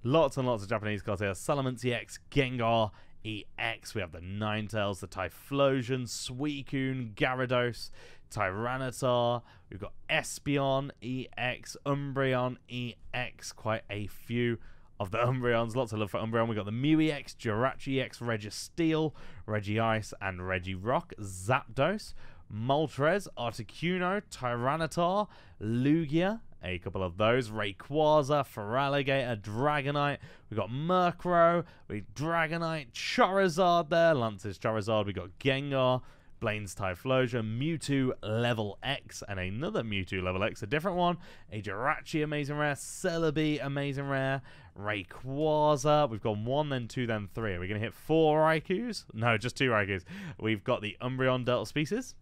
Lots and lots of Japanese cards here. Salamence EX, Gengar EX. We have the Ninetales, the Typhlosion, Suicune, Gyarados, Tyranitar. We've got Espeon EX, Umbreon EX, quite a few of the Umbreons. Lots of love for Umbreon. We've got the Mew EX, Jirachi EX, Registeel, Regice, and Regirock, Zapdos, Moltres, Articuno, Tyranitar, Lugia, a couple of those. Rayquaza, Feraligatr, Dragonite. We've got Murkrow, we Dragonite, Charizard there. Lance's Charizard. We've got Gengar, Blaine's Typhlosion, Mewtwo level X, and another Mewtwo level X, a different one. A Jirachi amazing rare, Celebi amazing rare, Rayquaza. We've got one, then two, then three. Are we going to hit four Raikous? No, just two Raikous. We've got the Umbreon Delta Species.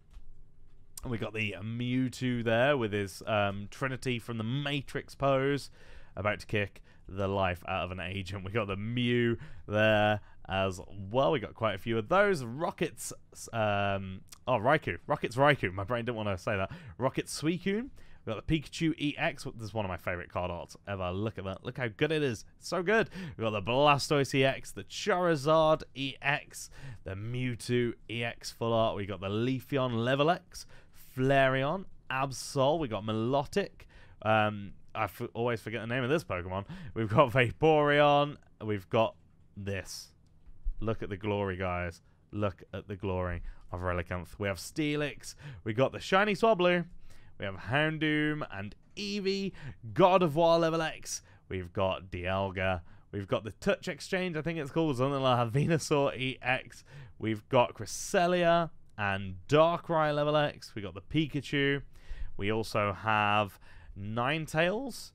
And we got the Mewtwo there with his um, Trinity from the Matrix pose, about to kick the life out of an agent. We got the Mew there as well. We got quite a few of those. Rockets, um, oh Raikou, Rockets Raikou. My brain didn't want to say that. Rocket Suicune. We got the Pikachu EX. This is one of my favorite card arts ever. Look at that. Look how good it is. so good. We got the Blastoise EX, the Charizard EX, the Mewtwo EX full art. We got the Leafeon Level X, Flareon, Absol. We got Milotic. Um, I always forget the name of this Pokemon. We've got Vaporeon. We've got this. Look at the glory, guys. Look at the glory of Relicanth. We have Steelix. We got the Shiny Swablu. We have Houndoom and Eevee. Gardevoir level X. We've got Dialga. We've got the Touch Exchange, I think it's called, something like Venusaur EX. We've got Cresselia and Darkrai level X. We got the Pikachu. We also have Ninetales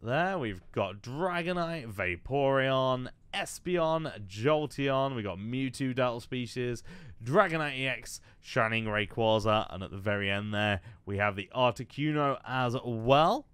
there. We've got Dragonite, Vaporeon, Espeon, Jolteon. We got Mewtwo Delta Species, Dragonite EX, Shining Rayquaza, and at the very end there, we have the Articuno as well.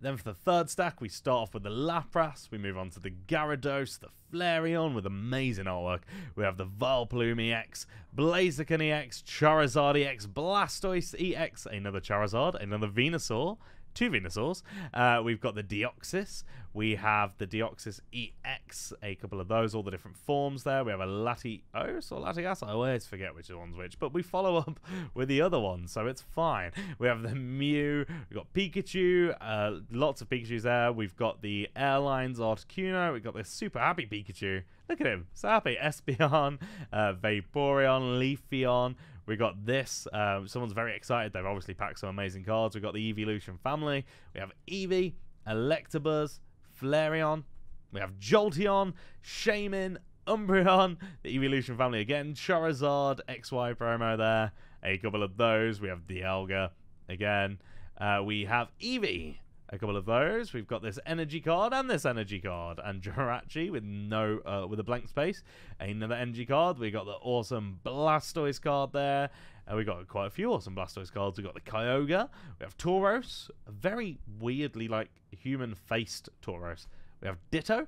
Then for the third stack, we start off with the Lapras. We move on to the Gyarados, the Flareon with amazing artwork. We have the Vileplume EX, Blaziken EX, Charizard EX, Blastoise EX, another Charizard, another Venusaur, two Venusaurs. Uh, we've got the Deoxys. We have the Deoxys EX, a couple of those, all the different forms there. We have a Latios or Latias. I always forget which one's which, but we follow up with the other ones, so it's fine. We have the Mew. We've got Pikachu. Uh, lots of Pikachu's there. We've got the Airlines Articuno. We've got the super happy Pikachu. Look at him, so happy. Espeon, uh, Vaporeon, Leafeon. We got this. Um, someone's very excited. They've obviously packed some amazing cards. We've got the Evolution family. We have Eevee, Electabuzz, Flareon. We have Jolteon, Shaymin, Umbreon, the Evolution family again. Charizard, XY promo there. A couple of those. We have Dialga again. Uh, we have Eevee, a couple of those. We've got this energy card and this energy card, and Jirachi with no uh, with a blank space. Another energy card. We got the awesome Blastoise card there. And we got quite a few awesome Blastoise cards. We got the Kyogre. We have Tauros, a very weirdly like human-faced Tauros. We have Ditto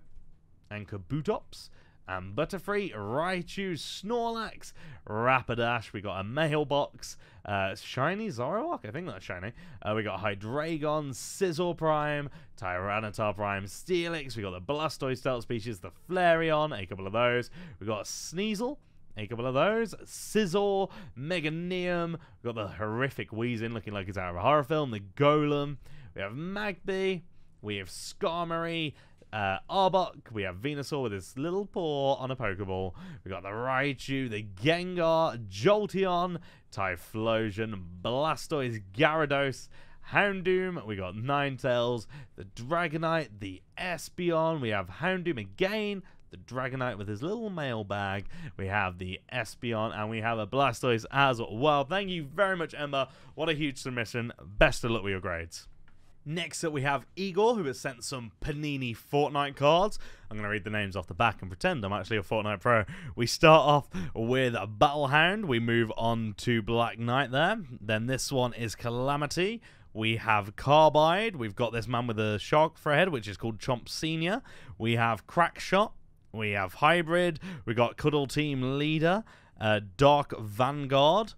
and Kabutops and Butterfree, Raichu, Snorlax, Rapidash. We got a mailbox, uh, shiny Zoroark. I think that's shiny. Uh, we got Hydreigon, Scizor Prime, Tyranitar Prime, Steelix. We got the Blastoise Delta species, the Flareon, a couple of those. We got Sneasel. A couple of those. Scizor, Meganium. We've got the horrific Weezing looking like it's out of a horror film. The Golem. We have Magby. We have Skarmory uh, Arbok, we have Venusaur with his little paw on a Pokeball. We got the Raichu, the Gengar, Jolteon, Typhlosion, Blastoise, Gyarados, Houndoom, we got Ninetales, the Dragonite, the Espeon, we have Houndoom again, the Dragonite with his little mailbag, we have the Espeon, and we have a Blastoise as well. Thank you very much, Ember. What a huge submission. Best of luck with your grades. Next up, we have Igor, who has sent some Panini Fortnite cards. I'm going to read the names off the back and pretend I'm actually a Fortnite pro. We start off with a Battlehound. We move on to Black Knight there. Then this one is Calamity. We have Carbide. We've got this man with a shark for a head, which is called Chomp Senior. We have Crackshot. We have Hybrid. We got Cuddle Team Leader. Uh, Dark Vanguard.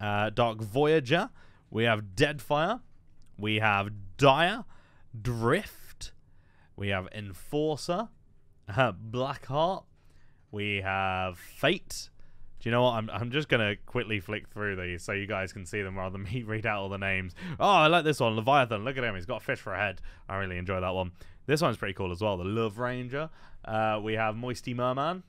Uh, Dark Voyager. We have Deadfire. We have Dire, Drift. We have Enforcer, uh, Blackheart. We have Fate, Do you know what? I'm, I'm just going to quickly flick through these so you guys can see them rather than me read out all the names. Oh, I like this one. Leviathan. Look at him. He's got a fish for a head. I really enjoy that one. This one's pretty cool as well. The Love Ranger. Uh, we have Moisty Merman.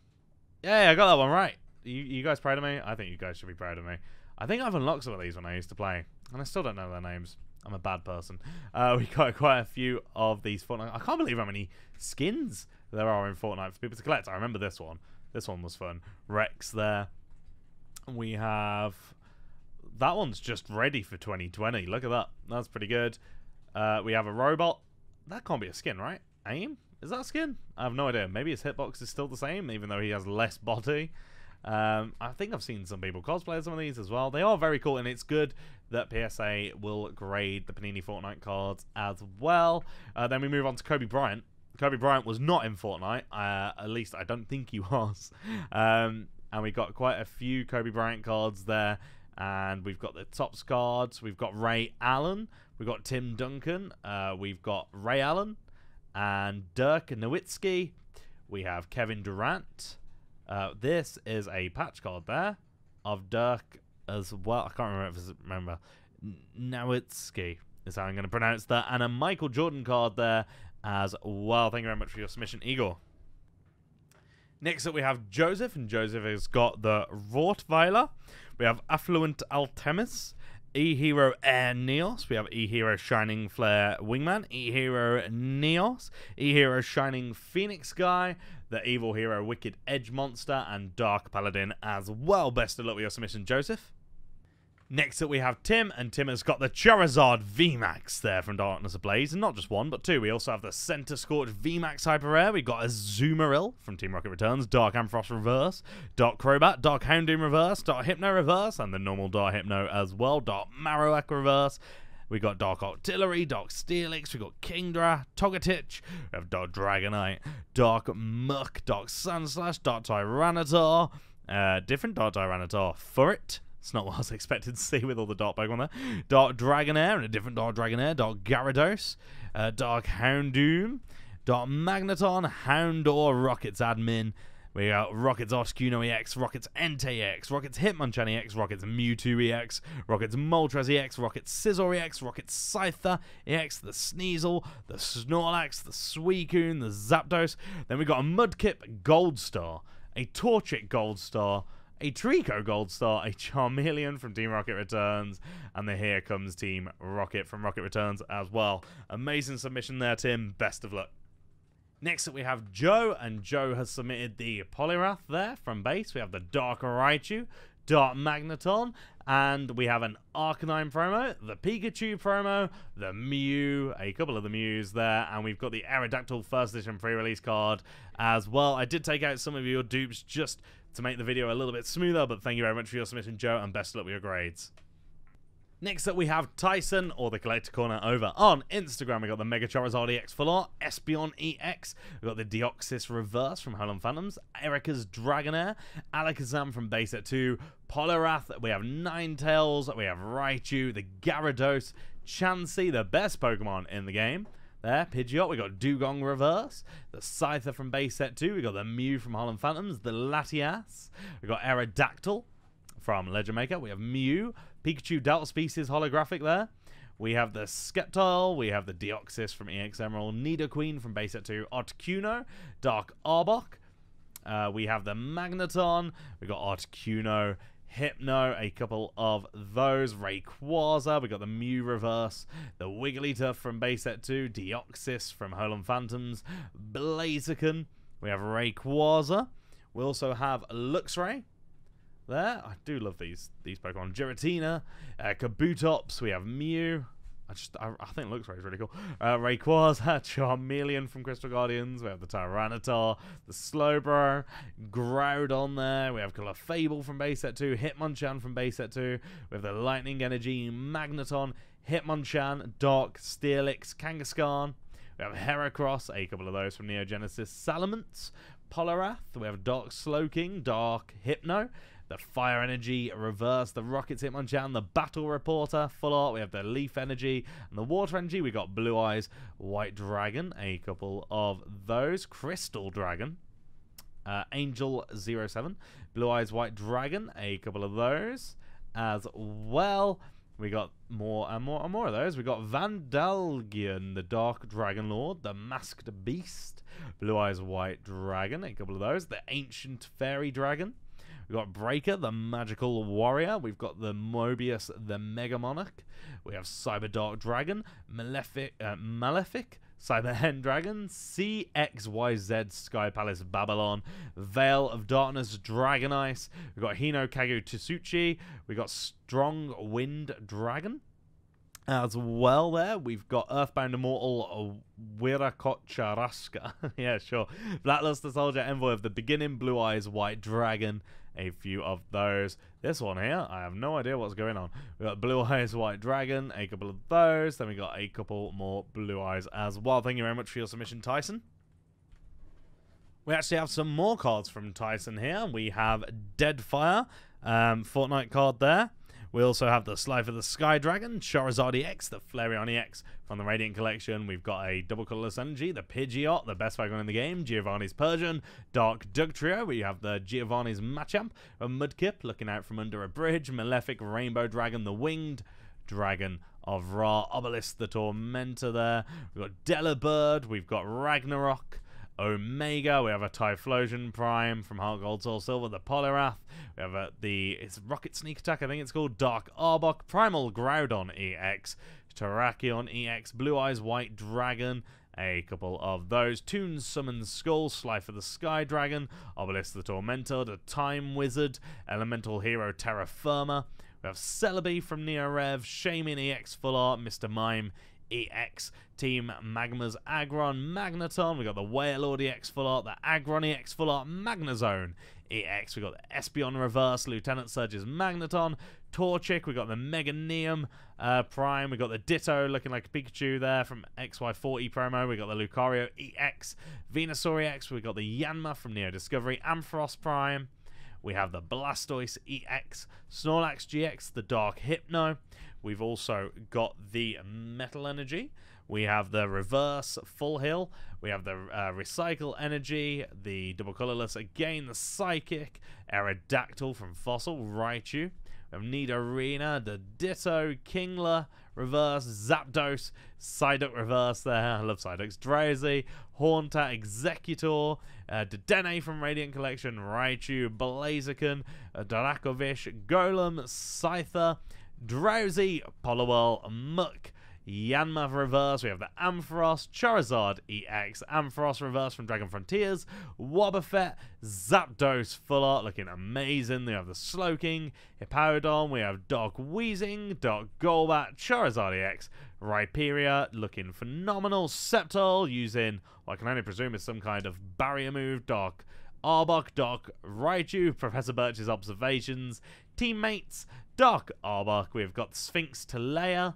Yeah, I got that one right. You, you guys proud of me? I think you guys should be proud of me. I think I've unlocked some of these when I used to play. And I still don't know their names. I'm a bad person. Uh, we got quite a few of these Fortnite. I can't believe how many skins there are in Fortnite for people to collect. I remember this one. This one was fun. Rex there. We have that one's just ready for 2020. Look at that. That's pretty good. Uh, we have a robot. That can't be a skin, right? Aim? Is that a skin? I have no idea. Maybe his hitbox is still the same, even though he has less body. Um, I think I've seen some people cosplay some of these as well. They are very cool, and it's good that PSA will grade the Panini Fortnite cards as well. Uh, then we move on to Kobe Bryant. Kobe Bryant was not in Fortnite. Uh, at least I don't think he was. Um, and we got quite a few Kobe Bryant cards there. And we've got the Topps cards. We've got Ray Allen. We've got Tim Duncan. Uh, we've got Ray Allen and Dirk Nowitzki. We have Kevin Durant. Uh, this is a patch card there of Dirk as well. I can't remember if it's, remember Nowitzki is how I'm going to pronounce that, and a Michael Jordan card there as well. Thank you very much for your submission, Igor. Next up, we have Joseph, and Joseph has got the Rottweiler. We have Affluent Altemis, E-Hero Air Neos. We have E-Hero Shining Flare Wingman, E-Hero Neos, E-Hero Shining Phoenix Guy, the Evil Hero Wicked Edge Monster, and Dark Paladin as well. Best of luck with your submission, Joseph. Next up, we have Tim, and Tim has got the Charizard VMAX there from Darkness Ablaze, and not just one, but two. We also have the Centiskorch VMAX Hyper Rare. We've got a Azumarill from Team Rocket Returns, Dark Ampharos Reverse, Dark Crobat, Dark Houndoom Reverse, Dark Hypno Reverse, and the normal Dark Hypno as well, Dark Marowak Reverse. We got Dark Octillery, Dark Steelix, we got Kingdra, Togetic, we have Dark Dragonite, Dark Muk, Dark Sandslash, Dark Tyranitar, uh, different Dark Tyranitar, Furret, it's not what I was expected to see with all the Dark Pokemon there. Dark Dragonair and a different Dark Dragonair. Dark Gyarados. Uh, Dark Houndoom. Dark Magneton. Houndour. Rockets Admin. We got Rockets Articuno EX, Rockets Entei EX, Rockets Hitmonchan EX, Rockets Mewtwo EX, Rockets Moltres EX, Rockets Scizor EX, Rockets Scyther EX, the Sneasel, the Snorlax, the Suicune, the Zapdos. Then we got a Mudkip Gold Star, a Torchic Gold Star, a Treecko Gold Star, a Charmeleon from Team Rocket Returns, and the Here Comes Team Rocket from Rocket Returns as well. Amazing submission there, Tim. Best of luck. Next up, we have Joe, and Joe has submitted the Poliwrath there from base. We have the Dark Raichu, Dark Magneton, and we have an Arcanine promo, the Pikachu promo, the Mew, a couple of the Mews there, and we've got the Aerodactyl first edition pre-release card as well. I did take out some of your dupes just to make the video a little bit smoother, but thank you very much for your submission, Joe, and best of luck with your grades. Next up, we have Tyson, or the Collector Corner, over on Instagram. We got the Mega Charizard EX Full Art, Espeon EX. We got the Deoxys Reverse from Holon Phantoms, Erika's Dragonair, Alakazam from Base Set 2, Poliwrath. We have Ninetales. We have Raichu, the Gyarados, Chansey, the best Pokemon in the game. There, Pidgeot. We got Dewgong Reverse, the Scyther from Base Set 2. We got the Mew from Holon Phantoms, the Latias. We got Aerodactyl from Legend Maker. We have Mew, Pikachu Delta Species holographic there. We have the Sceptile, we have the Deoxys from EX Emerald, Nidoqueen from Base Set 2, Articuno, Dark Arbok. Uh, we have the Magneton, we got Articuno, Hypno, a couple of those, Rayquaza, we got the Mew Reverse, the Wigglytuff from Base Set 2, Deoxys from Holon Phantoms, Blaziken, we have Rayquaza, we also have Luxray, there. I do love these these Pokemon. Giratina, uh, Kabutops, we have Mew. I just I, I think it looks really cool. Uh, Rayquaza, Charmeleon from Crystal Guardians. We have the Tyranitar, the Slowbro, Groudon there. We have Fable from base set 2, Hitmonchan from base set 2. We have the Lightning Energy, Magneton, Hitmonchan, Dark, Steelix, Kangaskhan. We have Heracross, a couple of those from Neo Genesis, Salamence, Poliwrath. We have Dark Slowking, Dark Hypno the Fire Energy Reverse, the Rockets Hitmonchan, the Battle Reporter Full Art, we have the Leaf Energy, and the Water Energy, we got Blue Eyes, White Dragon, a couple of those, Crystal Dragon, uh, Angel 07, Blue Eyes White Dragon, a couple of those as well. We got more and more and more of those. We got Vandalgyon, the Dark Dragon Lord, the Masked Beast, Blue Eyes White Dragon, a couple of those. The Ancient Fairy Dragon. We've got Breaker, the Magical Warrior. We've got the Mobius, the Mega Monarch. We have Cyber Dark Dragon, Malefic, uh, Malefic, Cyber End Dragon, CXYZ Sky Palace Babylon, Veil of Darkness Dragon Ice. We've got Hino Kagu Tsuchi. We've got Strong Wind Dragon. As well, there we've got Earthbound Immortal Wirakot yeah, sure. Blackluster Soldier Envoy of the Beginning, Blue Eyes White Dragon, a few of those. This one here, I have no idea what's going on. We got Blue Eyes White Dragon, a couple of those. Then we got a couple more Blue Eyes as well. Thank you very much for your submission, Tyson. We actually have some more cards from Tyson here. We have Deadfire, um, Fortnite card there. We also have the Slifer the Sky Dragon, Charizard EX, the Flareon EX from the Radiant Collection. We've got a double colorless energy, the Pidgeot, the best Pokemon in the game, Giovanni's Persian, Dark Dugtrio. We have the Giovanni's Machamp, a Mudkip looking out from under a bridge, Malefic Rainbow Dragon, the Winged Dragon of Ra, Obelisk the Tormentor there. We've got Delibird, we've got Ragnarok. Omega. We have a Typhlosion Prime from Heart Gold Soul Silver, the Poliwrath. We have a, the it's Rocket Sneak Attack, I think it's called Dark Arbok, Primal Groudon EX, Terrakion EX, Blue Eyes White Dragon. A couple of those. Toon Summons Skull, Slifer the Sky Dragon, Obelisk the Tormentor, the Time Wizard, Elemental Hero Terra Firma. We have Celebi from Neo Rev, Shaymin EX Full Art, Mr. Mime EX, Team Magma's Aggron, Magneton, we got the Wailord EX Full Art, the Aggron EX Full Art, Magnezone EX, we got the Espeon Reverse, Lieutenant Surge's Magneton, Torchic, we got the Meganium uh, Prime, we got the Ditto looking like Pikachu there from XY40 promo, we got the Lucario EX, Venusaur EX, we got the Yanma from Neo Discovery, Ampharos Prime, we have the Blastoise EX, Snorlax GX, the Dark Hypno, We've also got the Metal Energy. We have the Reverse Full Heal. We have the uh, Recycle Energy, the Double Colorless again, the Psychic, Aerodactyl from Fossil, Raichu. We have Nidorina, the Ditto, Kingler, Reverse, Zapdos, Psyduck Reverse there. I love Psyducks. Drowzee, Haunter, Exeggutor, uh, Dedenne from Radiant Collection, Raichu, Blaziken, uh, Dracovish, Golem, Scyther, Drowzee, Poliwhirl, Muk, Yanma Reverse, we have the Ampharos, Charizard EX, Ampharos Reverse from Dragon Frontiers, Wobbuffet, Zapdos Full Art looking amazing. We have the Slowking, Hippowdon, we have Dark Weezing, Dark Golbat, Charizard EX, Rhyperior looking phenomenal, Sceptile using what I can only presume is some kind of barrier move, Dark Arbok, Dark Raichu, Professor Birch's observations, teammates, Dark Arbok, we've got Sphinx Teleia,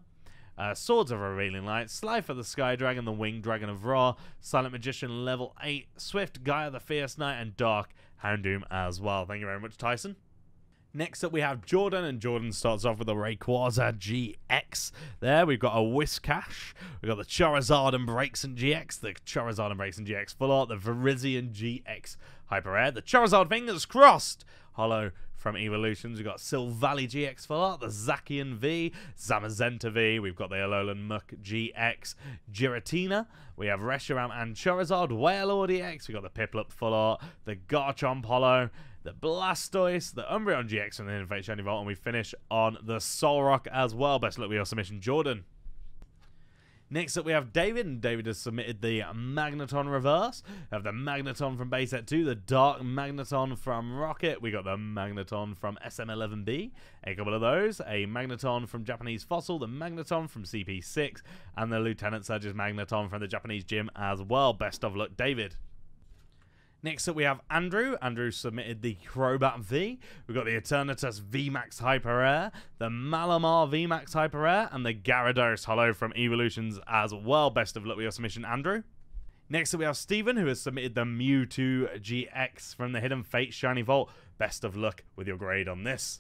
uh, Swords of Revealing Light, Slifer the Sky Dragon, the Winged Dragon of Ra, Silent Magician level 8, Swift Gaia the Fierce Knight, and Dark Houndoom as well. Thank you very much, Tyson. Next up, we have Jordan, and Jordan starts off with a Rayquaza GX. There, we've got a Whiscash. We've got the Charizard and Braixen GX, the Charizard and Braixen GX Full Art, the Virizion GX Hyper Rare, the Charizard Fingers Crossed Holo from Evolutions. We've got Silvally GX Full Art, the Zacian V, Zamazenta V. We've got the Alolan Muk GX Giratina. We have Reshiram and Charizard, Wailord EX. We've got the Piplup Full Art, the Garchomp Holo, the Blastoise, the Umbreon GX from the Innovate Shiny Vault, and we finish on the Solrock as well. Best luck with your submission, Jordan. Next up, we have David, and David has submitted the Magneton Reverse. We have the Magneton from Base Set 2, the Dark Magneton from Rocket. We got the Magneton from SM11B, a couple of those. A Magneton from Japanese Fossil, the Magneton from CP6, and the Lieutenant Surge's Magneton from the Japanese Gym as well. Best of luck, David. Next up, we have Andrew. Andrew submitted the Crobat V. We've got the Eternatus VMAX Hyper Rare, the Malamar VMAX Hyper Rare, and the Gyarados Holo from Evolutions as well. Best of luck with your submission, Andrew. Next up, we have Steven, who has submitted the Mewtwo GX from the Hidden Fate Shiny Vault. Best of luck with your grade on this.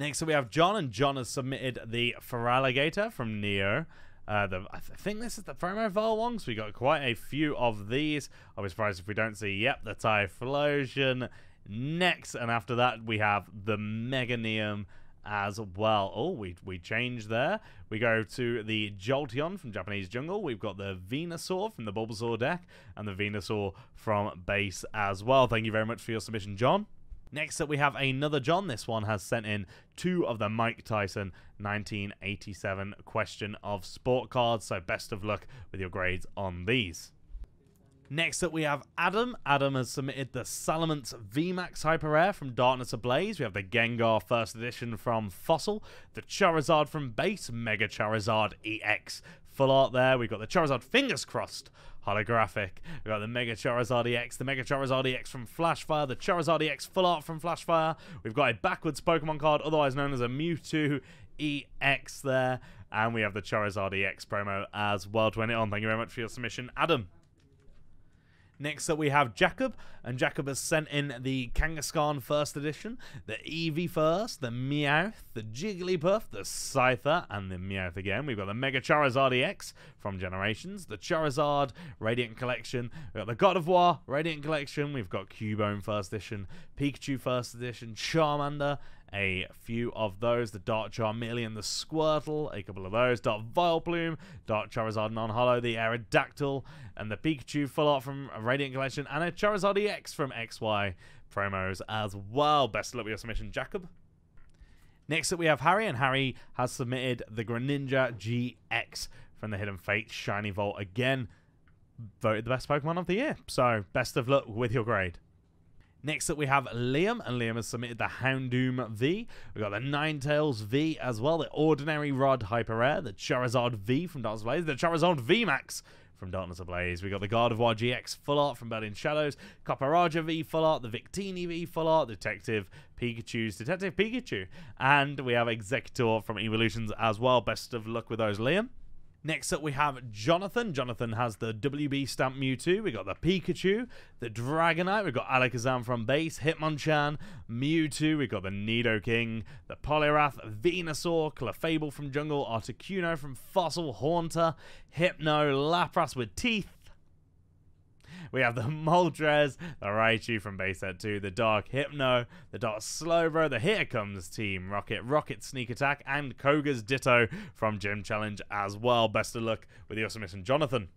Next up, we have John, and John has submitted the Feraligatr from Neo Uh, the, I th- think this is the promo Vol one, so we got quite a few of these. I'll be surprised if we don't see, yep, the Typhlosion next. And after that, we have the Meganium as well. Oh, we we changed there. We go to the Jolteon from Japanese Jungle. We've got the Venusaur from the Bulbasaur deck and the Venusaur from base as well. Thank you very much for your submission, John. Next up, we have another John. This one has sent in two of the Mike Tyson 1987 question of sport cards. So best of luck with your grades on these. Next up, we have Adam. Adam has submitted the Salamence VMAX Hyper Rare from Darkness Ablaze. We have the Gengar First Edition from Fossil, the Charizard from Base, Mega Charizard EX. Full art there. We've got the Charizard Fingers Crossed holographic. We've got the Mega Charizard EX, the Mega Charizard EX from Flashfire, the Charizard EX full art from Flashfire. We've got a backwards Pokemon card, otherwise known as a Mewtwo EX there. And we have the Charizard EX promo as well to end it on. Thank you very much for your submission, Adam. Next up, we have Jacob, and Jacob has sent in the Kangaskhan First Edition, the Eevee First, the Meowth, the Jigglypuff, the Scyther, and the Meowth again. We've got the Mega Charizard EX from Generations, the Charizard Radiant Collection, we've got the Gardevoir Radiant Collection, we've got Cubone First Edition, Pikachu First Edition, Charmander, a few of those. The Dark Charmeleon, the Squirtle, a couple of those. Dark Vileplume, Dark Charizard Non-Holo, the Aerodactyl, and the Pikachu full art from Radiant Collection, and a Charizard EX from XY promos as well. Best of luck with your submission, Jacob. Next up, we have Harry, and Harry has submitted the Greninja GX from the Hidden Fate Shiny Vault again. Voted the best Pokemon of the year. So, best of luck with your grade. Next up, we have Liam, and Liam has submitted the Houndoom V. We've got the Ninetales V as well, the Ordinary Rod Hyper Rare, the Charizard V from Darkness Blaze, the Charizard V Max from Darkness Ablaze. We got the Gardevoir GX full art from Burning Shadows, Copperajah V full art, the Victini V full art, Detective Pikachu's Detective Pikachu, and we have Exeggutor from Evolutions as well. Best of luck with those, Liam. Next up, we have Jonathan. Jonathan has the WB Stamp Mewtwo. We got the Pikachu, the Dragonite. We've got Alakazam from base, Hitmonchan, Mewtwo. We've got the Nidoking, the Poliwrath, Venusaur, Clefable from Jungle, Articuno from Fossil, Haunter, Hypno, Lapras with teeth, we have the Moltres, the Raichu from base set 2, the Dark Hypno, the Dark Slowbro, the Here Comes Team Rocket, Rocket Sneak Attack, and Koga's Ditto from Gym Challenge as well. Best of luck with your submission, Jonathan.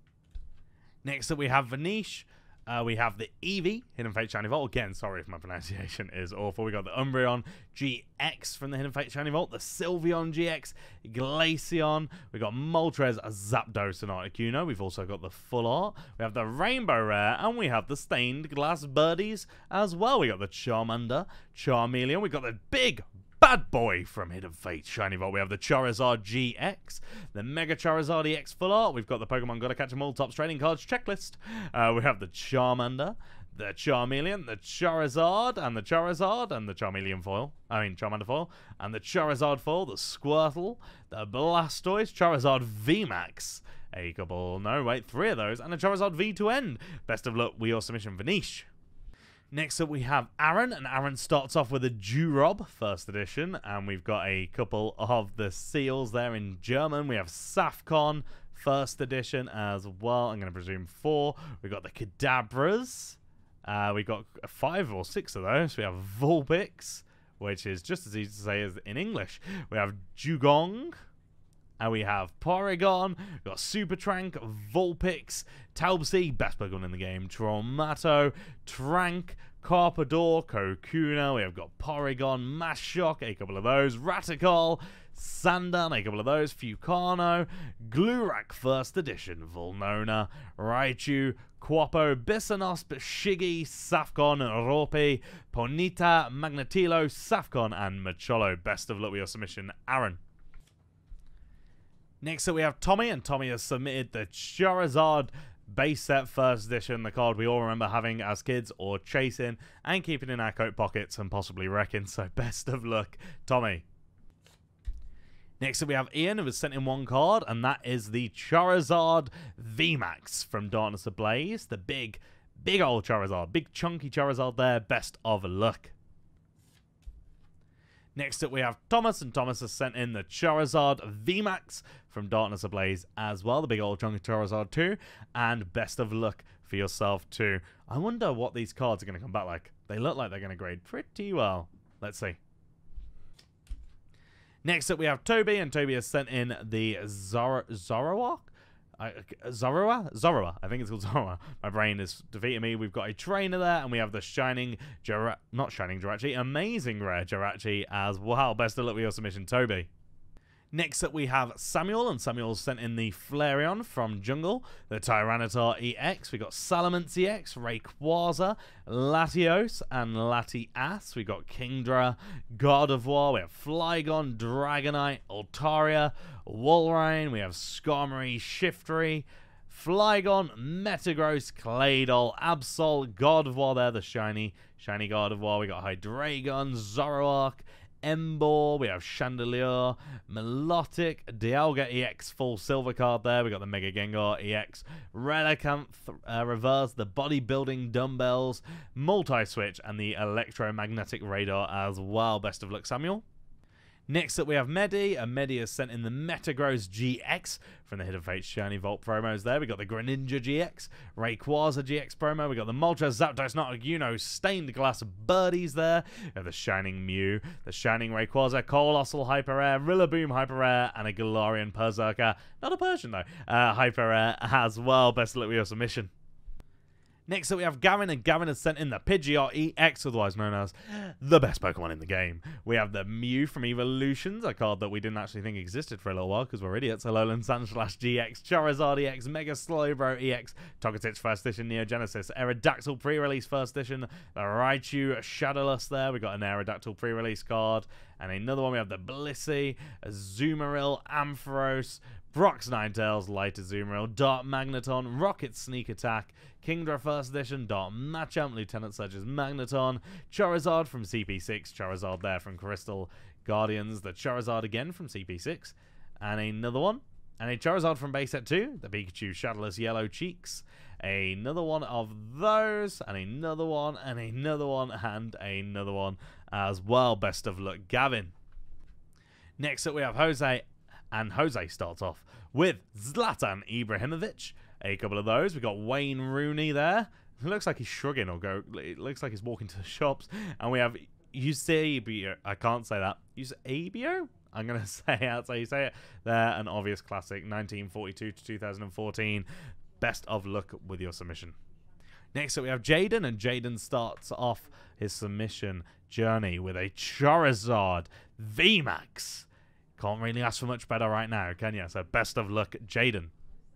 Next up, we have Vanish. Uh, we have the Eevee, Hidden Fate Shiny Vault. Again, sorry if my pronunciation is awful. We got the Umbreon GX from the Hidden Fate Shiny Vault, the Sylveon GX, Glaceon. We got Moltres, Zapdos, and Articuno. We've also got the Full Art. We have the Rainbow Rare, and we have the Stained Glass Birdies as well. We got the Charmander, Charmeleon. We got the big bad boy from Hidden Fate Shiny Vault. We have the Charizard GX, the Mega Charizard EX Full Art. We've got the Pokemon Gotta Catch 'em All Top Trading Cards checklist. Uh, we have the Charmander, the Charmeleon, the Charizard, and the Charizard, and the Charmeleon foil. I mean, Charmander foil. And the Charizard foil, the Squirtle, the Blastoise, Charizard VMAX. A couple, no, wait, three of those, and a Charizard V to end. Best of luck with your submission, Vanish. Next up, we have Aaron, and Aaron starts off with a Jurob first edition, and we've got a couple of the seals there in German. We have Safcon first edition as well. I'm going to presume four. We've got the Kadabras. Uh, we've got five or six of those. We have Vulpix, which is just as easy to say as in English. We have Jugong. And we have Porygon, we've got Supertrank, Vulpix, Talbsy, best Pokemon in the game, Traumato, Trank, Carpador, Kokuna, we have got Porygon, Maschock, a couple of those, Ratical, Sandan, a couple of those, Fukano, Glurak First Edition, Vulnona, Raichu, Quapo, Bissonosp, Shiggy, Safcon, Rope, Ponita, Magnetilo, Safcon, and Macholo. Best of luck with your submission, Aaron. Next up, we have Tommy, and Tommy has submitted the Charizard base set first edition, the card we all remember having as kids or chasing and keeping in our coat pockets and possibly wrecking. So, best of luck, Tommy. Next up, we have Ian, who has sent in one card, and that is the Charizard VMAX from Darkness Ablaze. The big, big old Charizard, big chunky Charizard there. Best of luck. Next up, we have Thomas, and Thomas has sent in the Charizard VMAX from Darkness Ablaze as well, the big old of Charizard 2. And best of luck for yourself too. I wonder what these cards are going to come back like. They look like they're going to grade pretty well. Let's see. Next up, we have Toby, and Toby has sent in the Zor- Zoroark? I, Zorua? Zorua. I think it's called Zorua. My brain is defeating me. We've got a trainer there, and we have the Shining Jira- Not Shining Jirachi, Amazing Rare Jirachi as well. Best of luck with your submission, Toby. Next up, we have Samuel, and Samuel sent in the Flareon from Jungle, the Tyranitar EX. We got Salamence EX, Rayquaza, Latios, and Latias. We got Kingdra, Gardevoir. We have Flygon, Dragonite, Altaria, Walrein. We have Skarmory, Shiftry. Flygon, Metagross, Claydol, Absol, Gardevoir there, the shiny, shiny Gardevoir. We got Hydreigon, Zoroark, Emboar, we have Chandelure, Milotic, Dialga EX full silver card there. We got the Mega Gengar EX, Relicanth uh, reverse, the bodybuilding dumbbells, multi switch, and the electromagnetic radar as well. Best of luck, Samuel. Next up, we have Medi, and Medi has sent in the Metagross GX from the Hidden Fates Shiny Vault promos there. We got the Greninja GX, Rayquaza GX promo. We got the Moltres Zapdos, not you know, stained glass birdies there. We have the Shining Mew, the Shining Rayquaza, Coalossal Hyper Rare, Rillaboom Hyper Rare, and a Galarian Perrserker. Not a Persian though. Uh, Hyper Rare as well. Best of luck with your submission. Next up, we have Gavin, and Gavin has sent in the Pidgeot EX, otherwise known as the best Pokemon in the game. We have the Mew from Evolutions, a card that we didn't actually think existed for a little while because we're idiots. Alolan Sandslash GX, Charizard EX, Mega Slowbro EX, Togetic First Edition Neo Genesis, Aerodactyl pre-release First Edition, the Raichu Shadowless there. We got an Aerodactyl pre-release card, and another one. We have the Blissey, Azumarill, Ampharos, Brock's Ninetales, Light Azumarill, Dark Magneton, Rocket Sneak Attack, Kingdra First Edition, Dark Machamp, Lieutenant Surge's Magneton, Charizard from CP6, Charizard there from Crystal Guardians, the Charizard again from CP6, and another one, and a Charizard from base set 2, the Pikachu Shadowless Yellow Cheeks, another one of those, and another one, and another one, and another one as well. Best of luck, Gavin. Next up, we have Jose and Jose starts off with Zlatan Ibrahimovic. A couple of those. We got Wayne Rooney there. It looks like he's shrugging or go. It looks like he's walking to the shops. And we have Eusebio. I can't say that. Eusebio? I'm going to say that's how you say it. There, an obvious classic, 1942 to 2014. Best of luck with your submission. Next up, we have Jaden, and Jaden starts off his submission journey with a Charizard VMAX. Can't really ask for much better right now, can you? So best of luck, Jaden.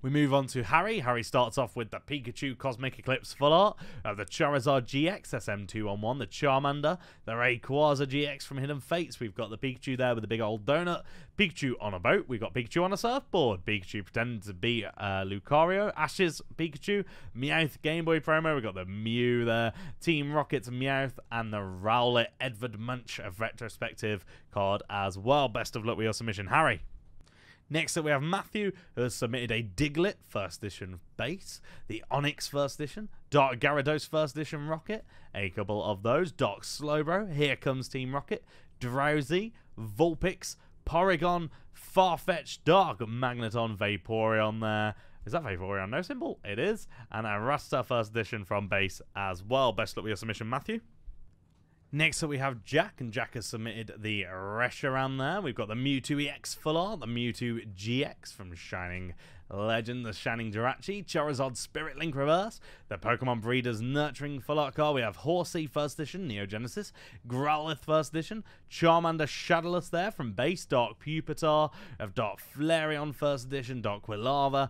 We move on to Harry. Harry starts off with the Pikachu Cosmic Eclipse full art of the Charizard GX SM211, the Charmander, the Rayquaza GX from Hidden Fates. We've got the Pikachu there with the big old donut. Pikachu on a boat. We've got Pikachu on a surfboard. Pikachu pretending to be uh, Lucario. Ash's Pikachu. Meowth Game Boy promo. We've got the Mew there. Team Rocket's Meowth and the Rowlet Edward Munch of retrospective card as well. Best of luck with your submission, Harry. Next up, we have Matthew, who has submitted a Diglett First Edition base, the Onix First Edition, Dark Gyarados First Edition Rocket, a couple of those, Dark Slowbro, Here Comes Team Rocket, Drowzee, Vulpix, Porygon, Farfetch, Dark Magneton, Vaporeon there. Is that Vaporeon? No symbol? It is. And a Rasta First Edition from base as well. Best luck with your submission, Matthew. Next up, we have Jack, and Jack has submitted the Reshiram there. We've got the Mewtwo EX Full Art, the Mewtwo GX from Shining Legend, the Shining Jirachi, Charizard Spirit Link Reverse, the Pokemon Breeders Nurturing Full Art card. We have Horsea First Edition, Neo Genesis, Growlithe First Edition, Charmander Shadowless there from base, Dark Pupitar, have Dark Flareon First Edition, Dark Quilava,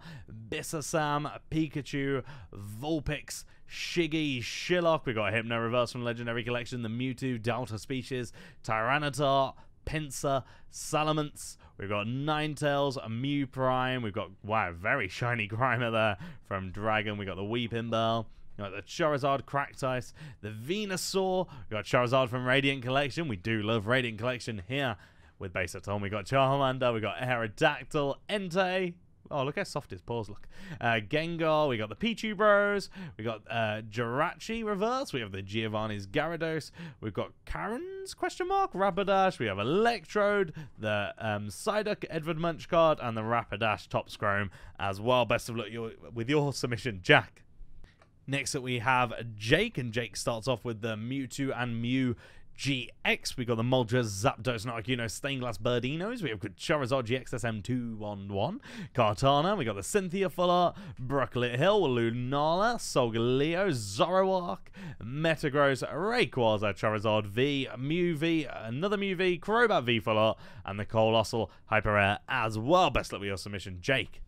Bisasam, Pikachu, Vulpix, Shiggy, Schillok. We got Hypno Reverse from Legendary Collection, the Mewtwo, Delta Species, Tyranitar, Pinsir, Salamence. We've got Ninetales, a Mew Prime. We've got, wow, very shiny Grimer there from Dragon. We've got the Weepinbell. We got the Charizard Cracktice, the Venusaur. We got Charizard from Radiant Collection. We do love Radiant Collection here with Base Atom. We got Charmander. We got Aerodactyl, Entei. Oh, look how soft his paws look. Uh, Gengar, we got the Pichu Bros, we got uh, Jirachi reverse, we have the Giovanni's Gyarados, we've got Karen's question mark, Rapidash, we have Electrode, the um, Psyduck Edward Munch card, and the Rapidash Topps Chrome as well. Best of luck your, with your submission, Jack. Next up, we have Jake, and Jake starts off with the Mewtwo and Mew GX. We got the Moltres, Zapdos, Articuno, Stained Glass Birdinos. We have got Charizard GX SM211. Kartana. We got the Cynthia Full Art, Brooklet Hill, Lunala, Solgaleo, Zoroark, Metagross, Rayquaza, Charizard V, Mew V, another Mew V, Crobat V Full Art, and the Coalossal Hyper Rare as well. Best luck with your submission, Jake.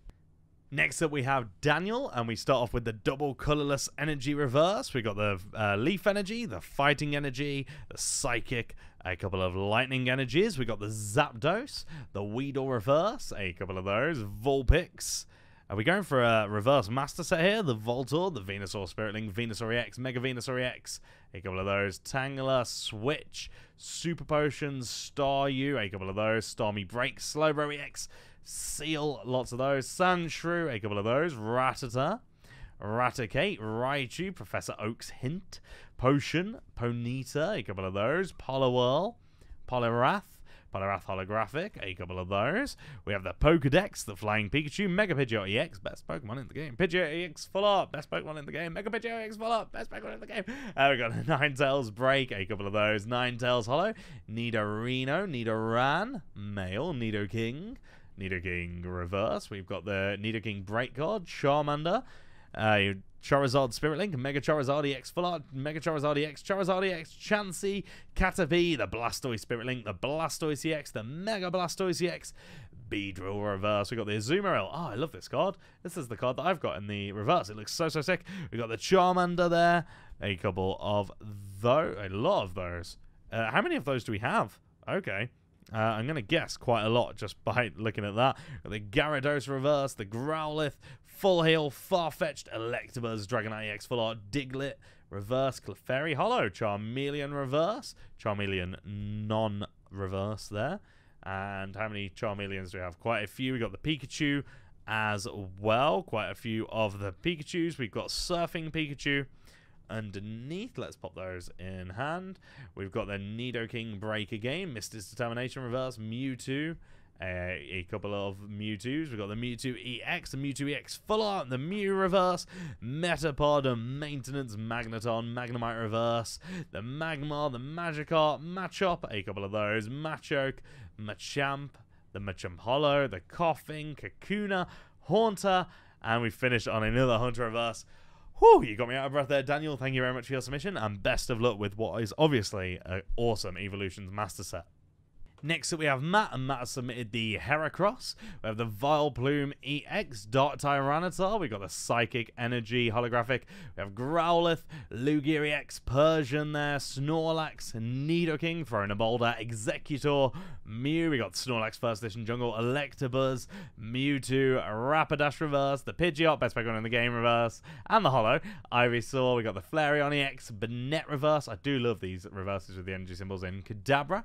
Next up, we have Daniel, and we start off with the double colorless energy reverse. We got the uh, leaf energy, the fighting energy, the psychic, a couple of lightning energies. We got the Zapdos, the Weedle reverse, a couple of those, Vulpix. Are we going for a reverse master set here? The Voltorb, the Venusaur Spirit Link, Venusaur EX, Mega Venusaur EX, a couple of those, Tangela, Switch, Super Potions, Staryu, a couple of those, Starmie Break, Slowbro EX, Seel, lots of those. Sandshrew, a couple of those. Rattata, Raticate, Raichu, Professor Oak's Hint, Potion, Ponyta, a couple of those. Poliwhirl, Poliwrath, Poliwrath Holographic, a couple of those. We have the Pokedex, the Flying Pikachu, Mega Pidgeot EX, best Pokemon in the game. Pidgeot EX Full Art, best Pokemon in the game. Mega Pidgeot EX Full Art, best Pokemon in the game. Uh, we got a Ninetales Break, a couple of those. Ninetales Holo, Nidorino, Nidoran, Male, Nidoking, Nidoking Reverse. We've got the Nidoking Break card, Charmander, uh, Charizard Spirit Link, Mega Charizard EX Full Art, Mega Charizard EX, Charizard EX, Chansey, Caterpie, the Blastoise Spirit Link, the Blastoise EX, the Mega Blastoise EX, Beedrill Reverse. We've got the Azumarill. Oh, I love this card. This is the card that I've got in the reverse. It looks so, so sick. We've got the Charmander there. A couple of those. A lot of those. Uh, how many of those do we have? Okay. Uh, I'm going to guess quite a lot just by looking at that. The Gyarados Reverse, the Growlithe, Full Heal, Farfetch'd, Electabuzz, Dragonite EX Full Art, Diglett, Reverse, Clefairy Holo, Charmeleon Reverse, Charmeleon non-reverse there. And how many Charmeleons do we have? Quite a few. We got the Pikachu as well. Quite a few of the Pikachus. We've got Surfing Pikachu underneath. Let's pop those in hand. We've got the Nidoking Break again, Misty's Determination Reverse, Mewtwo, uh, a couple of Mewtwo's. We've got the Mewtwo EX, the Mewtwo EX Full Art, the Mew Reverse, Metapod, a Maintenance Magneton, Magnemite Reverse, the Magmar, the Magikarp, Machop, a couple of those, Machoke, Machamp, the Machamp Holo, the Koffing, Kakuna, Haunter, and we finished on another Haunter Reverse. Whew, you got me out of breath there, Daniel. Thank you very much for your submission, and best of luck with what is obviously an awesome Evolutions Master Set. Next up, we have Matt, and Matt has submitted the Heracross. We have the Vileplume EX, Dark Tyranitar. We got the Psychic Energy holographic. We have Growlithe, Lugia EX, Persian there, Snorlax, Nidoking, throwing a boulder, Exeggutor, Mew. We got Snorlax First Edition Jungle, Electabuzz, Mewtwo, Rapidash Reverse, the Pidgeot, best Pokemon in the game Reverse, and the Holo. Ivysaur. We got the Flareon EX, Banette Reverse. I do love these reverses with the energy symbols in. Kadabra,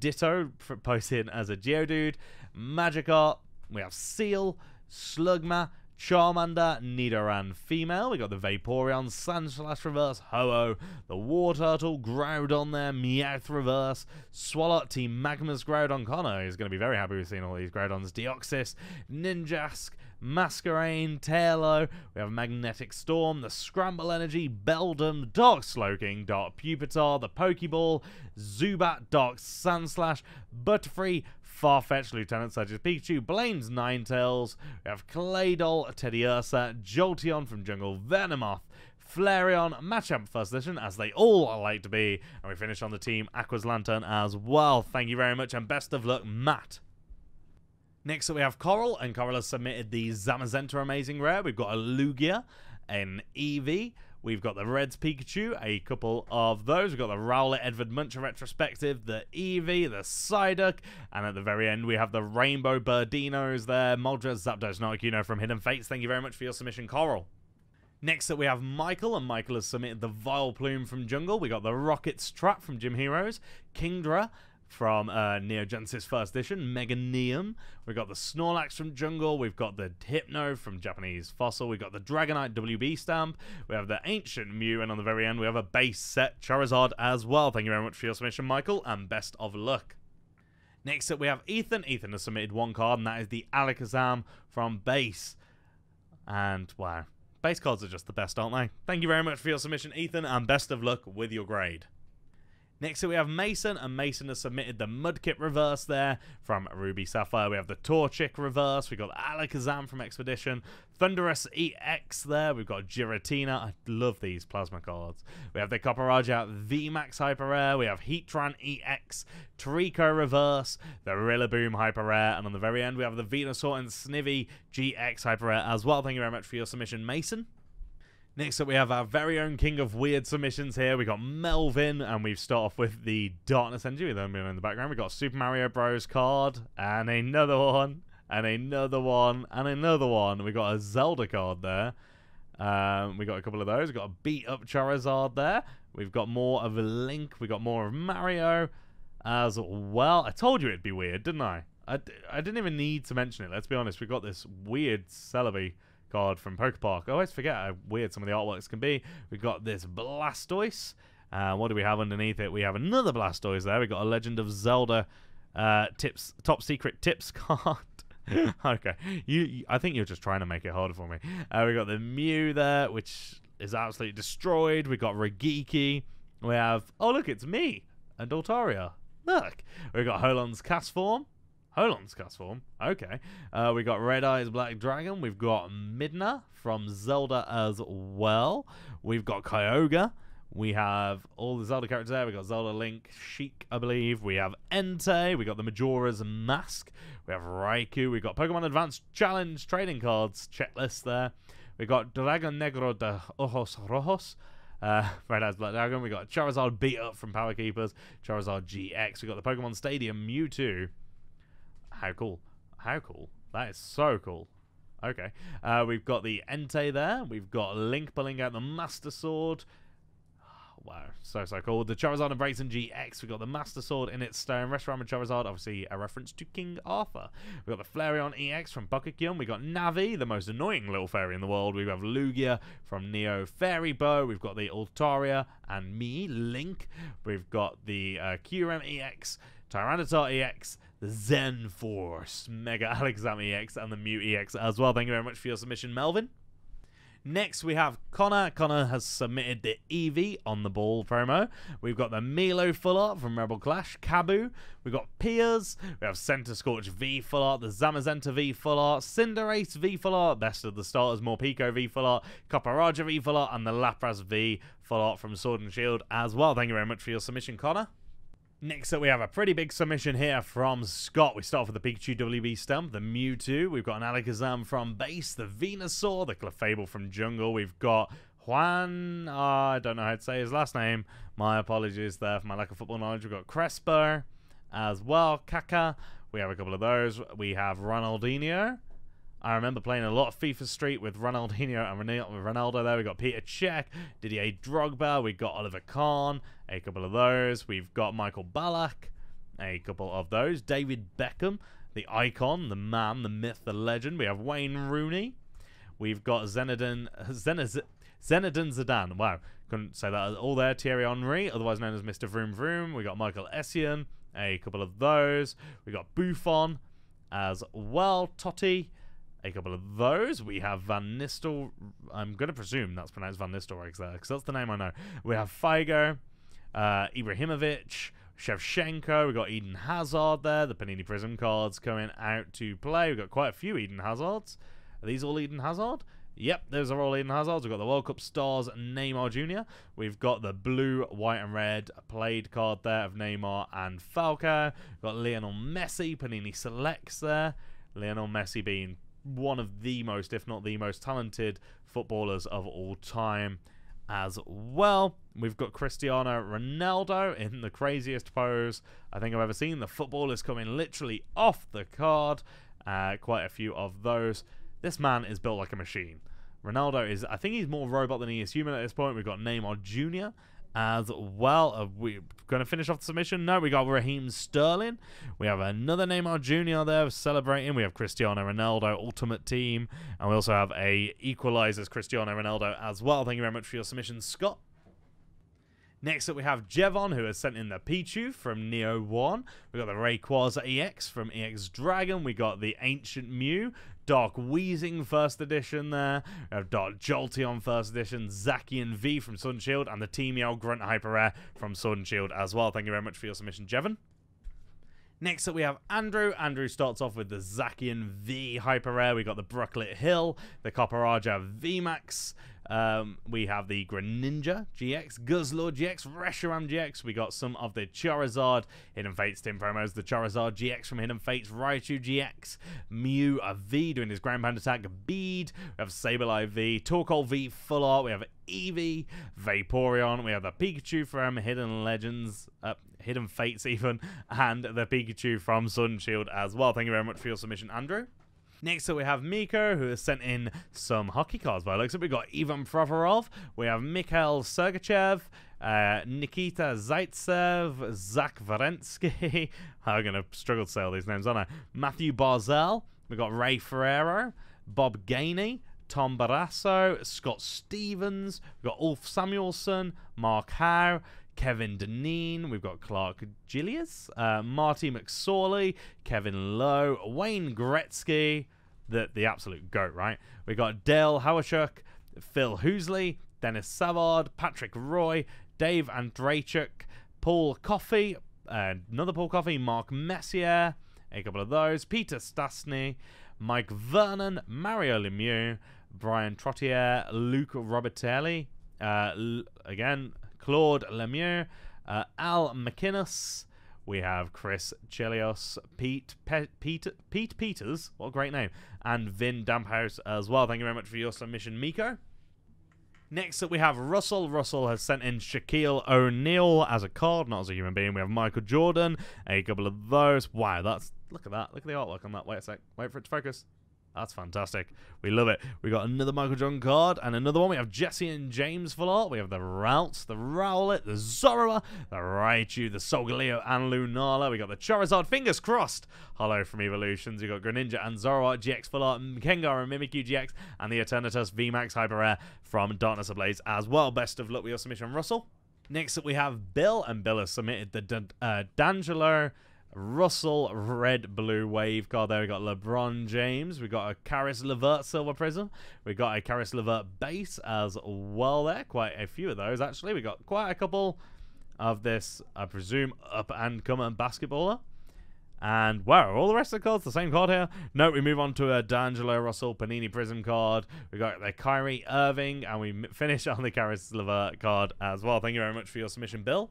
Ditto, posted as a Geodude, Magikarp, we have Seel, Slugma, Charmander, Nidoran female. We got the Vaporeon, Sandslash reverse, Ho-Oh, the Wartortle, Groudon there, Meowth reverse, Swalot, Team Magma's Groudon. Connor is going to be very happy with seeing all these Groudons. Deoxys, Ninjask, Masquerain, Taillow, we have Magnetic Storm, the Scramble Energy, Beldum, Dark Slowking, Dark Pupitar, the Pokeball, Zubat, Dark Sandslash, Butterfree, Farfetch'd, Lieutenant Surge's Pikachu, Blaine's Ninetales, we have Claydol, Teddiursa, Jolteon from Jungle, Venomoth, Flareon, Machamp First Edition, as they all like to be, and we finish on the team Aqua's Lanturn as well. Thank you very much, and best of luck, Matt. Next up, we have Coral, and Coral has submitted the Zamazenta Amazing Rare. We've got a Lugia, an Eevee. We've got the Reds Pikachu, a couple of those. We've got the Rowlet Edward Muncher Retrospective, the Eevee, the Psyduck, and at the very end, we have the Rainbow Birdinos there. Moltres, Zapdos, Articuno from Hidden Fates. Thank you very much for your submission, Coral. Next up, we have Michael, and Michael has submitted the Vile Plume from Jungle. We got the Rocket Trap from Gym Heroes, Kingdra, from uh, Neo Genesis First Edition, Meganium. We've got the Snorlax from Jungle. We've got the Hypno from Japanese Fossil. We've got the Dragonite WB stamp. We have the Ancient Mew. And on the very end, we have a base set Charizard as well. Thank you very much for your submission, Michael, and best of luck. Next up, we have Ethan. Ethan has submitted one card, and that is the Alakazam from base. And, wow, base cards are just the best, aren't they? Thank you very much for your submission, Ethan, and best of luck with your grade. Next we have Mason, and Mason has submitted the Mudkip reverse there from Ruby Sapphire. We have the Torchic reverse. We've got Alakazam from Expedition. Thundurus EX there. We've got Giratina. I love these plasma cards. We have the Copperajah VMAX Hyper Rare. We have Heatran EX, Treecko reverse, the Rillaboom Hyper Rare, and on the very end, we have the Venusaur and Snivy GX Hyper Rare as well. Thank you very much for your submission, Mason. Next up, we have our very own king of weird submissions here. We got Melvin, and we've start off with the Darkness Energy with them in the background. We got Super Mario Bros. card, and another one, and another one, and another one. We got a Zelda card there. Um, we got a couple of those. We got a beat up Charizard there. We've got more of a Link. We got more of Mario as well. I told you it'd be weird, didn't I? I, I didn't even need to mention it. Let's be honest. We got this weird Celebi card from Pokepark. I always forget how weird some of the artworks can be. We've got this Blastoise. Uh, what do we have underneath it? We have another Blastoise there. We've got a Legend of Zelda uh, tips, top secret tips card. okay, you, I think you're just trying to make it harder for me. Uh, we got the Mew there, which is absolutely destroyed. We got Regiki. We have oh look, it's me and Altaria. Look, we got Holon's Castform. Holon's cast form. Okay. Uh, we got Red Eyes Black Dragon. We've got Midna from Zelda as well. We've got Kyogre. We have all the Zelda characters there. We got Zelda Link, Sheik, I believe. We have Entei. We got the Majora's Mask. We have Raikou. We got Pokemon Advanced Challenge trading cards checklist there. We got Dragon Negro de Ojos Rojos. Uh, Red Eyes Black Dragon. We got Charizard beat up from Power Keepers. Charizard GX. We got the Pokemon Stadium Mewtwo. How cool. How cool. That is so cool. Okay. Uh, we've got the Entei there. We've got Link pulling out the Master Sword. Wow, so so cool. The Charizard and Braixen GX. We've got the Master Sword in its stone. Reshiram and Charizard, obviously a reference to King Arthur. We've got the Flareon EX from Bucketgyon. We've got Navi, the most annoying little fairy in the world. We have Lugia from Neo Fairy Bow. We've got the Altaria and me, Link. We've got the uh, Kyurem EX, Tyranitar EX, the Zen Force, Mega Alakazam X, and the Mew EX as well. Thank you very much for your submission, Melvin. Next, we have Connor. Connor has submitted the Eevee on the ball promo. We've got the Milo full art from Rebel Clash, Kabu. We've got Piers. We have Centiskorch V full art, the Zamazenta V full art, Cinderace V full art, best of the starters, Morpeko V full art, Copperajah V full art, and the Lapras V full art from Sword and Shield as well. Thank you very much for your submission, Connor. Next up, we have a pretty big submission here from Scott. We start off with the Pikachu WB stump, the Mewtwo. We've got an Alakazam from base, the Venusaur, the Clefable from jungle. We've got Juan, uh, I don't know how to say his last name. My apologies there for my lack of football knowledge. We've got Crespo as well, Kaka. We have a couple of those. We have Ronaldinho. I remember playing a lot of FIFA Street with Ronaldinho and Ronaldo there. We got Peter Cech, Didier Drogba. We got Oliver Kahn, a couple of those. We've got Michael Ballack, a couple of those. David Beckham, the icon, the man, the myth, the legend. We have Wayne Rooney. We've got Zenedin, Zenedin, Zidane. Wow, couldn't say that all there. Thierry Henry, otherwise known as Mr. Vroom Vroom. We got Michael Essien, a couple of those. We got Buffon as well. Totti a couple of those. We have Van Nistel. I'm going to presume that's pronounced Van Nistelrooy because that's the name I know. We have Figo, uh, Ibrahimovic, Shevchenko. We've got Eden Hazard there. The Panini Prism cards coming out to play. We've got quite a few Eden Hazards. Are these all Eden Hazard? Yep, those are all Eden Hazards. We've got the World Cup stars Neymar Jr. We've got the blue, white, and red played card there of Neymar and Falcao. We've got Lionel Messi, Panini Selects there. Lionel Messi being one of the most, if not the most talented footballers of all time as well. We've got Cristiano Ronaldo in the craziest pose I think I've ever seen. The football is coming literally off the card. Uh, quite a few of those. This man is built like a machine. Ronaldo is, I think he's more robot than he is human at this point. We've got Neymar Jr. as well. Uh, Are we're going to finish off the submission. No, we got Raheem Sterling. We have another Neymar Jr. there celebrating. We have Cristiano Ronaldo Ultimate Team. And we also have a Equalizers Cristiano Ronaldo as well. Thank you very much for your submission, Scott. Next up, we have Jevon, who has sent in the Pichu from Neo 1. we got the Rayquaza EX from EX Dragon. We got the Ancient Mew, Dark Wheezing first edition there. We have Jolteon first edition, Zacian V from Sun Shield, and the Team Yell Grunt Hyper Rare from Sun Shield as well. Thank you very much for your submission, Jevon. Next up, we have Andrew. Andrew starts off with the Zacian V Hyper Rare. We got the Brooklet Hill, the Copperajah VMAX, um, we have the Greninja GX, Guzzlord GX, Reshiram GX. We got some of the Charizard Hidden Fates Team promos. The Charizard GX from Hidden Fates, Raichu GX, Mew V doing his Ground Pound attack, Bead. We have Sableye V, Torkoal V Full Art. We have Eevee, Vaporeon. We have the Pikachu from Hidden Legends, uh, Hidden Fates even, and the Pikachu from Sun Shield as well. Thank you very much for your submission, Andrew. Next up, we have Miko, who has sent in some hockey cards by looks We've got Ivan Provorov, we have Mikhail Sergachev, uh, Nikita Zaitsev, Zach Werenski. I'm going to struggle to say all these names, aren't I? Matthew Barzal. We've got Ray Ferraro, Bob Gainey, Tom Barrasso, Scott Stevens. We've got Ulf Samuelsson, Mark Howe, Kevin Dineen, we've got Clark Gillies, uh, Marty McSorley, Kevin Lowe, Wayne Gretzky, the the absolute goat, right? We've got Dale Hawerchuk, Phil Housley, Denis Savard, Patrick Roy, Dave Andreychuk, Paul Coffey, uh, another Paul Coffey, Mark Messier, a couple of those, Peter Stastny, Mike Vernon, Mario Lemieux, Bryan Trottier, Luke Robertelli, uh, again, Claude Lemieux, uh, Al MacInnis. We have Chris Chelios, Pete Pe- Pete Pete Peters, what a great name, and Vin Damphousse as well. Thank you very much for your submission, Miko. Next up, we have Russell. Russell has sent in Shaquille O'Neal as a card, not as a human being. We have Michael Jordan, a couple of those. Wow, that's look at that. Look at the artwork on that. Wait a sec. Wait for it to focus. That's fantastic. We love it. We got another Michael John card and another one. We have Jesse and James full art. We have the Routes, the Rowlet, the Zorua, the Raichu, the Solgaleo, and Lunala. We got the Charizard. Fingers crossed. Hello from Evolutions. We got Greninja and Zoroark GX full art, Gengar and Mimikyu GX, and the Eternatus VMAX Hyper Rare from Darkness Ablaze as well. Best of luck with your submission, Russell. Next up, we have Bill, and Bill has submitted the D- uh, D'Angelo Russell Red Blue Wave card there. We got LeBron James. We got a Caris LeVert Silver Prism. We got a Caris LeVert base as well there. Quite a few of those actually. We got quite a couple of this, I presume, up and coming basketballer. And wow, all the rest of the cards the same card here. No, we move on to a D'Angelo Russell Panini Prism card. We got the Kyrie Irving, and we finish on the Caris LeVert card as well. Thank you very much for your submission, Bill.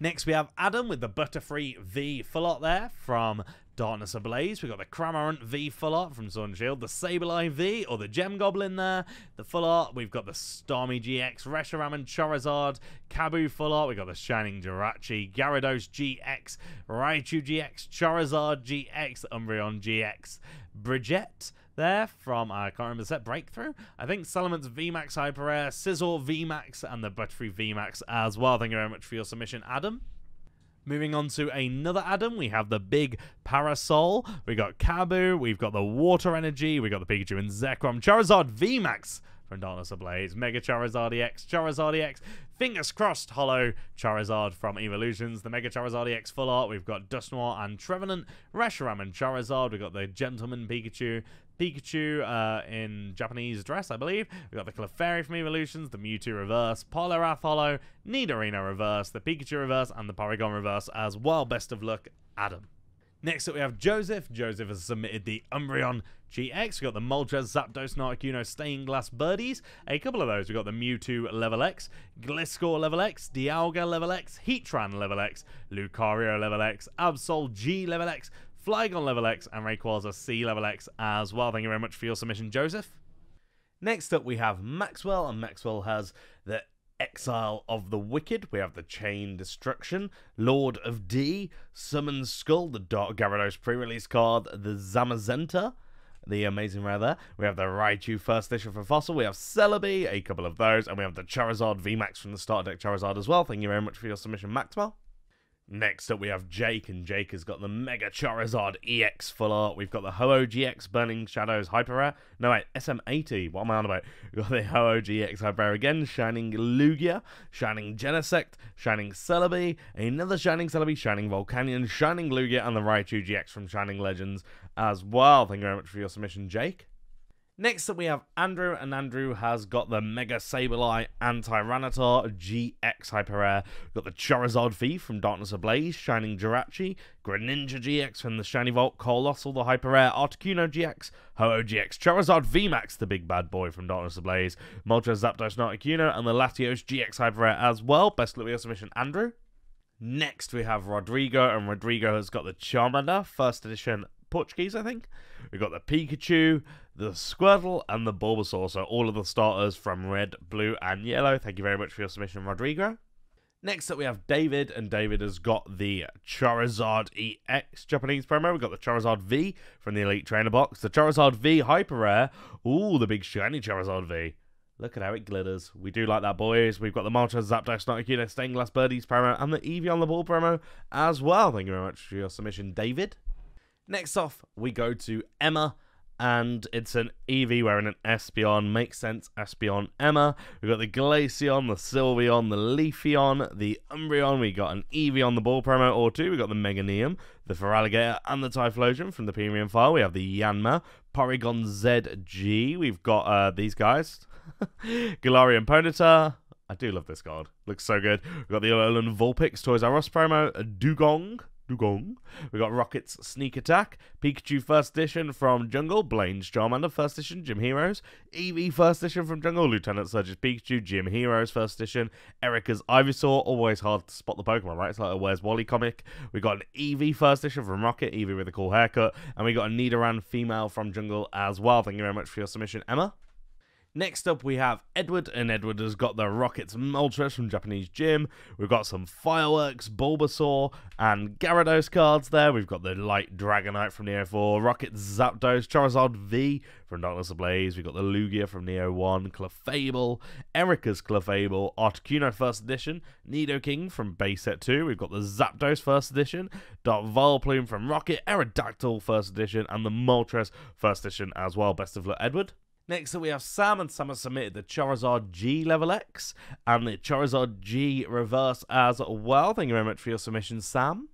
Next, we have Adam with the Butterfree V full art there from Darkness Ablaze. We've got the Cramorant V full art from Sun Shield, the Sableye V or the Gem Goblin there. The full art, we've got the Starmie GX, Reshiram and Charizard, Kabu full art. We've got the Shining Jirachi, Gyarados GX, Raichu GX, Charizard GX, Umbreon GX, Bridget, there from, I can't remember, set Breakthrough? I think Solomon's VMAX Hyper Rare, Scizor VMAX, and the Butterfree VMAX as well. Thank you very much for your submission, Adam. Moving on to another Adam, we have the big Parasol. We got Kabu, we've got the Water Energy, we got the Pikachu and Zekrom, Charizard VMAX from Darkness Ablaze, Mega Charizard EX, Charizard EX, fingers crossed, Holo Charizard from Evolutions, the Mega Charizard EX Full Art, we've got Dusknoir and Trevenant, Reshiram and Charizard, we've got the Gentleman Pikachu, Pikachu uh, in Japanese dress, I believe. We've got the Clefairy from Evolutions, the Mewtwo Reverse, Poliwrath Holo, Nidorino Reverse, the Pikachu Reverse, and the Porygon Reverse as well. Best of luck, Adam. Next up, we have Joseph. Joseph has submitted the Umbreon GX. We've got the Moltres, Zapdos, Narikuno, Stained Glass Birdies. A couple of those. We've got the Mewtwo Level X, Gliscor Level X, Dialga Level X, Heatran Level X, Lucario Level X, Absol G Level X, Flygon level X, and Rayquaza C level X as well. Thank you very much for your submission, Joseph. Next up, we have Maxwell, and Maxwell has the Exile of the Wicked. We have the Chain Destruction, Lord of D, Summon Skull, the Dark Gyarados pre release card, the Zamazenta, the amazing rare there. We have the Raichu first edition from Fossil. We have Celebi, a couple of those, and we have the Charizard VMAX from the starter deck Charizard as well. Thank you very much for your submission, Maxwell. Next up, we have Jake, and Jake has got the Mega Charizard EX full art. We've got the Ho-Oh GX Burning Shadows Hyper Rare. No, wait, SM80. What am I on about? We've got the Ho-Oh GX Hyper Rare again, Shining Lugia, Shining Genesect, Shining Celebi, another Shining Celebi, Shining Volcanion, Shining Lugia, and the Raichu GX from Shining Legends as well. Thank you very much for your submission, Jake. Next up, we have Andrew, and Andrew has got the Mega Sableye and Tyranitar GX Hyper Rare. We've got the Charizard V from Darkness Ablaze, Shining Jirachi, Greninja GX from the Shiny Vault, Coalossal the Hyper Rare, Articuno GX, Ho-Oh GX, Charizard VMAX, the big bad boy from Darkness Ablaze, Moltres Zapdos Articuno, and the Latios GX Hyper Rare as well. Best luck with your submission, Andrew. Next, we have Rodrigo, and Rodrigo has got the Charmander, first edition Portuguese, I think. We've got the Pikachu, the Squirtle, and the Bulbasaur. So all of the starters from red, blue, and yellow. Thank you very much for your submission, Rodrigo. Next up, we have David, and David has got the Charizard EX Japanese promo. We've got the Charizard V from the Elite Trainer box, the Charizard V Hyper Rare. Ooh, the big shiny Charizard V. Look at how it glitters. We do like that, boys. We've got the Moltres, Zapdos, Snarkuna, Stained Glass Birdies promo, and the Eevee on the Ball promo as well. Thank you very much for your submission, David. Next off, we go to Emma, and it's an Eevee wearing an Espeon. Makes sense, Espeon Emma. We've got the Glaceon, the Sylveon, the Leafeon, the Umbreon. We got an Eevee on the ball promo or two. We got the Meganium, the Feraligatr, and the Typhlosion from the premium file. We have the Yanma, Porygon ZG. We've got uh, these guys. Galarian Ponyta. I do love this card. Looks so good. We've got the Alolan Vulpix Toys R Us promo. Dewgong. Dewgong. We got Rocket's Sneak Attack, Pikachu First Edition from Jungle, Blaine's Charmander First Edition, Gym Heroes, Eevee First Edition from Jungle, Lieutenant Surge's Pikachu, Gym Heroes First Edition, Erika's Ivysaur, always hard to spot the Pokemon, right? It's like a Where's Wally comic. We got an Eevee First Edition from Rocket, Eevee with a cool haircut, and we got a Nidoran female from Jungle as well. Thank you very much for your submission, Emma. Next up, we have Edward, and Edward has got the Rockets Moltres from Japanese Gym. We've got some Fireworks, Bulbasaur, and Gyarados cards there. We've got the Light Dragonite from Neo 4, Rocket Zapdos, Charizard V from Darkness Ablaze. We've got the Lugia from Neo 1, Clefable, Erika's Clefable, Articuno First Edition, Nidoking from Base Set 2. We've got the Zapdos First Edition, Dark Vileplume from Rocket, Aerodactyl First Edition, and the Moltres First Edition as well. Best of luck, Edward. Next up, we have Sam, and Sam has submitted the Charizard G Level X and the Charizard G Reverse as well. Thank you very much for your submission, Sam.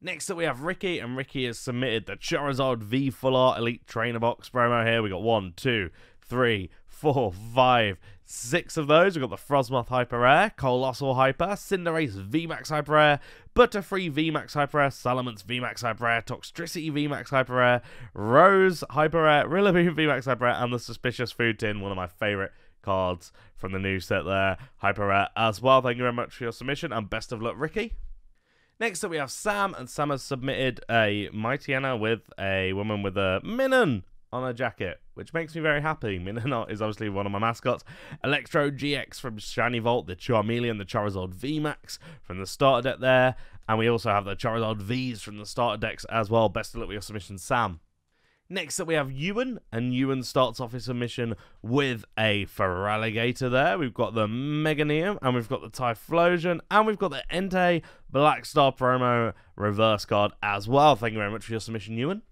Next up, we have Ricky, and Ricky has submitted the Charizard V Full Art Elite Trainer Box promo here. We got one, two, three, four, five, six of those. We've got the Frosmoth Hyper Rare, Coalossal Hyper, Cinderace VMAX Hyper Rare, Butterfree VMAX Hyper Rare, Salamence VMAX Hyper Rare, Toxtricity VMAX Hyper Rare, Rose Hyper Rare, Rillaboom VMAX Hyper Rare, and the Suspicious Food Tin, one of my favourite cards from the new set there, Hyper Rare as well. Thank you very much for your submission, and best of luck, Ricky. Next up, we have Sam, and Sam has submitted a Mightyena with a woman with a Minun on a jacket, which makes me very happy. Minunot is obviously one of my mascots. Electro GX from Shiny Vault, the Charmeleon, the Charizard VMAX from the starter deck there, and we also have the Charizard Vs from the starter decks as well. Best of luck with your submission, Sam. Next up, we have Ewan, and Ewan starts off his submission with a Feraligatr there. We've got the Meganium, and we've got the Typhlosion, and we've got the Entei Black Star promo reverse card as well. Thank you very much for your submission, Ewan.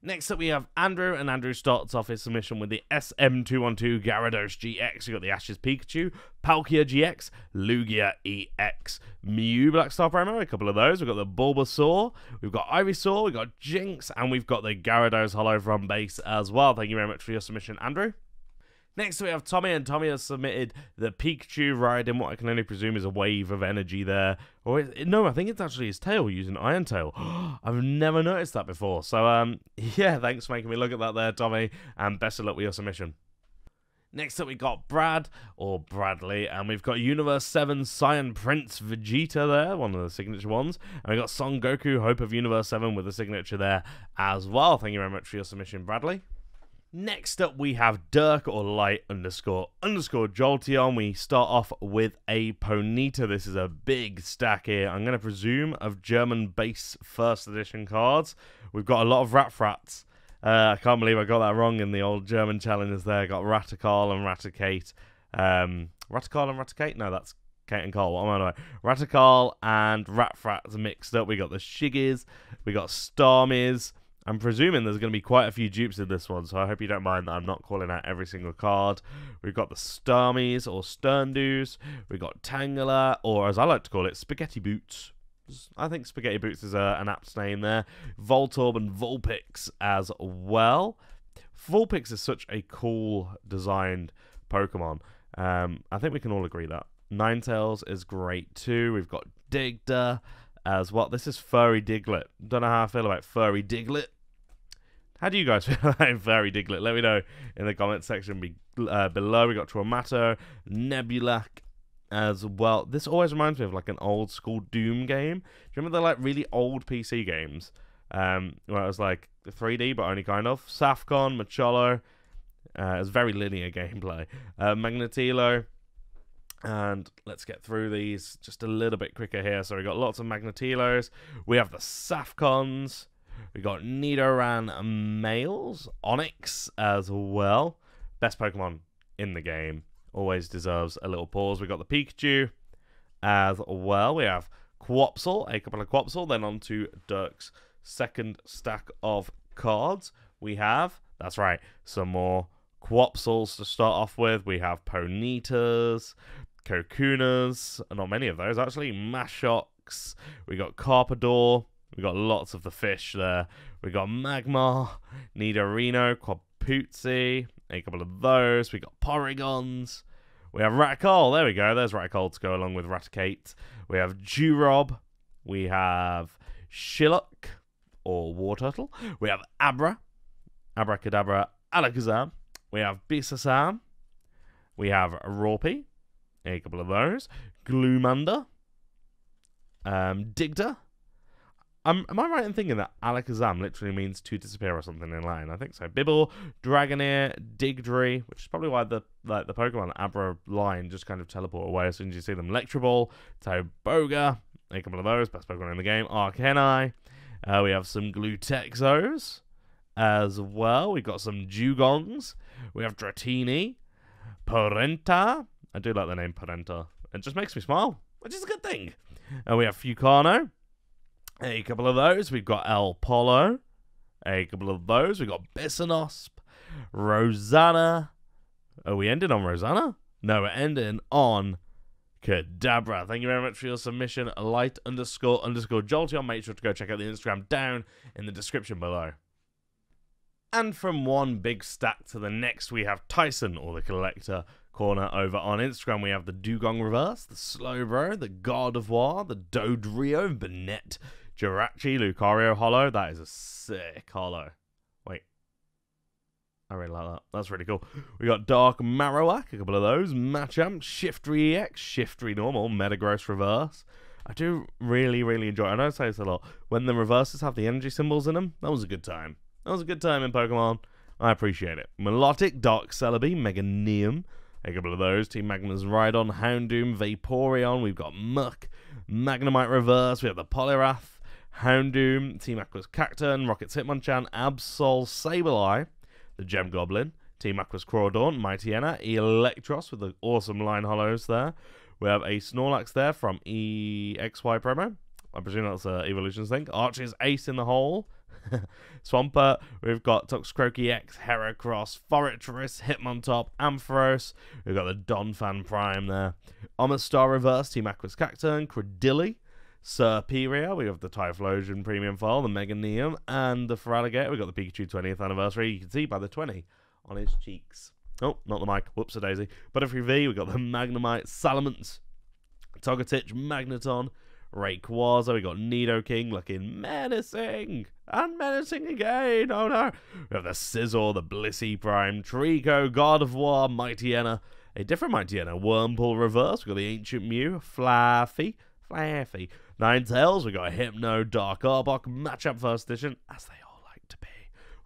Next up, we have Andrew, and Andrew starts off his submission with the SM212 Gyarados GX. We've got the Ash's Pikachu, Palkia GX, Lugia EX, Mew Black Star Promo, a couple of those. We've got the Bulbasaur, we've got Ivysaur, we've got Jynx, and we've got the Gyarados Holo from base as well. Thank you very much for your submission, Andrew. Next, we have Tommy, and Tommy has submitted the Pikachu riding what I can only presume is a wave of energy there. Or it, no, I think it's actually his tail using Iron Tail. I've never noticed that before. So, um, yeah, thanks for making me look at that there, Tommy, and best of luck with your submission. Next up, we got Brad, or Bradley, and we've got Universe 7 Saiyan Prince Vegeta there, one of the signature ones. And we've got Son Goku, Hope of Universe 7 with a signature there as well. Thank you very much for your submission, Bradley. Next up, we have Dirk or Light underscore underscore Jolteon. We start off with a Ponyta. This is a big stack here. I'm going to presume of German base first edition cards. We've got a lot of Rat Frats Uh, I can't believe I got that wrong in the old German challenges there. Got Ratakal and Raticate. Um, Ratakal and Raticate? No, that's Kate and Cole. What am I on? Ratakal and Ratfrats mixed up. We got the Shiggies. We got Starmies. I'm presuming there's going to be quite a few dupes in this one, so I hope you don't mind that I'm not calling out every single card. We've got the Starmies or Sterndoos. We've got Tangela, or as I like to call it, Spaghetti Boots. I think Spaghetti Boots is a, an apt name there. Voltorb and Vulpix as well. Vulpix is such a cool designed Pokemon. Um, I think we can all agree that. Ninetales is great too. We've got Digda as well. This is Furry Diglett. Don't know how I feel about Furry Diglett. How do you guys feel about Furry Diglett? Let me know in the comment section be, uh, below. We got Traumato, Nebulak as well. This always reminds me of like an old school Doom game. Do you remember the like really old PC games? Um, where it was like 3D but only kind of. Safcon, Macholo. Uh, it's very linear gameplay. Uh, Magnetilo. And let's get through these just a little bit quicker here. So we got lots of Magnetilos. We have the Safcons. We got Nidoran males, Onix as well. Best Pokemon in the game. Always deserves a little pause. We got the Pikachu as well. We have Quapsal, a couple of Quapsal. Then on to Dirk's second stack of cards. We have, that's right, some more Quapsals to start off with. We have Ponytas, Kokunas, not many of those actually, Mashox. We got Carpador. We got lots of the fish there. We got Magmar, Nidorino, Quaputzi, a couple of those. We got Porygons. We have Raticole. There we go. There's Raticole to go along with Raticate. We have Jurob. We have Schillok or War Turtle. We have Abra. Abracadabra Alakazam. We have Bisasam. We have Rorpi. A couple of those. Glumanda. Um, Digda. Um, am I right in thinking that Alakazam literally means to disappear or something in Latin? I think so. Bibble, Dragonair, Digdry, which is probably why the like the Pokemon Abra line just kind of teleport away as soon as you see them. Electroball, Tauboga, a couple of those, best Pokemon in the game. Arcanine. Uh, we have some Glutexos as well. We've got some Dugongs. We have Dratini, Parenta. I do like the name Parenta. It just makes me smile, which is a good thing. And we have Fukano. A couple of those. We've got El Polo. A couple of those. We've got Bissonosp. Rosanna. Are we ending on Rosanna? No, we're ending on Kadabra. Thank you very much for your submission. Light underscore underscore Jolteon. Make sure to go check out the Instagram down in the description below. And from one big stack to the next, we have Tyson, or the Collector, corner over on Instagram. We have the Dewgong Reverse, the Slowbro, the Gardevoir, the Dodrio, Banette, Jirachi, Lucario Holo. That is a sick holo. Wait. I really like that. That's really cool. We got Dark Marowak, a couple of those. Machamp, Shiftry EX, Shiftry Normal, Metagross Reverse. I do really, really enjoy it. I know I say this a lot. When the reverses have the energy symbols in them, that was a good time. That was a good time in Pokemon. I appreciate it. Milotic, Dark Celebi, Meganium, a couple of those. Team Magma's Rhydon, Houndoom, Vaporeon. We've got Muk, Magnemite Reverse. We have the Poliwrath, Houndoom, Team Aqua's Cacturn, Rocket's Hitmonchan, Absol, Sableye, the Gem Goblin, Team Aqua's Crawdaunt, Mightyena, Electros with the awesome line hollows there. We have a Snorlax there from EXY promo. I presume that's a Evolutions thing. Archie's Ace in the hole. Swampert, we've got Toxicroaky X, Heracross, Forretress, Hitmontop, Ampharos. We've got the Donphan Prime there. Omastar Reverse, Team Aqua's Cacturn, Cradily, Serperior, we have the Typhlosion Premium File, the Meganium, and the Feraligatr. We've got the Pikachu 20th anniversary. You can see by the 20 on his cheeks. Oh, not the mic. Whoops a daisy. Butterfree V, we've got the Magnemite, Salamence, Togetic, Magneton, Rayquaza, we got Nidoking looking menacing and menacing again. Oh no. We have the Scizor, the Blissey Prime, Treecko, Gardevoir, Mightyena, a different Mightyena, Wurmple Reverse. We got the Ancient Mew, Flaaffy, Flaaffy, Ninetales. We got Hypno, Dark Arbok, Machamp First Edition, as they all like to be.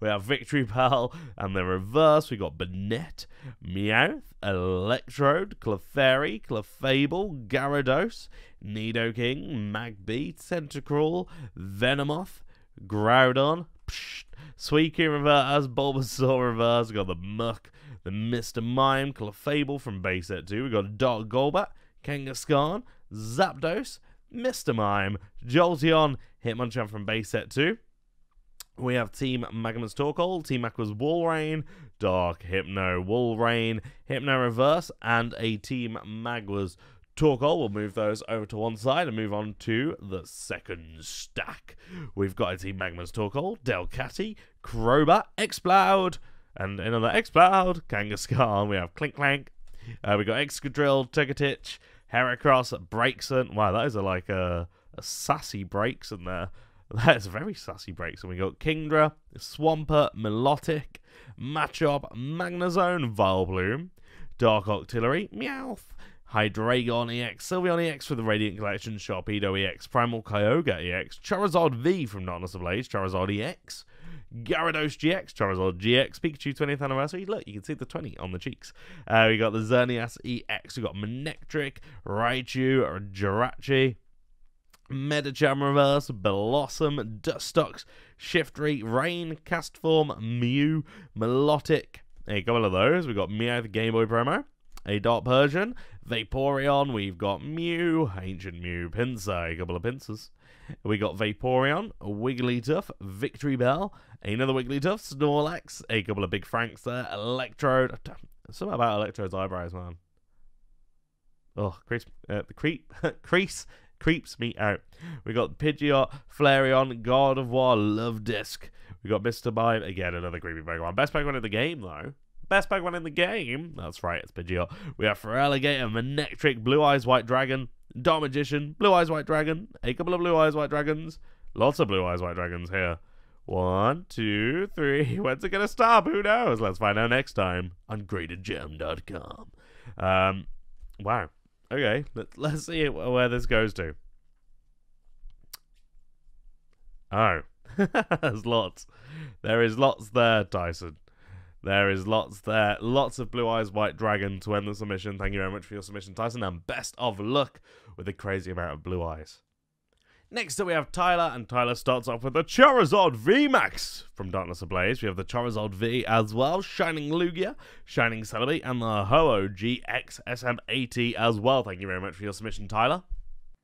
We have Victreebel, and the reverse, we got Banette, Meowth, Electrode, Clefairy, Clefable, Gyarados, Nidoking, Magby, Tentacruel, Venomoth, Groudon, Psh, Suicune reverse, Bulbasaur reverse. We got the Muk, the Mr. Mime, Clefable from base set 2. We got Dark Golbat, Kangaskhan, Zapdos, Mr. Mime, Jolteon, Hitmonchan from base set 2. We have Team Magma's Torkoal, Team Aqua's Walrein, Dark Hypno Walrein, Hypno Reverse, and a Team Magma's Torkoal. We'll move those over to one side and move on to the second stack. We've got a Team Magma's Torkoal, Delcatty, Crobat, Exploud, and another Exploud, Kangaskhan. We have Klinklang. Uh, we got Excadrill, Togetic, Heracross, Braixen. Wow, that is a, like a, a sassy Braixen there. That is a very sassy Braixen. We got Kingdra, Swampert, Milotic, Machop, Magnezone, Vileplume, Dark Octillery, Meowth, Hydreigon EX, Sylveon EX for the Radiant Collection, Sharpedo EX, Primal Kyogre EX, Charizard V from Darkness Ablaze, Charizard EX, Gyarados GX, Charizard GX, Pikachu 20th anniversary. Look, you can see the 20 on the cheeks. Uh, we got the Xerneas EX, we got Manectric, Raichu, Jirachi, Medicham Reverse, Blossom, Dustox, Shiftry, Rain, Castform, Mew, Milotic. A couple of those. We've got Meowth Game Boy promo, a Dark Persian, Vaporeon. We've got Mew, Ancient Mew, Pinsir, a couple of Pinsirs. We got Vaporeon, Wigglytuff, Victreebel, another Wigglytuff, Snorlax, a couple of big Franks there, Electrode. Something about Electrode's eyebrows, man. Oh, crease, uh, the creep, crease creeps me out. We got Pidgeot, Flareon, God of War, Luvdisc. We got Mr. Mime, again, another creepy Pokemon. Best Pokemon in the game, though. Best Pokemon in the game. That's right, it's Pidgeot. We have Feraligatr, Manectric, Blue Eyes White Dragon, Dark Magician, Blue Eyes White Dragon, a couple of Blue Eyes White Dragons. Lots of Blue Eyes White Dragons here. One, two, three. When's it gonna stop? Who knows? Let's find out next time on gradedgem.com. Um, wow. Okay, let's let's see where this goes to. Oh, there's lots. There is lots there, Tyson. There is lots there. Lots of Blue Eyes White Dragon to end the submission. Thank you very much for your submission, Tyson, and best of luck with the crazy amount of blue eyes. Next up, we have Tyler, and Tyler starts off with the Charizard VMAX from Darkness Ablaze. We have the Charizard V as well, Shining Lugia, Shining Celebi, and the Ho-Oh GX SM80 as well. Thank you very much for your submission, Tyler.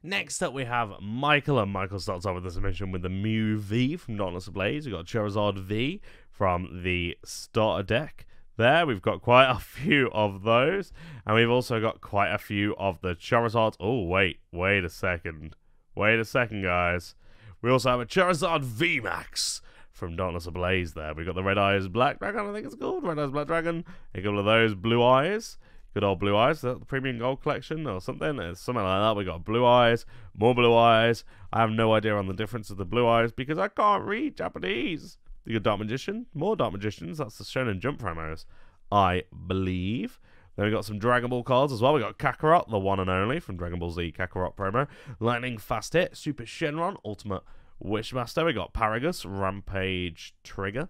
Next up, we have Michael, and Michael starts off with the submission with the Mew V from Darkness Ablaze. We've got Charizard V from the starter deck. There, we've got quite a few of those, and we've also got quite a few of the Charizards. Oh, wait, wait a second. Wait a second, guys. We also have a Charizard VMAX from Darkness Ablaze there. We've got the Red Eyes Black Dragon, I think it's called. Red Eyes Black Dragon. A couple of those Blue Eyes. Good old Blue Eyes. The Premium Gold Collection or something? It's something like that. We got Blue Eyes, more Blue Eyes. I have no idea on the difference of the Blue Eyes because I can't read Japanese. You got Dark Magician, more Dark Magicians. That's the Shonen Jump promos, I believe. Then we got some Dragon Ball cards as well. We got Kakarot, the one and only from Dragon Ball Z Kakarot promo. Lightning Fast Hit, Super Shenron, Ultimate Wishmaster. We got Paragus, Rampage Trigger.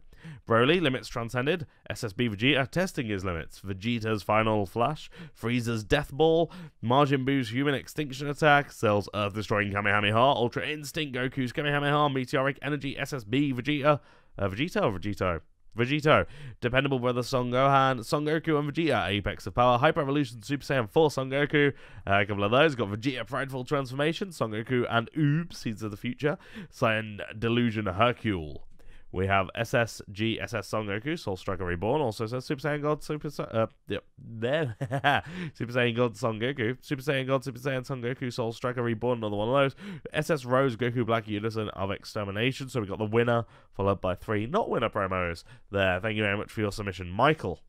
Broly, limits transcended. SSB Vegeta, testing his limits. Vegeta's final flash. Frieza's death ball. Majin Buu's human extinction attack. Cell's earth destroying Kamehameha. Ultra Instinct, Goku's Kamehameha. Meteoric energy, SSB Vegeta. Uh, Vegeta or Vegito? Vegito, Dependable Brother Son Gohan, Son Goku, and Vegeta, Apex of Power, Hyper Evolution, Super Saiyan 4, Son Goku. Uh, a couple of those. Got Vegeta, Prideful Transformation, Son Goku, and Oob, Seeds of the Future. Saiyan Delusion, Hercule. We have SSG, SS Son Goku, Soul Striker Reborn. Also says Super Saiyan God, Super Sa- uh, yep, there, Super Saiyan God, Son Goku, Super Saiyan God, Super Saiyan Son Goku, Soul Striker Reborn. Another one of those. SS Rose, Goku Black Unison of Extermination. So we got the winner, followed by three not winner promos. There. Thank you very much for your submission, Michael.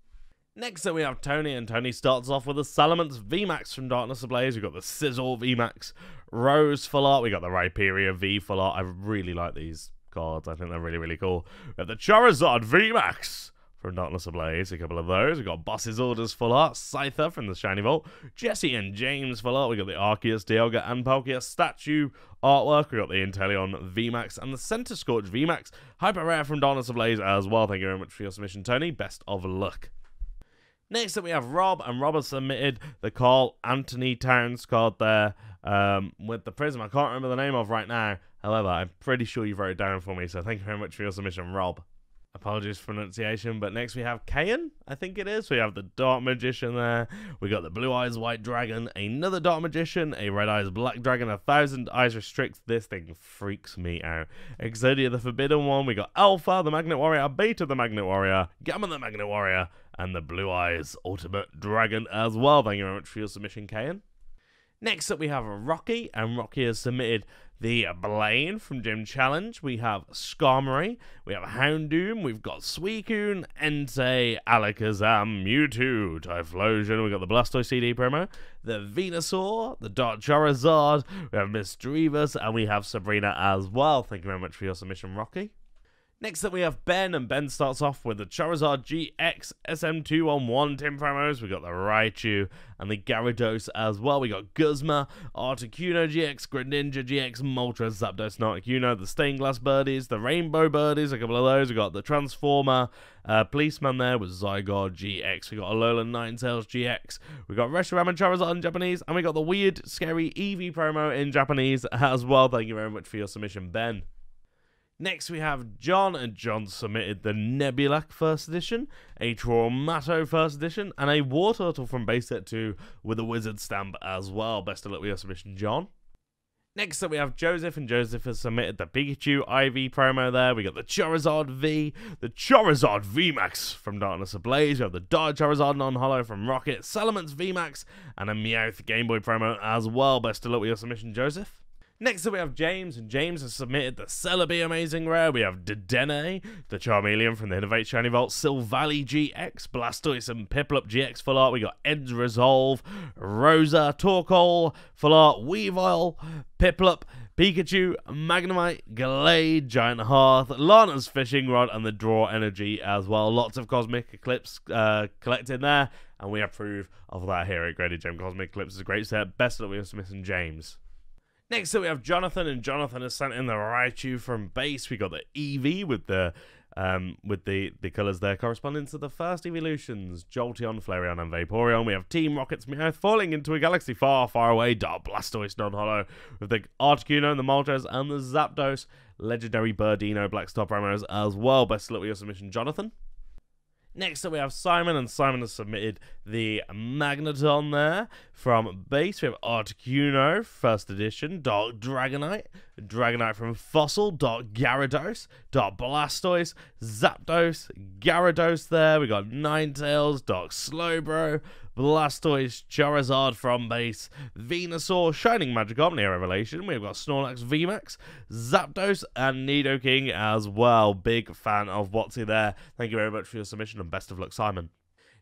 Next up, we have Tony, and Tony starts off with the Salamence VMAX from Darkness Ablaze. We've got the Sizzle VMAX Rose full art. We got the Rhyperior V full art. I really like these cards. I think they're really, really cool. We have the Charizard VMAX from Darkness Ablaze, a couple of those. We've got Boss's Orders full art, Scyther from the Shiny Vault, Jesse and James full art. We've got the Arceus, Dialga, and Palkia statue artwork. We've got the Inteleon VMAX and the Centiskorch VMAX. Hyper Rare from Darkness Ablaze as well. Thank you very much for your submission, Tony. Best of luck. Next up, we have Rob, and Rob has submitted the Karl-Anthony Towns card there um, with the Prism. I can't remember the name of right now. However, I'm pretty sure you wrote it down for me, so thank you very much for your submission, Rob. Apologies for pronunciation, but next we have Kayan, I think it is. We have the Dark Magician there. We got the Blue Eyes White Dragon, another Dark Magician, a Red Eyes Black Dragon, a Thousand Eyes Restrict. This thing freaks me out. Exodia the Forbidden One. We got Alpha, the Magnet Warrior, Beta, the Magnet Warrior, Gamma, the Magnet Warrior, and the Blue Eyes Ultimate Dragon as well. Thank you very much for your submission, Kayan. Next up, we have Rocky, and Rocky has submitted the Blaine from Gym Challenge. We have Skarmory, we have Houndoom, we've got Suicune, Entei, Alakazam, Mewtwo, Typhlosion, we've got the Blastoise CD promo, the Venusaur, the Dark Charizard, we have Misdreavus, and we have Sabrina as well. Thank you very much for your submission, Rocky. Next up, we have Ben, and Ben starts off with the Charizard GX SM2 on one Tim promos. We got the Raichu and the Gyarados as well. We got Guzma, Articuno GX, Greninja GX, Moltres, Zapdos, Articuno, the Stained Glass Birdies, the Rainbow Birdies, a couple of those. We got the Transformer uh, Policeman there with Zygarde GX. We got Alola Ninetales GX. We got Reshiram and Charizard in Japanese, and we got the weird, scary Eevee promo in Japanese as well. Thank you very much for your submission, Ben. Next, we have John, and John submitted the Nebulac First Edition, a Traumato First Edition, and a Wartortle from base set 2 with a Wizard stamp as well. Best of luck with your submission, John. Next up, we have Joseph, and Joseph has submitted the Pikachu IV promo there. We got the Charizard V, the Charizard VMAX from Darkness Ablaze. We have the Dark Charizard non hollow from Rocket, Salamence VMAX, and a Meowth Game Boy promo as well. Best of luck with your submission, Joseph. Next up, we have James, and James has submitted the Celebi Amazing Rare. We have Dedenne, the Charmeleon from the Innovate Shiny Vault, Silvally GX, Blastoise, and Piplup GX Full Art. We got Ed's Resolve, Rosa, Torkoal, Full Art, Weavile, Piplup, Pikachu, Magnemite, Glade, Giant Hearth, Lana's Fishing Rod, and the Draw Energy as well. Lots of Cosmic Eclipse uh, collected there, and we approve of that here at Graded Gem. Cosmic Eclipse is a great set. Best of luck with Smith and James. Next up, we have Jonathan, and Jonathan has sent in the Raichu from base. We got the EV with the um, with the, the colours there corresponding to the first evolutions Jolteon, Flareon, and Vaporeon. We have Team Rocket's Meowth falling into a galaxy far, far away. Dark Blastoise non hollow with the Articuno, the Moltres, and the Zapdos. Legendary Birdino Star promos as well. Best of luck with your submission, Jonathan. Next up, we have Simon, and Simon has submitted the Magneton there from base. We have Articuno, first edition, Dark Dragonite, Dragonite from Fossil, Dark Gyarados, Dark Blastoise, Zapdos, Gyarados there. We got Ninetales, Dark Slowbro, Blastoise, Charizard from base, Venusaur, Shining Magikarp, Neo Revelation. We've got Snorlax VMAX, Zapdos, and Nidoking as well. Big fan of Watsy there. Thank you very much for your submission and best of luck, Simon.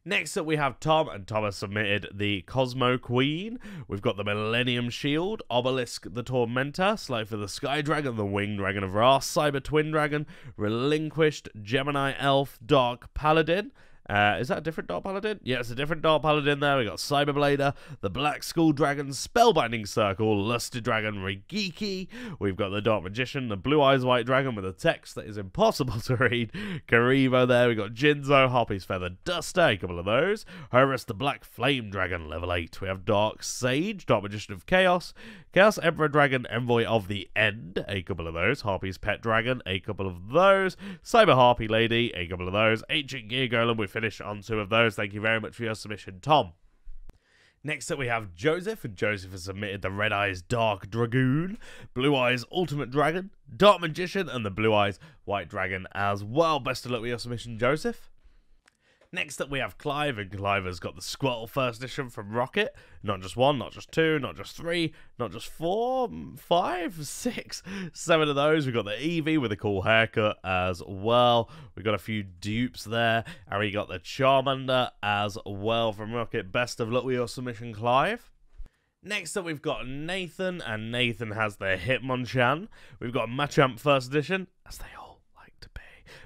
Next up, we have Tom, and Tom has submitted the Cosmo Queen. We've got the Millennium Shield, Obelisk the Tormentor, Slifer the Sky Dragon, the Winged Dragon of Ra, Cyber Twin Dragon, Relinquished Gemini Elf, Dark Paladin, uh, is that a different Dark Paladin? Yeah, it's a different Dark Paladin there. We got Cyberblader, the Black School Dragon, Spellbinding Circle, Luster Dragon, Rigiki. We've got the Dark Magician, the Blue Eyes White Dragon with a text that is impossible to read. Kuriboh there. We've got Jinzo, Harpie's Feather Duster, a couple of those. Horus, the Black Flame Dragon, level 8. We have Dark Sage, Dark Magician of Chaos, Chaos Emperor Dragon, Envoy of the End, a couple of those. Harpie's Pet Dragon, a couple of those. Cyber Harpie Lady, a couple of those. Ancient Gear Golem with finish on two of those. Thank you very much for your submission, Tom. Next up, we have Joseph, and Joseph has submitted the Red Eyes Dark Dragoon, Blue Eyes Ultimate Dragon, Dark Magician, and the Blue Eyes White Dragon as well. Best of luck with your submission, Joseph. Next up, we have Clive, and Clive has got the Squirtle First Edition from Rocket. Not just one, not just two, not just three, not just four, five, six, seven of those. We've got the Eevee with a cool haircut as well. We've got a few dupes there, and we got the Charmander as well from Rocket. Best of luck with your submission, Clive. Next up, we've got Nathan, and Nathan has the Hitmonchan. We've got Machamp First Edition, as they all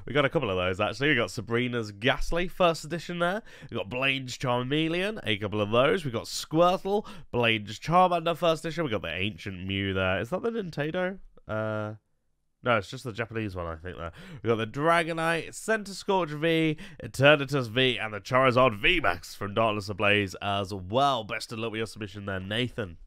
we got a couple of those actually. We got Sabrina's Gastly first edition there. We got Blaine's Charmeleon, a couple of those. We got Squirtle, Blaine's Charmander first edition. We got the Ancient Mew there. Is that the Nintendo? Uh, no, it's just the Japanese one, I think. There, we got the Dragonite, Centiskorch V, Eternatus V, and the Charizard VMAX from Darkness Ablaze as well. Best of luck with your submission there, Nathan.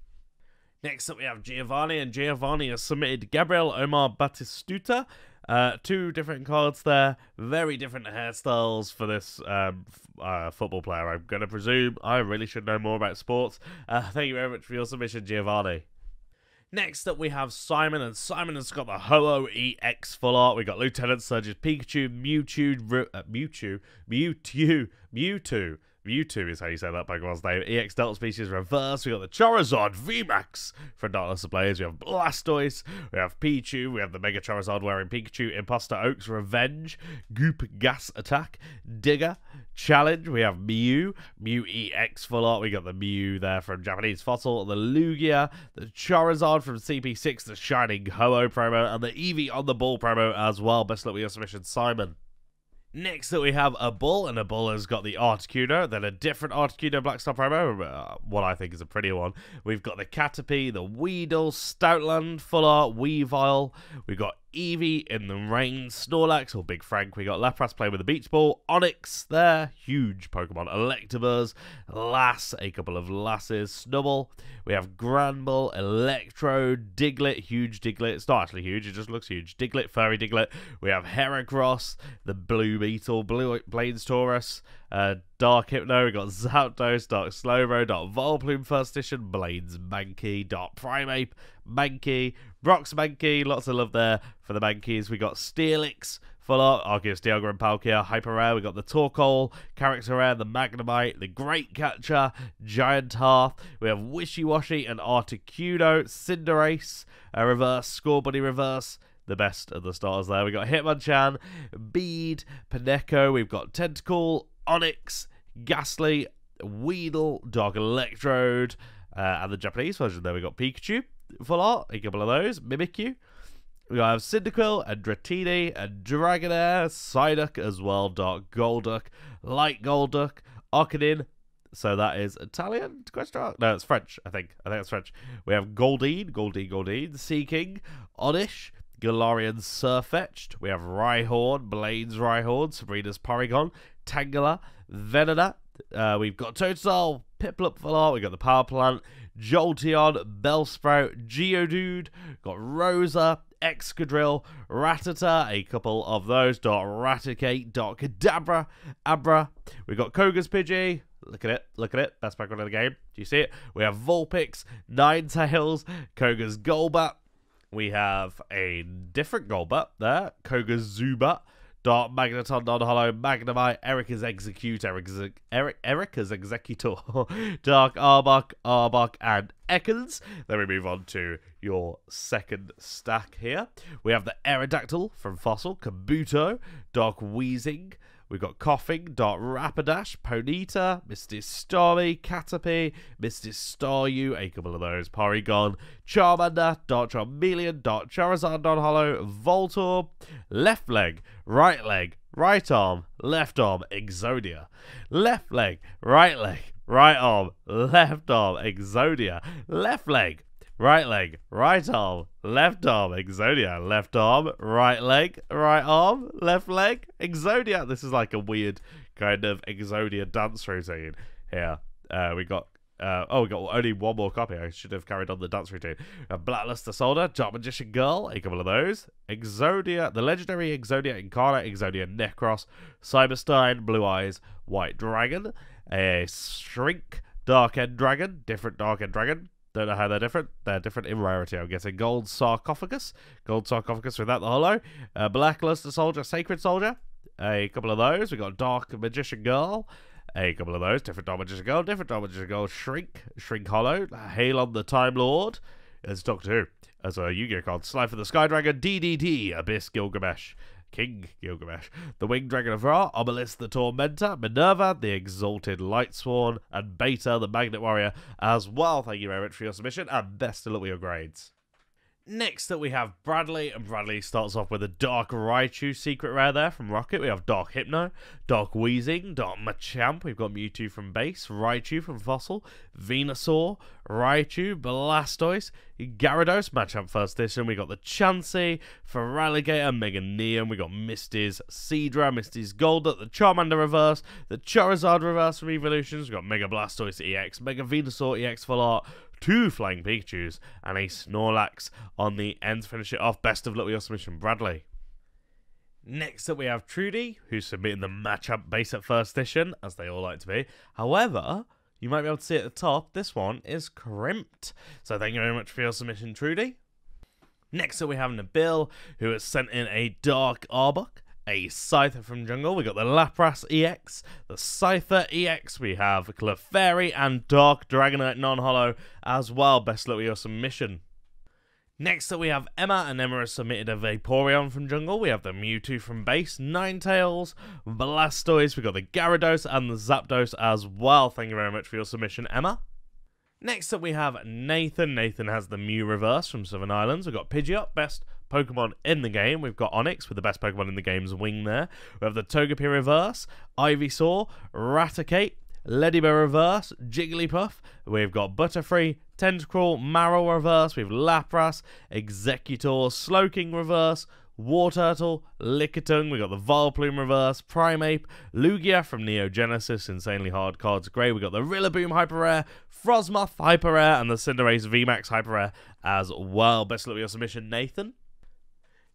Next up, we have Giovanni, and Giovanni has submitted Gabriel Omar Batistuta, Uh, two different cards there, very different hairstyles for this um, uh, football player. I'm going to presume I really should know more about sports. Uh, thank you very much for your submission, Giovanni. Next up, we have Simon, and Simon has got the Ho-Oh EX full art. We got Lieutenant Surge's Pikachu, Mewtwo, uh, Mewtwo, Mewtwo, Mewtwo, Mewtwo is how you say that Pokemon's name. EX Delta Species Reverse. We got the Charizard VMAX for Darkness players. We have Blastoise. We have Pichu. We have the Mega Charizard wearing Pikachu. Imposter Oaks Revenge. Goop Gas Attack. Digger. Challenge. We have Mew. Mew EX full art. We got the Mew there from Japanese Fossil. The Lugia. The Charizard from CP6. The Shining Ho-Oh promo. And the Eevee on the Ball promo as well. Best luck with your submission, Simon. Next up, we have a bull, and a bull has got the Articuno, then a different Articuno Black Star promo, uh, what I think is a prettier one. We've got the Caterpie, the Weedle, Stoutland, Fuller, Weavile. We've got Eevee in the rain, Snorlax or Big Frank. We got Lapras playing with the beach ball, Onix there, huge Pokemon, Electabuzz, Lass, a couple of Lasses, Snubbull. We have Granbull, Electro, Diglett, huge Diglett. It's not actually huge, it just looks huge. Diglett, Furry Diglett. We have Heracross, the Blue Beetle, Blue Blades Tauros, uh, Dark Hypno, we got Zapdos, Dark Slowbro, Dark Vileplume First Edition, Blades Mankey, Dark Primeape, Mankey, Brock's Mankey, lots of love there for the Mankeys. We got Steelix, Full Art, Arceus, Dialga, and Palkia. Hyper Rare, we got the Torkoal, Character Rare, the Magnemite, the Great Catcher, Giant Hearth. We have Wishy Washy and Articuno, Cinderace, Reverse, Score Reverse, the best of the stars there. We got Hitmonchan, Bead, Pineco, we've got Tentacle, Onix, Gastly, Weedle, Dark Electrode, uh, and the Japanese version there we got Pikachu, full art, a couple of those, Mimikyu. We have Cyndaquil and Dratini and Dragonair, Psyduck as well, Dark Golduck, Light Golduck, Arcanine. So that is Italian? Question mark? No, it's French, I think. I think it's French. We have Goldeen, Goldeen, Goldeen, Seaking, Oddish, Galarian Sirfetch'd. We have Rhyhorn, Blades Rhyhorn, Sabrina's Porygon, Tangela, Venonat. Uh, we've got Toadsal, Piplup full. We've got the Power Plant, Jolteon, Bellsprout, Geodude, got Rosa, Excadrill, Rattata, a couple of those, Dot Raticate, Dot Kadabra, Abra. We've got Koga's Pidgey. Look at it, look at it. Best Pokemon in the game. Do you see it? We have Vulpix, Ninetales, Koga's Golbat. We have a different Golbat there, Koga's Zubat. Dark Magneton, Non Hollow, Magnemite, Erika's Exeggcute, Erika's, Eric, Erika's Exeggutor, Dark Arbok, Arbok, and Ekans. Then we move on to your second stack here. We have the Aerodactyl from Fossil, Kabuto, Dark Wheezing. We've got Koffing, Dark Rapidash, Ponyta, Misty Starmie, Caterpie, Misty Staryu, a couple of those, Porygon, Charmander, Dark Charmeleon, Charizard, Non Hollow, Voltorb, Left Leg, Right Leg, Right Arm, Left Arm, Exodia, Left Leg, Right Leg, Right Arm, Left Arm, Exodia, Left Leg, right leg, right arm, left arm, Exodia, left arm, right leg, right arm, left leg, Exodia. This is like a weird kind of Exodia dance routine here. Uh, we got. Uh, oh, we got only one more copy. I should have carried on the dance routine. A Blackluster Soldier, Dark Magician Girl, a couple of those. Exodia, the legendary Exodia Incarnate, Exodia Necros, Cyberstein, Blue Eyes, White Dragon, a Shrink, Dark End Dragon, different Dark End Dragon, don't know how they're different. They're different in rarity, I'm guessing. Gold Sarcophagus. Gold Sarcophagus without the hollow. Uh, Blackluster Soldier. Sacred Soldier. A couple of those. we got Dark Magician Girl. A couple of those. Different Dark Magician Girl. Different Dark Magician Girl. Shrink. Shrink Hollow. Hail on the Time Lord. As Doctor Who. As a Yu-Gi-Oh card. Slifer the Sky Dragon. DDD. Abyss Gilgamesh. King Gilgamesh, the Winged Dragon of Ra, Obelisk the Tormentor, Minerva, the Exalted Lightsworn, and Beta, the Magnet Warrior, as well. Thank you very much for your submission, and best of luck with your grades. Next up, we have Bradley, and Bradley starts off with a Dark Raichu secret rare there from Rocket. We have Dark Hypno, Dark Wheezing, Dark Machamp. We've got Mewtwo from Base, Raichu from Fossil, Venusaur, Raichu, Blastoise, Gyarados, Machamp First Edition. We got the Chansey, Feraligatr, Meganium. We got Misty's Seadra, Misty's Golduck, the Charmander Reverse, the Charizard Reverse from Evolutions. We've got Mega Blastoise EX, Mega Venusaur EX Full Art, two Flying Pikachus, and a Snorlax on the end to finish it off. Best of luck with your submission, Bradley. Next up, we have Trudy, who's submitting the matchup base at first edition, as they all like to be. However, you might be able to see at the top, this one is crimped. So thank you very much for your submission, Trudy. Next up, we have Nabil, who has sent in a Dark Arbok, a Scyther from Jungle. We got the Lapras EX, the Scyther EX. We have Clefairy and Dark Dragonite non-hollow as well. Best luck with your submission. Next up, we have Emma, and Emma has submitted a Vaporeon from Jungle. We have the Mewtwo from Base, Ninetales, Blastoise. We've got the Gyarados and the Zapdos as well. Thank you very much for your submission, Emma. Next up, we have Nathan. Nathan has the Mew Reverse from Southern Islands. We've got Pidgeot, best Pokemon in the game. We've got Onix with the best Pokemon in the game's wing there. We have the Togepi Reverse, Ivysaur, Raticate, Ledyba Reverse, Jigglypuff. We've got Butterfree, Tentacruel, Marill Reverse. We've Lapras, Exeggutor, Slowking Reverse, Wartortle, Lickitung, we got the Vileplume Reverse, Primeape, Lugia from Neo Genesis, insanely hard cards, great. We got the Rillaboom Hyper Rare, Frosmoth Hyper Rare, and the Cinderace VMAX Hyper Rare as well. Best of luck with your submission, Nathan.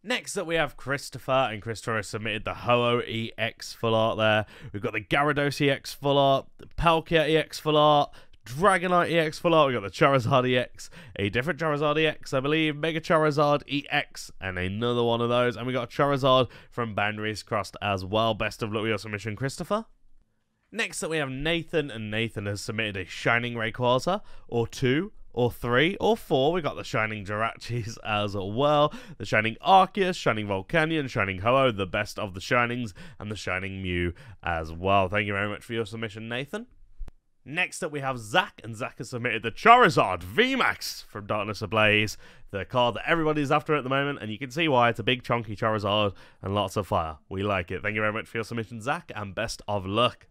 Next up, we have Christopher, and Christopher has submitted the Ho-Oh EX full art there. We've got the Gyarados EX full art, the Palkia EX full art, Dragonite EX full art. we've got the Charizard EX, a different Charizard EX, I believe, Mega Charizard EX, and another one of those. And we got Charizard from Boundaries Crossed as well. Best of luck with your submission, Christopher. Next up, we have Nathan, and Nathan has submitted a Shining Rayquaza, or two, or three, or four. We got the Shining Jirachis as well, the Shining Arceus, Shining Volcanion, Shining Ho-Oh, the best of the Shinings, and the Shining Mew as well. Thank you very much for your submission, Nathan. Next up, we have Zach, and Zach has submitted the Charizard VMAX from Darkness Ablaze, the card that everybody's after at the moment, and you can see why. It's a big, chunky Charizard and lots of fire. We like it. Thank you very much for your submission, Zach, and best of luck.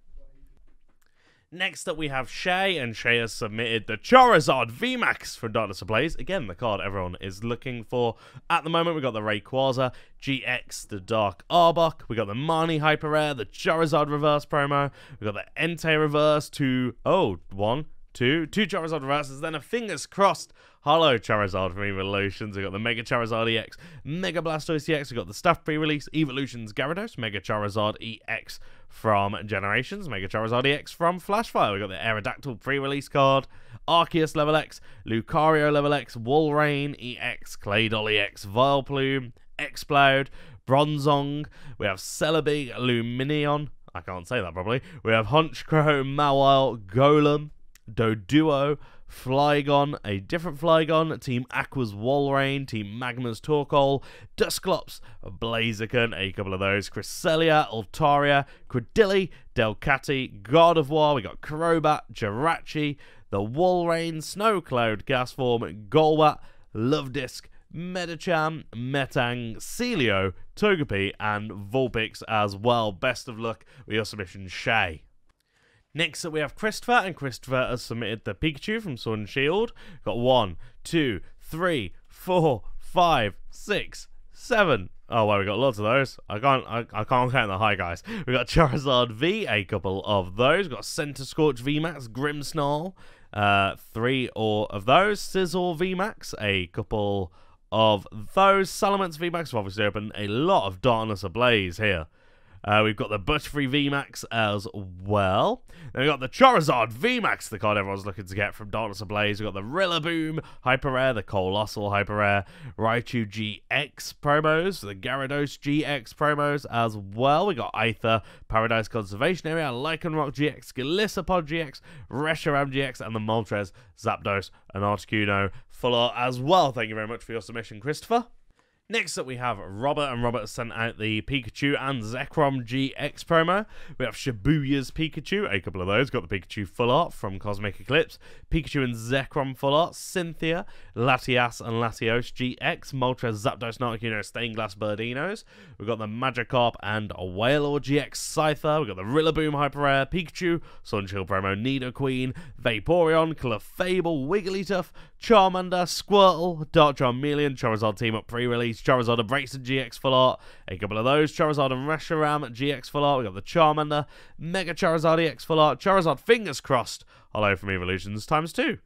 Next up, we have Shay, and Shay has submitted the Charizard VMAX from Darkness Ablaze. Again, the card everyone is looking for. At the moment, we've got the Rayquaza, GX, the Dark Arbok, we got the Marnie Hyper Rare, the Charizard Reverse promo, we've got the Entei Reverse, two, oh, one, two, two Charizard Reverses, then a Fingers Crossed Hollow Charizard from Evolutions. We've got the Mega Charizard EX, Mega Blastoise EX. We've got the Stuff pre-release Evolutions Gyarados, Mega Charizard EX from Generations, Mega Charizard EX from Flashfire. We've got the Aerodactyl pre-release card, Arceus Level X, Lucario Level X, Walrein EX, Claydol EX, Vileplume, Explode, Bronzong. We have Celebi, Lumineon. I can't say that probably. We have Honchkrow, Mawile, Golem, Doduo, Flygon, a different Flygon, Team Aqua's Walrein, Team Magma's Torkoal, Dusclops, Blaziken, a couple of those, Cresselia, Altaria, God of War, we got Crobat, Jirachi, the Walrein, Snowcloud, Castform, Golbat, Luvdisc, Medicham, Metang, Celio, Togepi, and Vulpix as well. Best of luck with your submission, Shay. Next up, we have Christopher, and Christopher has submitted the Pikachu from Sword and Shield. Got one, two, three, four, five, six, seven. Oh well, we got lots of those. I can't, I, I can't count the high guys. We got Charizard V, a couple of those. We got Centiskorch VMAX, Grimmsnarl, uh, three or of those. Sizzle Max, a couple of those. Salamence VMAX have obviously opened a lot of Darkness Ablaze here. Uh, we've got the Butterfree VMAX as well. Then we've got the Charizard VMAX, the card everyone's looking to get from Darkness Ablaze. We've got the Rillaboom Hyper Rare, the Coalossal Hyper Rare, Raichu GX promos, the Gyarados GX promos as well. We got Aether, Paradise Conservation Area, Lycanroc GX, Golisopod GX, Reshiram GX, and the Moltres, Zapdos, and Articuno full as well. Thank you very much for your submission, Christopher. Next up, we have Robert, and Robert sent out the Pikachu and Zekrom GX promo. We have Shibuya's Pikachu, a couple of those. Got the Pikachu full art from Cosmic Eclipse. Pikachu and Zekrom full art. Cynthia, Latias and Latios GX. Moltres, Zapdos, Narcino, Stained Glass Birdinos. We've got the Magikarp and Wailord GX Scyther. We've got the Rillaboom Hyper Rare, Pikachu, Sunchill promo, Nidoqueen, Vaporeon, Clefable, Wigglytuff, Charmander, Squirtle, Dark Charmeleon, Charizard Team Up pre-release, Charizard and Braixen GX Full Art, a couple of those, Charizard and Reshiram GX Full Art, we got the Charmander, Mega Charizard EX Full Art, Charizard Fingers Crossed, Hello from Evolutions times 2,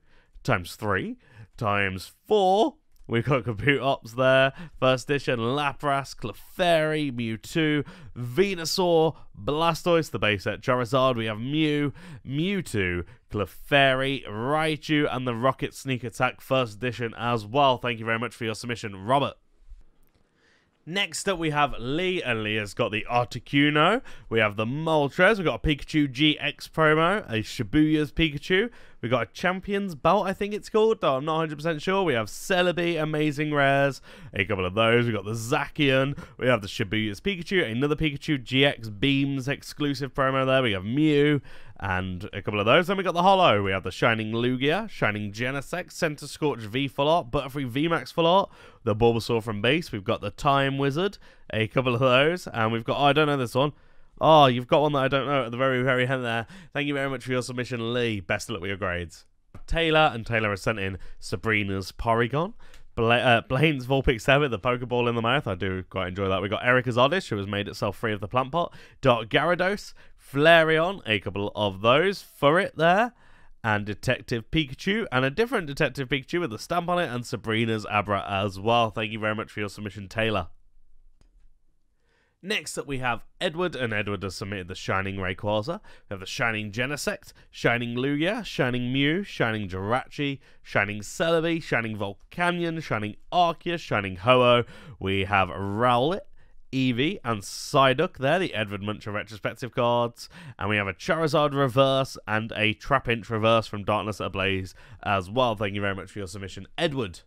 times 3, times 4, We've got Kabutops there, first edition, Lapras, Clefairy, Mewtwo, Venusaur, Blastoise, the base set, Charizard, we have Mew, Mewtwo, Clefairy, Raichu, and the Rocket Sneak Attack first edition as well. Thank you very much for your submission, Robert. Next up, we have Lee, and Lee has got the Articuno. We have the Moltres. We've got a Pikachu GX promo, a Shibuya's Pikachu. We've got a Champions Belt, I think it's called, though I'm not 100% sure. We have Celebi, Amazing Rares, a couple of those. We've got the Zacian. We have the Shibuya's Pikachu, another Pikachu GX Beams exclusive promo there. We have Mew, and a couple of those. Then we got the Hollow. We have the Shining Lugia, Shining Genesect, Centiskorch V Full Art, Butterfree VMAX Full Art, the Bulbasaur from base. We've got the Time Wizard, a couple of those, and we've got, oh, I don't know this one. Oh, you've got one that I don't know at the very, very end there. Thank you very much for your submission, Lee. Best of luck with your grades. Taylor, and Taylor has sent in Sabrina's Porygon. Bla- uh, Blaine's Vulpix 7, the Pokeball in the mouth. I do quite enjoy that. We got Erika's Oddish, who has made itself free of the plant pot. Dark Gyarados, Flareon, a couple of those. Furret there. And Detective Pikachu, and a different Detective Pikachu with a stamp on it, and Sabrina's Abra as well. Thank you very much for your submission, Taylor. Next up, we have Edward, and Edward has submitted the Shining Rayquaza. We have the Shining Genesect, Shining Lugia, Shining Mew, Shining Jirachi, Shining Celebi, Shining Volcanion, Shining Arceus, Shining Ho-Oh. We have Rowlet, Eevee, and Psyduck there, the Edward Muncher retrospective cards. And we have a Charizard reverse and a Trapinch reverse from Darkness Ablaze as well. Thank you very much for your submission, Edward.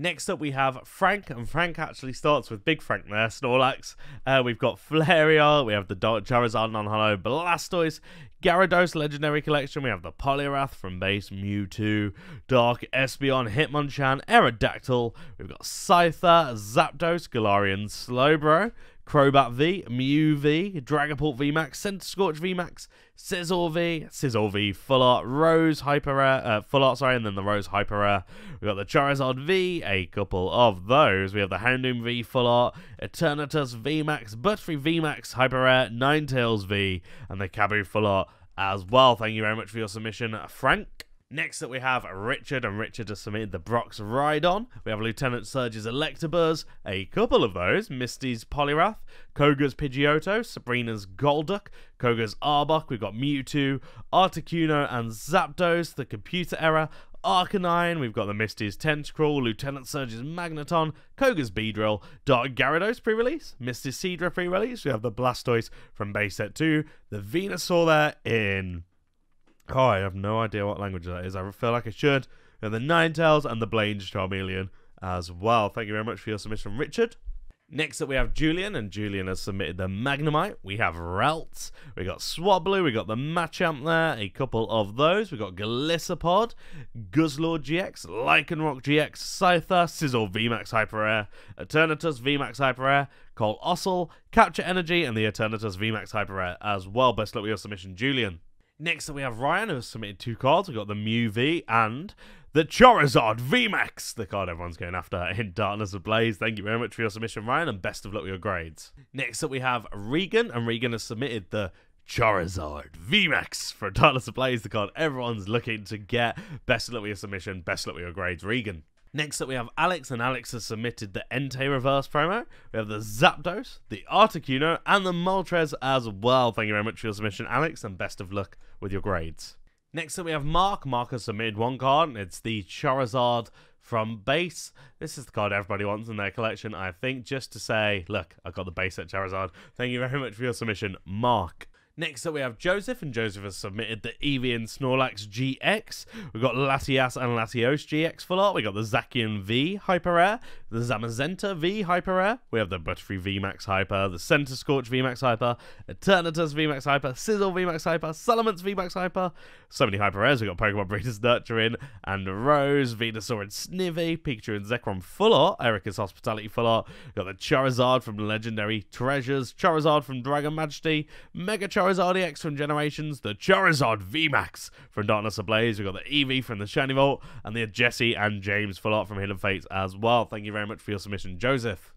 Next up, we have Frank, and Frank actually starts with Big Frank there, Snorlax. Uh, we've got Flareon, we have the Dark Charizard non hollow Blastoise, Gyarados Legendary Collection, we have the Poliwrath from base, Mewtwo, Dark Espeon, Hitmonchan, Aerodactyl, we've got Scyther, Zapdos, Galarian Slowbro, Crobat V, Mew V, Dragapult VMAX, Centiskorch VMAX, Scizor V, Scizor V, Full Art, Rose Hyper Rare, uh, Full Art, sorry, and then the Rose Hyper Rare. We've got the Charizard V, a couple of those. We have the Houndoom V, Full Art, Eternatus VMAX, Butterfree VMAX, Hyper Rare, Ninetales V, and the Kabu Full Art as well. Thank you very much for your submission, Frank. Next up, we have Richard, and Richard has submitted the Brock's Rhydon. We have Lieutenant Surge's Electabuzz, a couple of those, Misty's Poliwrath, Koga's Pidgeotto, Sabrina's Golduck, Koga's Arbok, we've got Mewtwo, Articuno, and Zapdos, the Computer Error, Arcanine, we've got the Misty's Tentacruel, Lieutenant Surge's Magneton, Koga's Beedrill, Dark Gyarados pre-release, Misty's Seadra pre-release, we have the Blastoise from base set 2, the Venusaur there in Oh, I have no idea what language that is. I feel like I should. And the Ninetales and the Blaine's Charmeleon as well. Thank you very much for your submission, Richard. Next up, we have Julian, and Julian has submitted the Magnemite. We have Ralts. We got Swablu. We got the Machamp there. A couple of those. We got Golisopod, Guzzlord GX, Lycanroc GX, Scyther, Sizzle VMAX Hyper Rare, Eternatus VMAX Hyper Rare, Coalossal, Capture Energy, and the Eternatus VMAX Hyper Rare as well. Best luck with your submission, Julian. Next up, we have Ryan, who has submitted two cards. We've got the Mew V and the Charizard VMAX, the card everyone's going after in Darkness Ablaze. Thank you very much for your submission, Ryan, and best of luck with your grades. Next up, we have Regan, and Regan has submitted the Charizard VMAX for Darkness Ablaze, the card everyone's looking to get. Best of luck with your submission, best of luck with your grades, Regan. Next up, we have Alex, and Alex has submitted the Entei Reverse promo. We have the Zapdos, the Articuno, and the Moltres as well. Thank you very much for your submission, Alex, and best of luck with your grades. Next up, we have Mark. Mark has submitted one card. and It's the Charizard from base. This is the card everybody wants in their collection, I think, just to say, look, I got the base set Charizard. Thank you very much for your submission, Mark. Next up, we have Joseph, and Joseph has submitted the Eevee Snorlax GX. We've got Latias and Latios GX full art. We got the Zacian V Hyper Rare, the Zamazenta V Hyper Rare. We have the Butterfree VMAX Hyper, the Centiskorch VMAX Hyper, Eternatus VMAX Hyper, Sizzle VMAX Hyper, Salamence VMAX Hyper. So many Hyper Rares. We've got Pokemon Breeders Nurturing and Rose, Venusaur and Snivy, Pikachu and Zekrom full art, Erika's Hospitality full art. We've got the Charizard from Legendary Treasures, Charizard from Dragon Majesty, Mega Charizard. Charizard EX from Generations, the Charizard VMAX from Darkness Ablaze, we've got the Eevee from the Shiny Vault, and the Jesse and James full art from Hidden Fates as well. Thank you very much for your submission, Joseph.